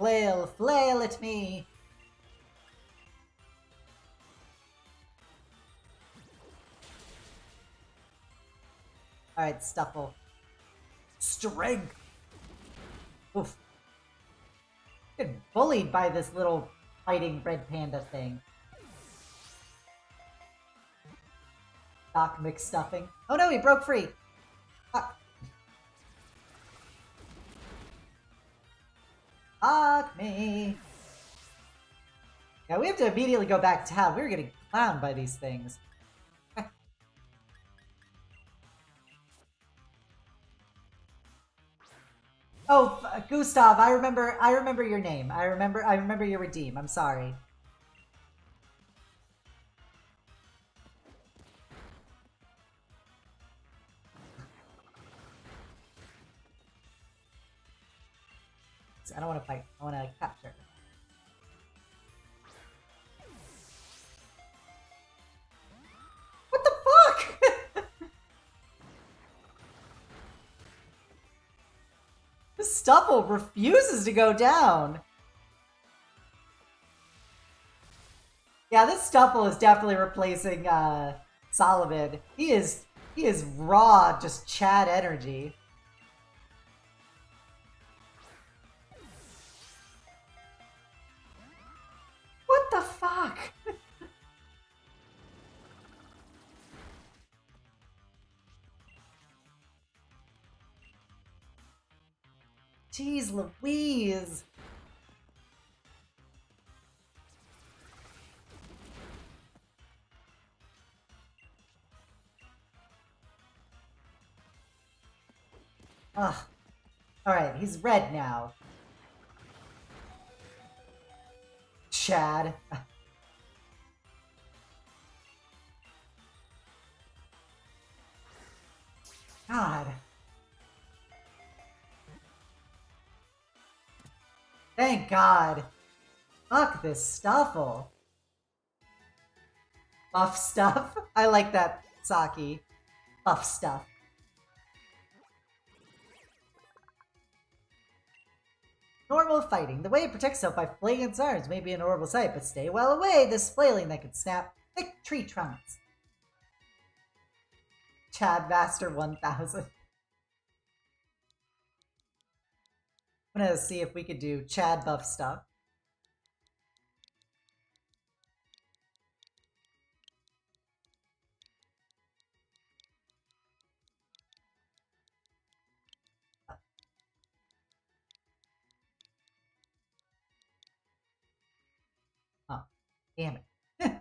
flail, flail at me! Alright, Stufful. Strength! Oof. Getting bullied by this little fighting red panda thing. Doc McStuffing. Oh no, he broke free! Fuck me! Yeah, we have to immediately go back to town. We were getting clowned by these things. *laughs* Oh, Gustav, I remember I remember your name. I remember I remember your redeem. I'm sorry. I don't want to fight. I want to capture. What the fuck? *laughs* this Stufful refuses to go down. Yeah, this Stufful is definitely replacing uh, Solomon. He is he is raw, just Chad energy. Jeez Louise. Ugh. Alright, he's red now. Chad. *laughs* God. Thank God. Fuck this Stufful. Buff stuff. *laughs* I like that, Saki. Buff stuff. Normal fighting. The way it protects itself by flailing its arms may be an horrible sight, but stay well away. This flailing that can snap thick tree trunks. Chad Master 1000. Gonna see if we could do Chad buff stuff. Oh, damn it. *laughs*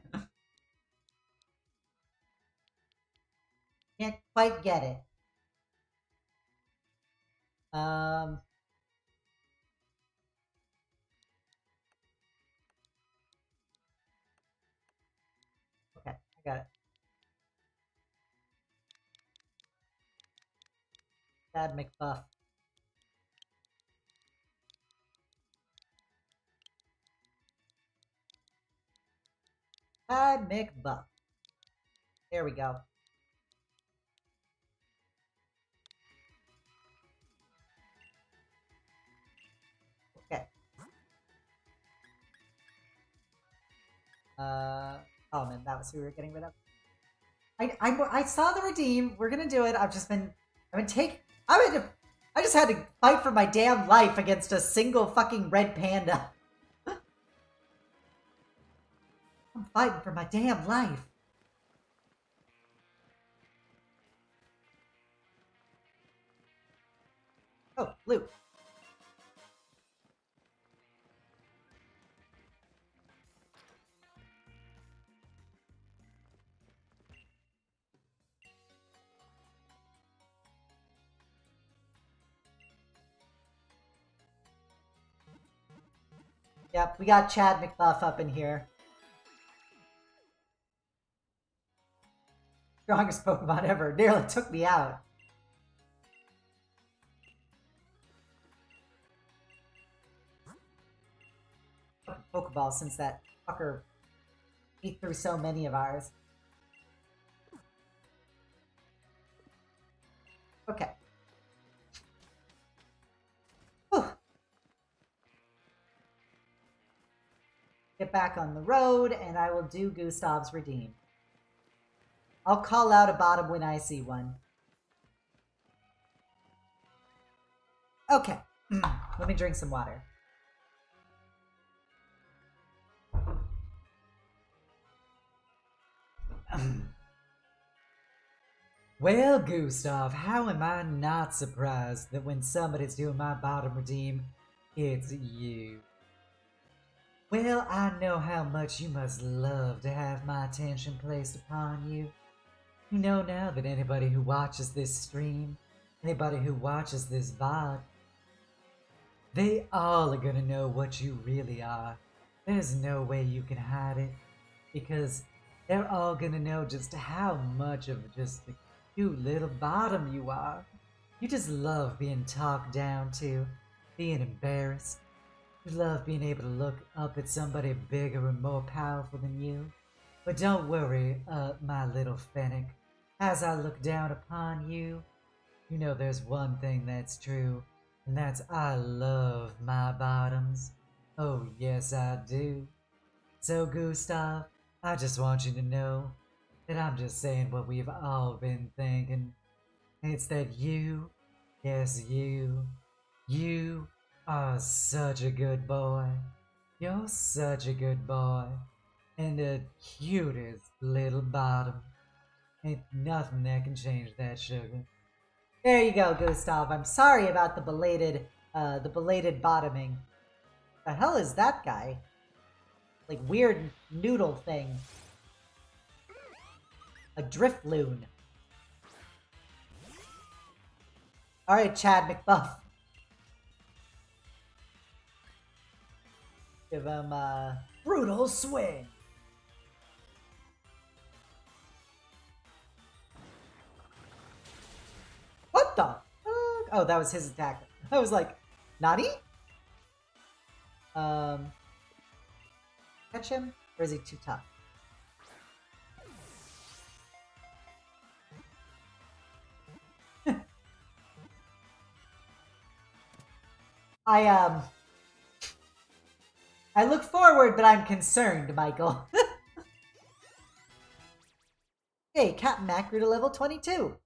Can't quite get it. Um... I got it. Chad McBuff. Chad McBuff. There we go. Okay. Uh, oh man, that was who we were getting rid of. I, I, I saw the redeem. We're gonna do it. I've just been, I've been take. I had to, I just had to fight for my damn life against a single fucking red panda. *laughs* I'm fighting for my damn life. Oh, loot. Yep, we got Chad McBuff up in here. *laughs* Strongest Pokemon ever. Nearly took me out. Pokeball since that fucker ate through so many of ours. Okay. Get back on the road, and I will do Gustav's Redeem. I'll call out a bottom when I see one. Okay. *clears throat* Let me drink some water. *clears throat* Well, Gustav, how am I not surprised that when somebody's doing my bottom redeem, it's you? Well, I know how much you must love to have my attention placed upon you. You know now that anybody who watches this stream, anybody who watches this VOD, they all are gonna know what you really are. There's no way you can hide it, because they're all gonna know just how much of just a cute little bottom you are. You just love being talked down to, being embarrassed. You love being able to look up at somebody bigger and more powerful than you. But don't worry, uh, my little fennec. As I look down upon you, you know there's one thing that's true, and that's I love my bottoms. Oh, yes, I do. So, Gustav, I just want you to know that I'm just saying what we've all been thinking. It's that you, yes, you, you are such a good boy. You're such a good boy. And the cutest little bottom. Ain't nothing that can change that sugar. There you go, Gustav. I'm sorry about the belated, uh, the belated bottoming. The hell is that guy? Like weird noodle thing. A Drifloon. Alright, Chad McBuff. Give him a brutal swing. What the fuck? Oh, that was his attack. I was like, Nani? Um, catch him? Or is he too tough? *laughs* I, um... I look forward, but I'm concerned, Michael. *laughs* hey, Captain Mac grew to level 22.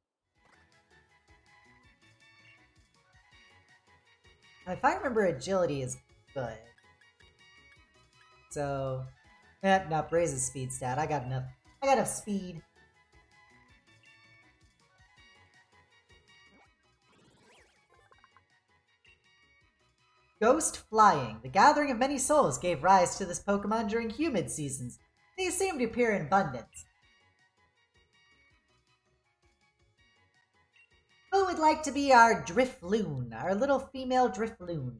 If I remember, agility is good. So, eh, no, raises speed stat. I got enough. I got enough speed. Ghost Flying. The gathering of many souls gave rise to this Pokemon during humid seasons. These seem to appear in abundance. Who would like to be our Drifloon, our little female Drifloon?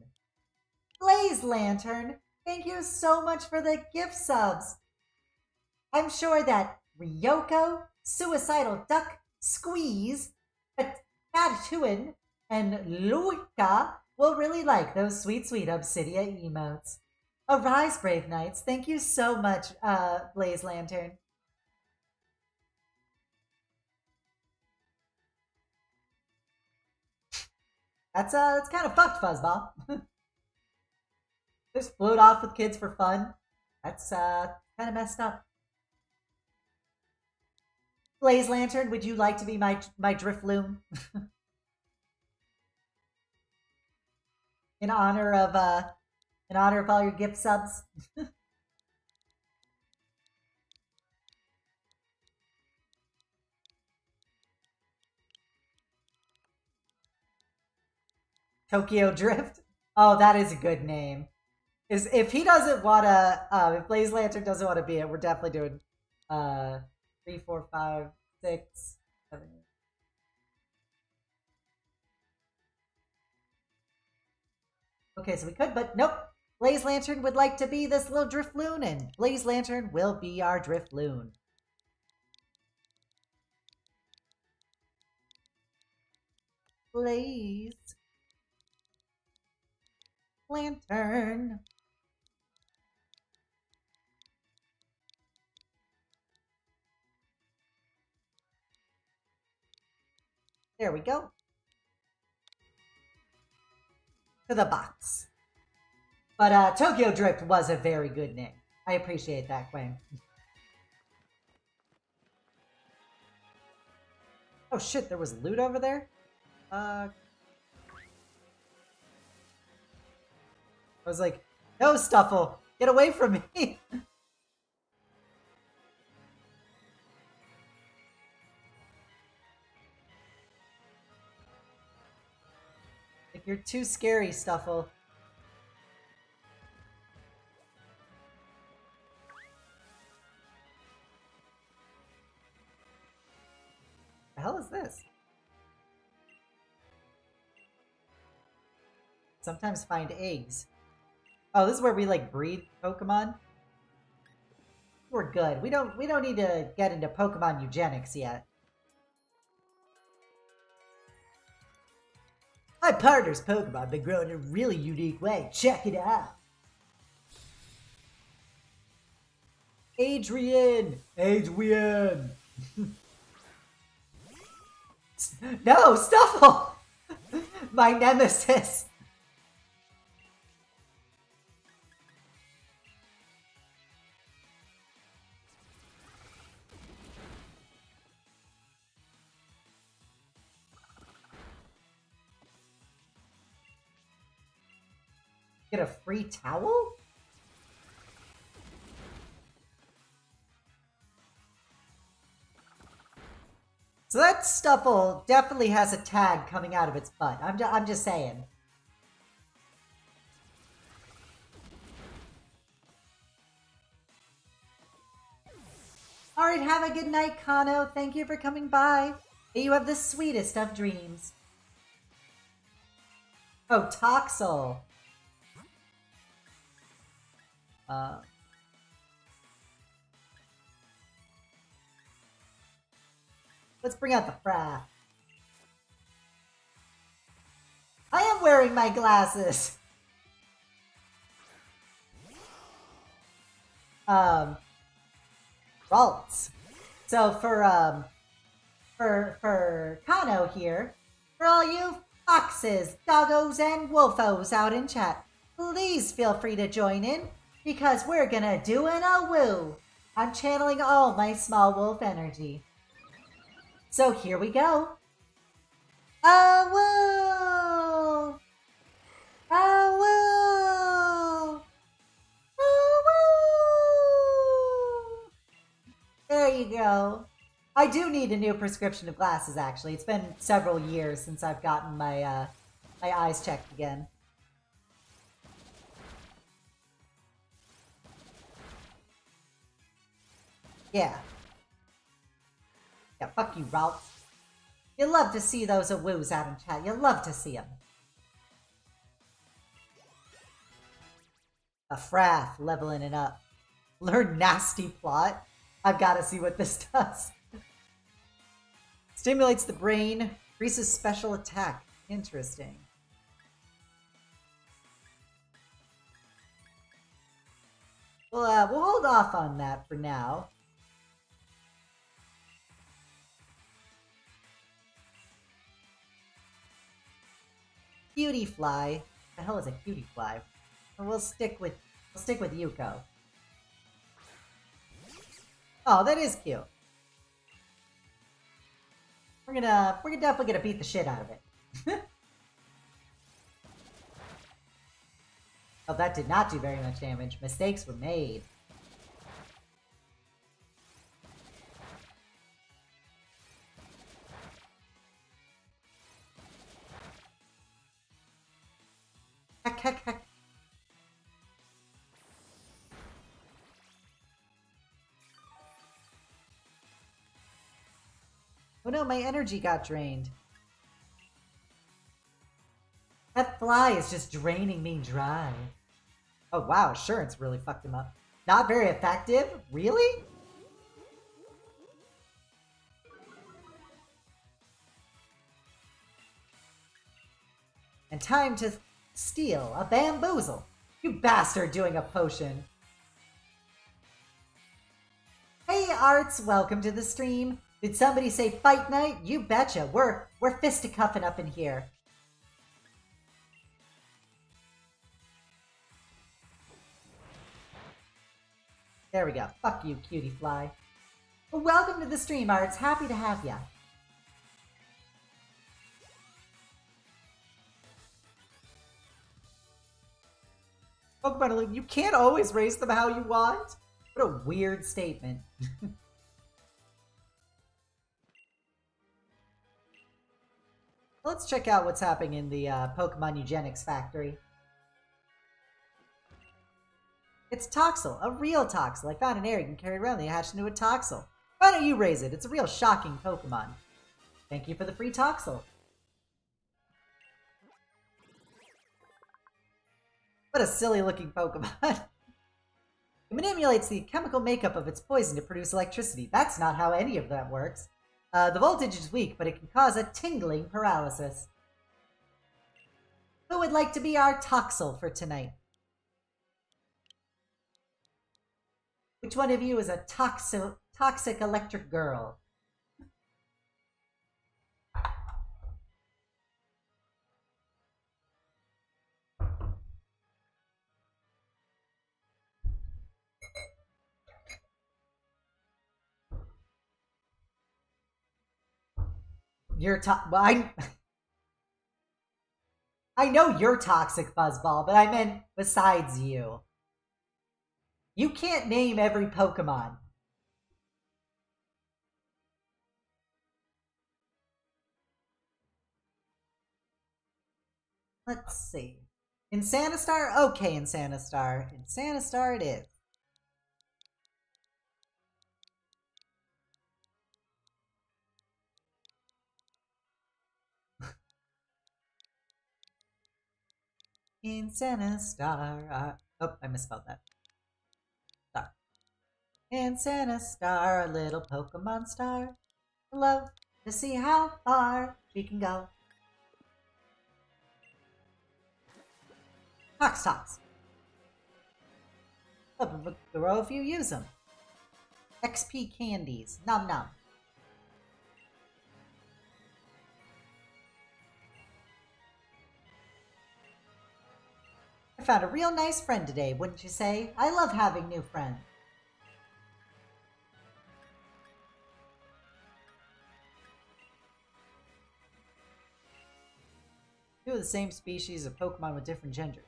Blaze Lantern, thank you so much for the gift subs. I'm sure that Ryoko, Suicidal Duck, Squeeze, Fatatuin, and Luika will really like those sweet, sweet Obsidia emotes. Arise, Brave Knights. Thank you so much, uh, Blaze Lantern. That's uh, that's kind of fucked, Fuzzball. *laughs* Just float off with kids for fun. That's uh, kind of messed up. Blaze Lantern, would you like to be my my Drifloon? *laughs* in honor of uh, in honor of all your gift subs. *laughs* Tokyo Drift. Oh, that is a good name. Is if he doesn't want to, uh, if Blaze Lantern doesn't want to be it, we're definitely doing uh three, four, five, six, Okay, so we could, but nope. Blaze Lantern would like to be this little Drifloon, and Blaze Lantern will be our Drifloon. Blaze Lantern. There we go. To the box. But uh, Tokyo Drift was a very good name. I appreciate that, Quang. Oh shit, there was loot over there? Uh... I was like, no, Stufful! Get away from me! *laughs* you're too scary, Stufful. The hell is this? Sometimes find eggs. Oh, this is where we like breed Pokemon. We're good. We don't we don't need to get into Pokemon eugenics yet. My partner's Pokemon have been growing in a really unique way. Check it out. Adrian! Adrian! *laughs* no, Stufful! *laughs* My nemesis! Get a free towel? So that Stufful definitely has a tag coming out of its butt. I'm, ju I'm just saying. Alright, have a good night, Kano. Thank you for coming by. You have the sweetest of dreams. Oh, Toxel. Uh, let's bring out the Frath. I am wearing my glasses. Um, Ralts. So for um, for for Kano here, for all you foxes, doggos, and wolfos out in chat, please feel free to join in because we're gonna do an a woo. I'm channeling all my small wolf energy. So here we go. A woo! A woo! A woo! There you go. I do need a new prescription of glasses, actually. It's been several years since I've gotten my, uh, my eyes checked again. Yeah. Yeah, fuck you, Ralph. You love to see those awoos out in chat. You love to see them. A Frath leveling it up. Learn nasty plot. I've got to see what this *laughs* does. Stimulates the brain. Increases special attack. Interesting. Well, uh, we'll hold off on that for now. Cutiefly. The hell is a Cutiefly? we'll stick with we'll stick with Yuko. Oh, that is cute. We're gonna we're definitely gonna beat the shit out of it. *laughs* oh, that did not do very much damage. Mistakes were made. Heck, *laughs* heck. Oh no, my energy got drained. That fly is just draining me dry. Oh wow, assurance really fucked him up. Not very effective? Really? And time to steal a bamboozle. You bastard doing a potion. Hey Arts, welcome to the stream. Did somebody say fight night? You betcha. We're we're fisticuffing up in here. There we go. Fuck you, cutie fly. Welcome to the stream, Arts. Happy to have ya. Pokemon Elite, you can't always raise them how you want. What a weird statement. *laughs* Let's check out what's happening in the uh, Pokemon Eugenics Factory. It's Toxel, a real Toxel. I found an you can carry around. They hatched into a Toxel. Why don't you raise it? It's a real shocking Pokemon. Thank you for the free Toxel. What a silly looking Pokemon. *laughs* it manipulates the chemical makeup of its poison to produce electricity. That's not how any of that works. Uh, the voltage is weak, but it can cause a tingling paralysis. Who would like to be our Toxel for tonight? Which one of you is a toxic, toxic electric girl? You're to- well, I *laughs* I know you're toxic, Buzzball, but I meant besides you. You can't name every Pokemon. Let's see. In Sanistar? Okay, in Sanistar. In Sanistar it is. In Sanistar. Uh, oh, I misspelled that. Star. In Sanistar, a little Pokemon star. Love to see how far we can go. Tox Tox. The row if you use them. XP candies. Nom nom. I found a real nice friend today, wouldn't you say? I love having new friends. Two of the same species of Pokemon with different genders.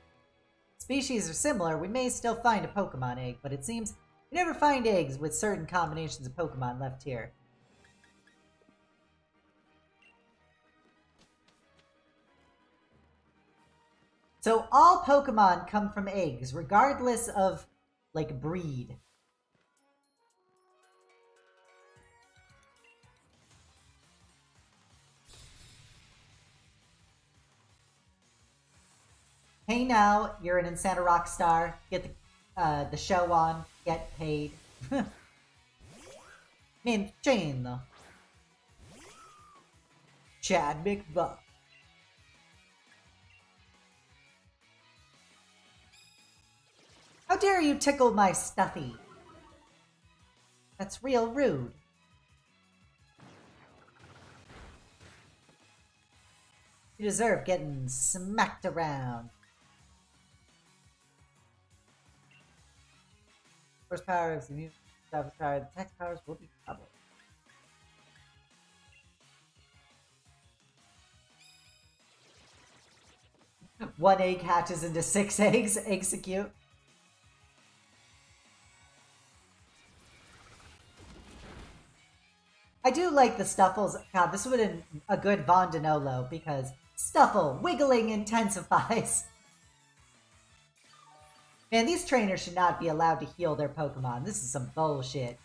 Species are similar, we may still find a Pokemon egg, but it seems we never find eggs with certain combinations of Pokemon left here. So all Pokemon come from eggs, regardless of, like, breed. Hey now, you're an Insana rock star. Get the, uh, the show on. Get paid. *laughs* Minccino. Chad McBuff. How dare you tickle my stuffy? That's real rude. You deserve getting smacked around. Horsepower of the music power, the text powers will be doubled. *laughs* One egg hatches into six *laughs* eggs. Execute. I do like the Stuffuls. God, this would have a good Vondanolo because Stufful wiggling intensifies. Man, these trainers should not be allowed to heal their Pokemon. This is some bullshit.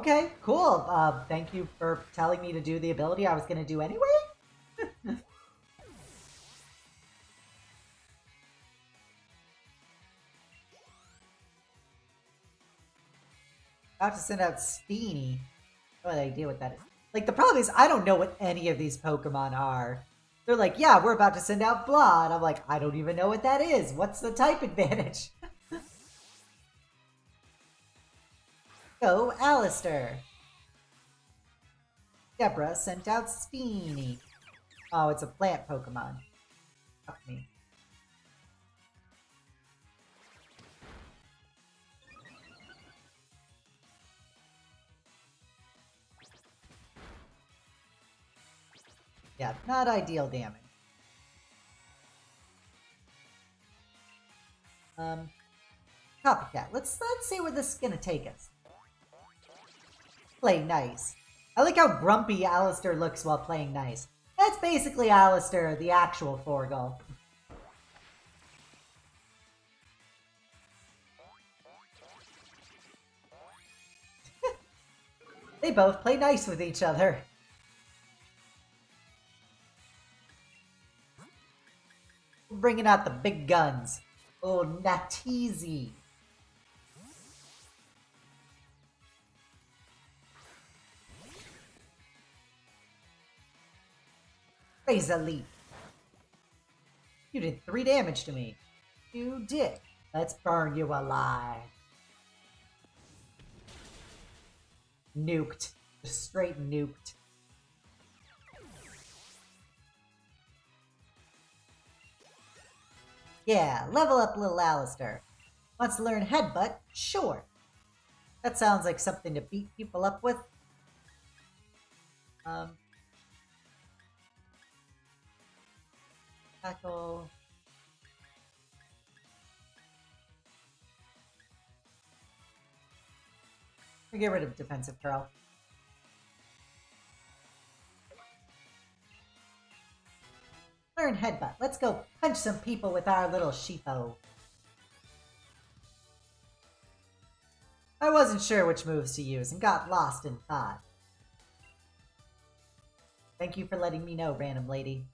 Okay, cool. Uh, thank you for telling me to do the ability I was going to do anyway. *laughs* About to send out Steenee. What idea what that is? Like, the problem is, I don't know what any of these Pokemon are. They're like, yeah, we're about to send out blah. And I'm like, I don't even know what that is. What's the type advantage? Go, Allister. Deborah sent out Steenee. Oh, it's a plant Pokemon. Fuck me. Yeah, not ideal damage. Um, copycat. Let's let's see where this is gonna take us. Play nice. I like how grumpy Allister looks while playing nice. That's basically Allister, the actual Forgle. *laughs* they both play nice with each other. Bringing out the big guns. Oh, not Leaf. You did three damage to me. You dick. Let's burn you alive. Nuked. Just straight nuked. Yeah, level up little Allister. Wants to learn Headbutt? Sure. That sounds like something to beat people up with. Um, tackle. We get rid of defensive curl. Learn headbutt. Let's go punch some people with our little sheepo. I wasn't sure which moves to use and got lost in thought. Thank you for letting me know, random lady.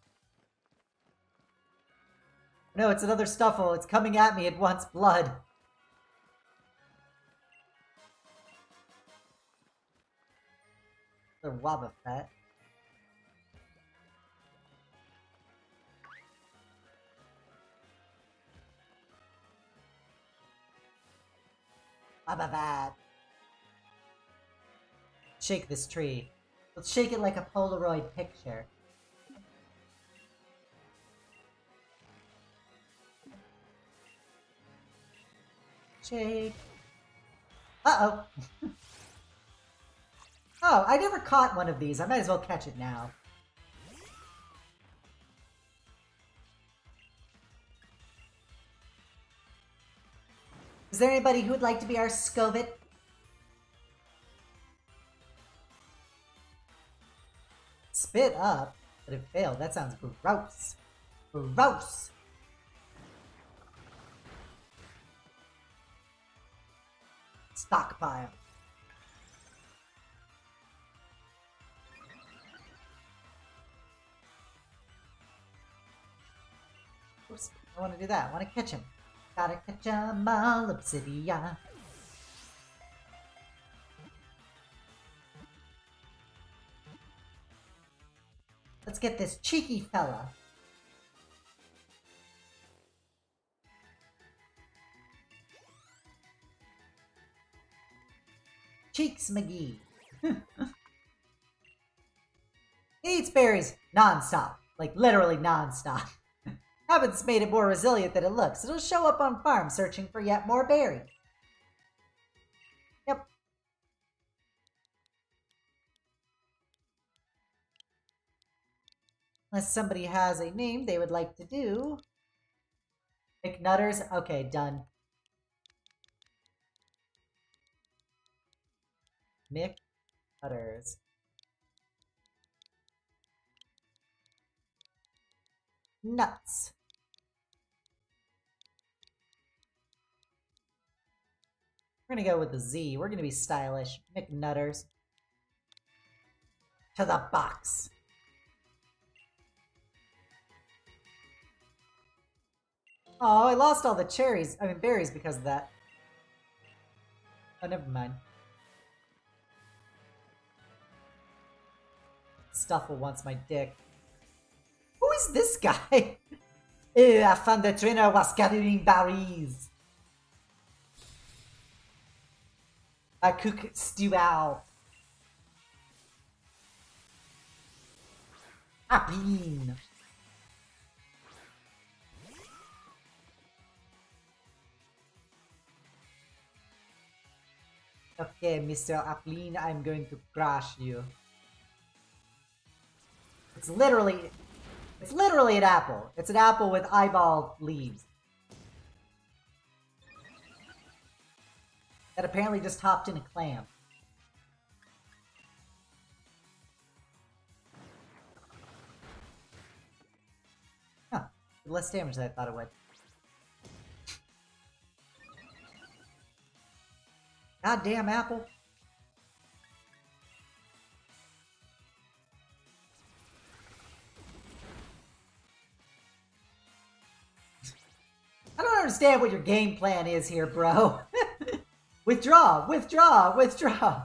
No, it's another Stufful. It's coming at me. It wants blood. The Wobbuffet. Wobbuffet. Shake this tree. Let's shake it like a Polaroid picture. Shake. Uh-oh. *laughs* oh, I never caught one of these. I might as well catch it now. Is there anybody who would like to be our Skwovet? Spit up? But it failed. That sounds gross. Gross! Stockpile. Oops, I want to do that. I want to catch him. Gotta catch him all obsidian. Let's get this cheeky fella. Cheeks McGee. he *laughs* eats berries non-stop. Like, literally non-stop. *laughs* Habits made it more resilient than it looks. It'll show up on farms searching for yet more berries. Yep. Unless somebody has a name they would like to do. McNutters? Okay, done. Mick Butters. Nuts. We're gonna go with the Z. We're gonna be stylish. McNutters. To the box. Oh, I lost all the cherries. I mean berries because of that. Oh, never mind. Stufful wants my dick. Who is this guy? *laughs* Ew, eh, I found the trainer was gathering berries. I cook stew out. Ah, Appeline. Okay, Mr. Appeline, I'm going to crush you. It's literally, it's literally an apple. It's an apple with eyeball leaves. That apparently just hopped in a clam. Huh. Less damage than I thought it would. Goddamn apple. I don't understand what your game plan is here, bro. *laughs* withdraw, withdraw, withdraw.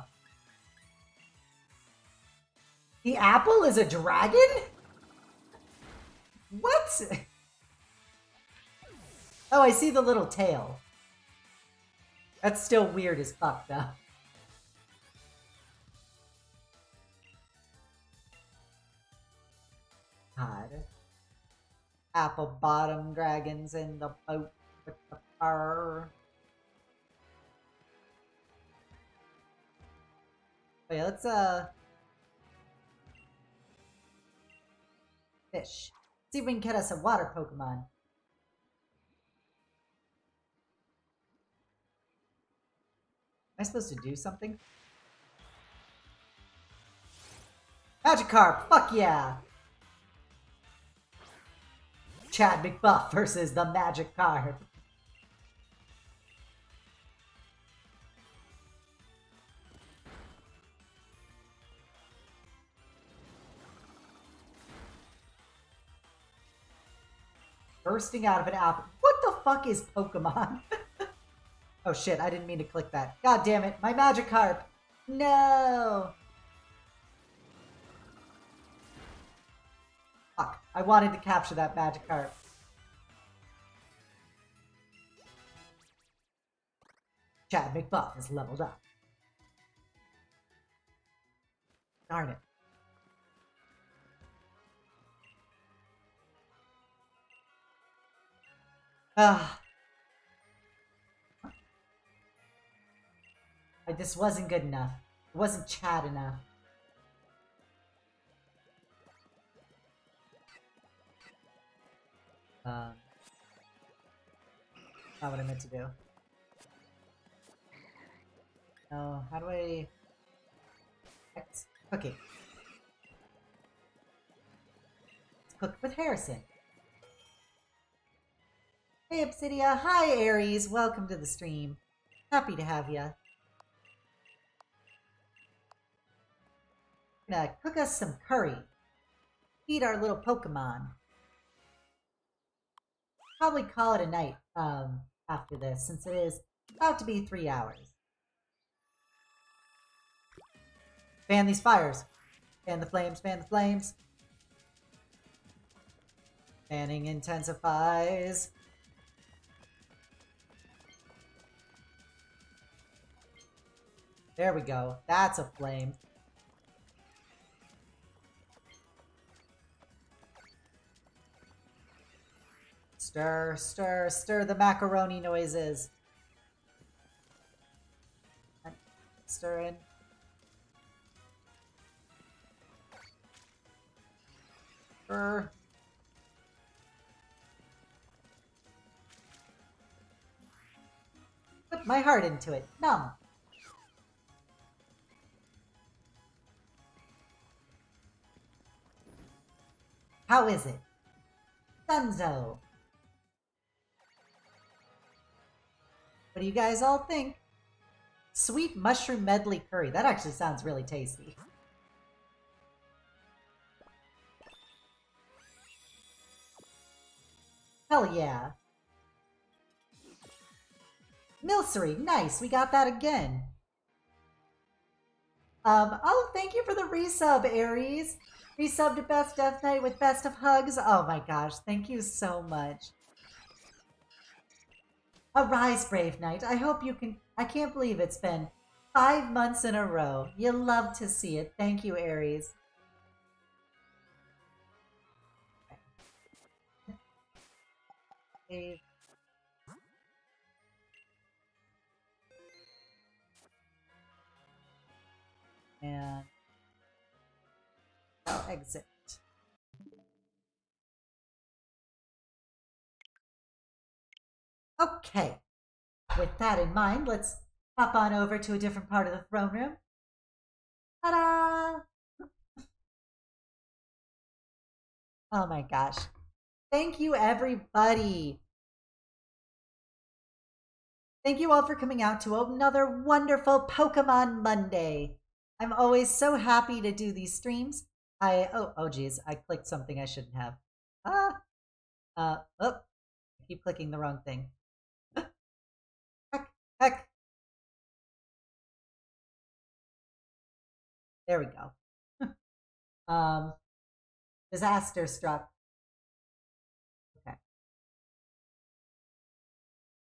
The apple is a dragon? What? *laughs* Oh, I see the little tail. That's still weird as fuck, though. God. Apple bottom dragons in the boat with the fur. Wait, let's, uh... Fish. See if we can get us a water Pokemon. Am I supposed to do something? Magikarp! Fuck yeah! Chad McBuff versus the Magic Magikarp. Bursting out of an apple. What the fuck is Pokemon? *laughs* oh shit, I didn't mean to click that. God damn it, my Magikarp! No! I wanted to capture that Magikarp. Chad McBuff is leveled up. Darn it. Ah. I just wasn't good enough. It wasn't Chad enough. Um, not what I meant to do. No, how do I... X? Okay. Let's cook with Harrison. Hey Obsidia, hi Aries, welcome to the stream. Happy to have you. Gonna cook us some curry. Feed our little Pokemon. Probably call it a night um, after this, since it is about to be three hours. Fan these fires. Fan the flames, fan the flames. Fanning intensifies. There we go. That's a flame. Stir, stir, stir the macaroni noises. Stir in. Stir. Put my heart into it. Numb. How is it? Dunzo. What do you guys all think? Sweet mushroom medley curry. That actually sounds really tasty. Hell yeah. Milcery, nice. We got that again. Um, oh, thank you for the resub, Aries. Resub to Best Death Knight with Best of Hugs. Oh my gosh, thank you so much. Arise, Brave Knight. I hope you can. I can't believe it's been five months in a row. You love to see it. Thank you, Aries. And I'll exit. Okay. With that in mind, let's hop on over to a different part of the throne room. Ta-da! Oh my gosh. Thank you, everybody. Thank you all for coming out to another wonderful Pokemon Monday. I'm always so happy to do these streams. I oh oh geez, I clicked something I shouldn't have. Ah, uh, oh, I keep clicking the wrong thing. Heck. There we go. *laughs* um, disaster struck. Okay,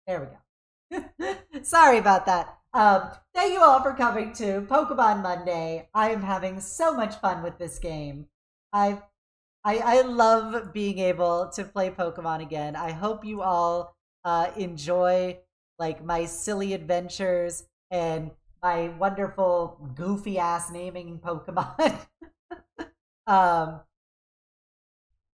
there we go. *laughs* Sorry about that. Um, thank you all for coming to Pokemon Monday. I am having so much fun with this game. I, I, I love being able to play Pokemon again. I hope you all uh, enjoy like my silly adventures and my wonderful goofy ass naming Pokemon. *laughs* um,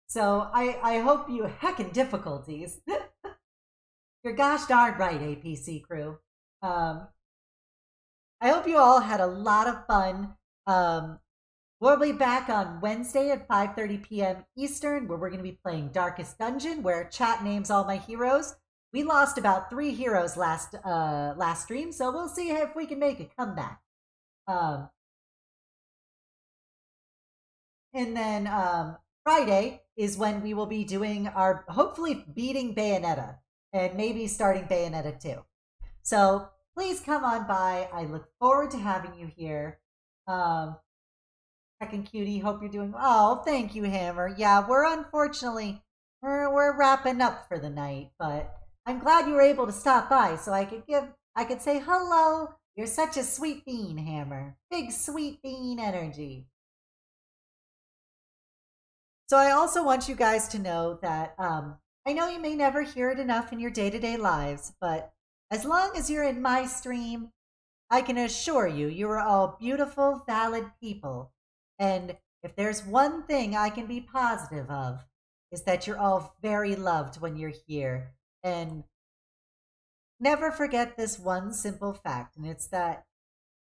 so I I hope you heckin' difficulties. *laughs* You're gosh darn right, APC crew. Um, I hope you all had a lot of fun. Um, we'll be back on Wednesday at 5:30 p.m. Eastern, where we're going to be playing Darkest Dungeon, where chat names all my heroes. We lost about three heroes last uh, last stream, so we'll see if we can make a comeback. Um, and then um, Friday is when we will be doing our hopefully beating Bayonetta and maybe starting Bayonetta 2. So please come on by. I look forward to having you here. Um, second cutie, hope you're doing well. Oh, thank you, Hammer. Yeah, we're unfortunately we're we're wrapping up for the night, but I'm glad you were able to stop by so I could give I could say hello. You're such a sweet bean, Hammer. Big sweet bean energy. So I also want you guys to know that um, I know you may never hear it enough in your day to day lives, but as long as you're in my stream, I can assure you, you are all beautiful, valid people. And if there's one thing I can be positive of, is that you're all very loved when you're here. And never forget this one simple fact, and it's that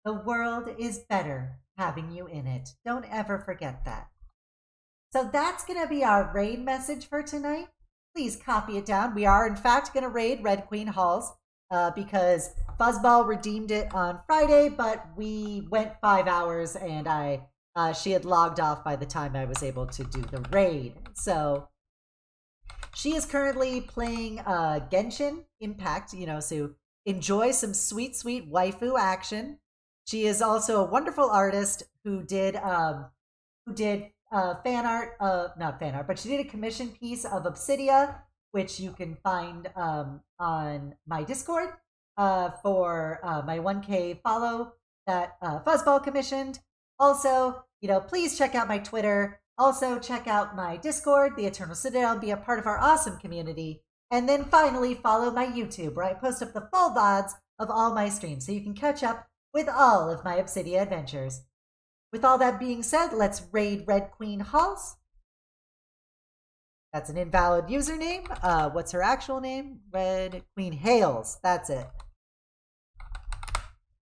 the world is better having you in it. Don't ever forget that. So that's going to be our raid message for tonight. Please copy it down. We are, in fact, going to raid Red Queen Halls uh, because Fuzzball redeemed it on Friday, but we went five hours and I uh, she had logged off by the time I was able to do the raid. So she is currently playing uh, Genshin Impact, you know, so enjoy some sweet, sweet waifu action. She is also a wonderful artist who did um, who did uh, fan art, uh, not fan art, but she did a commission piece of Obsidia which you can find um, on my Discord uh, for uh, my 1K follow that uh, Fuzzball commissioned. Also, you know, please check out my Twitter. Also, check out my Discord, The Eternal Citadel, be a part of our awesome community. And then finally, follow my YouTube, where I post up the full VODs of all my streams so you can catch up with all of my Obsidia adventures. With all that being said, let's raid Red Queen Halls. That's an invalid username. Uh, what's her actual name? Red Queen Hales. That's it.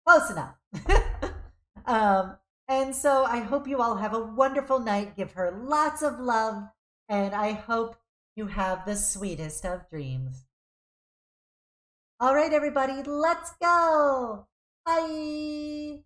Close enough. *laughs* um, and so I hope you all have a wonderful night. Give her lots of love. And I hope you have the sweetest of dreams. All right, everybody, let's go. Bye.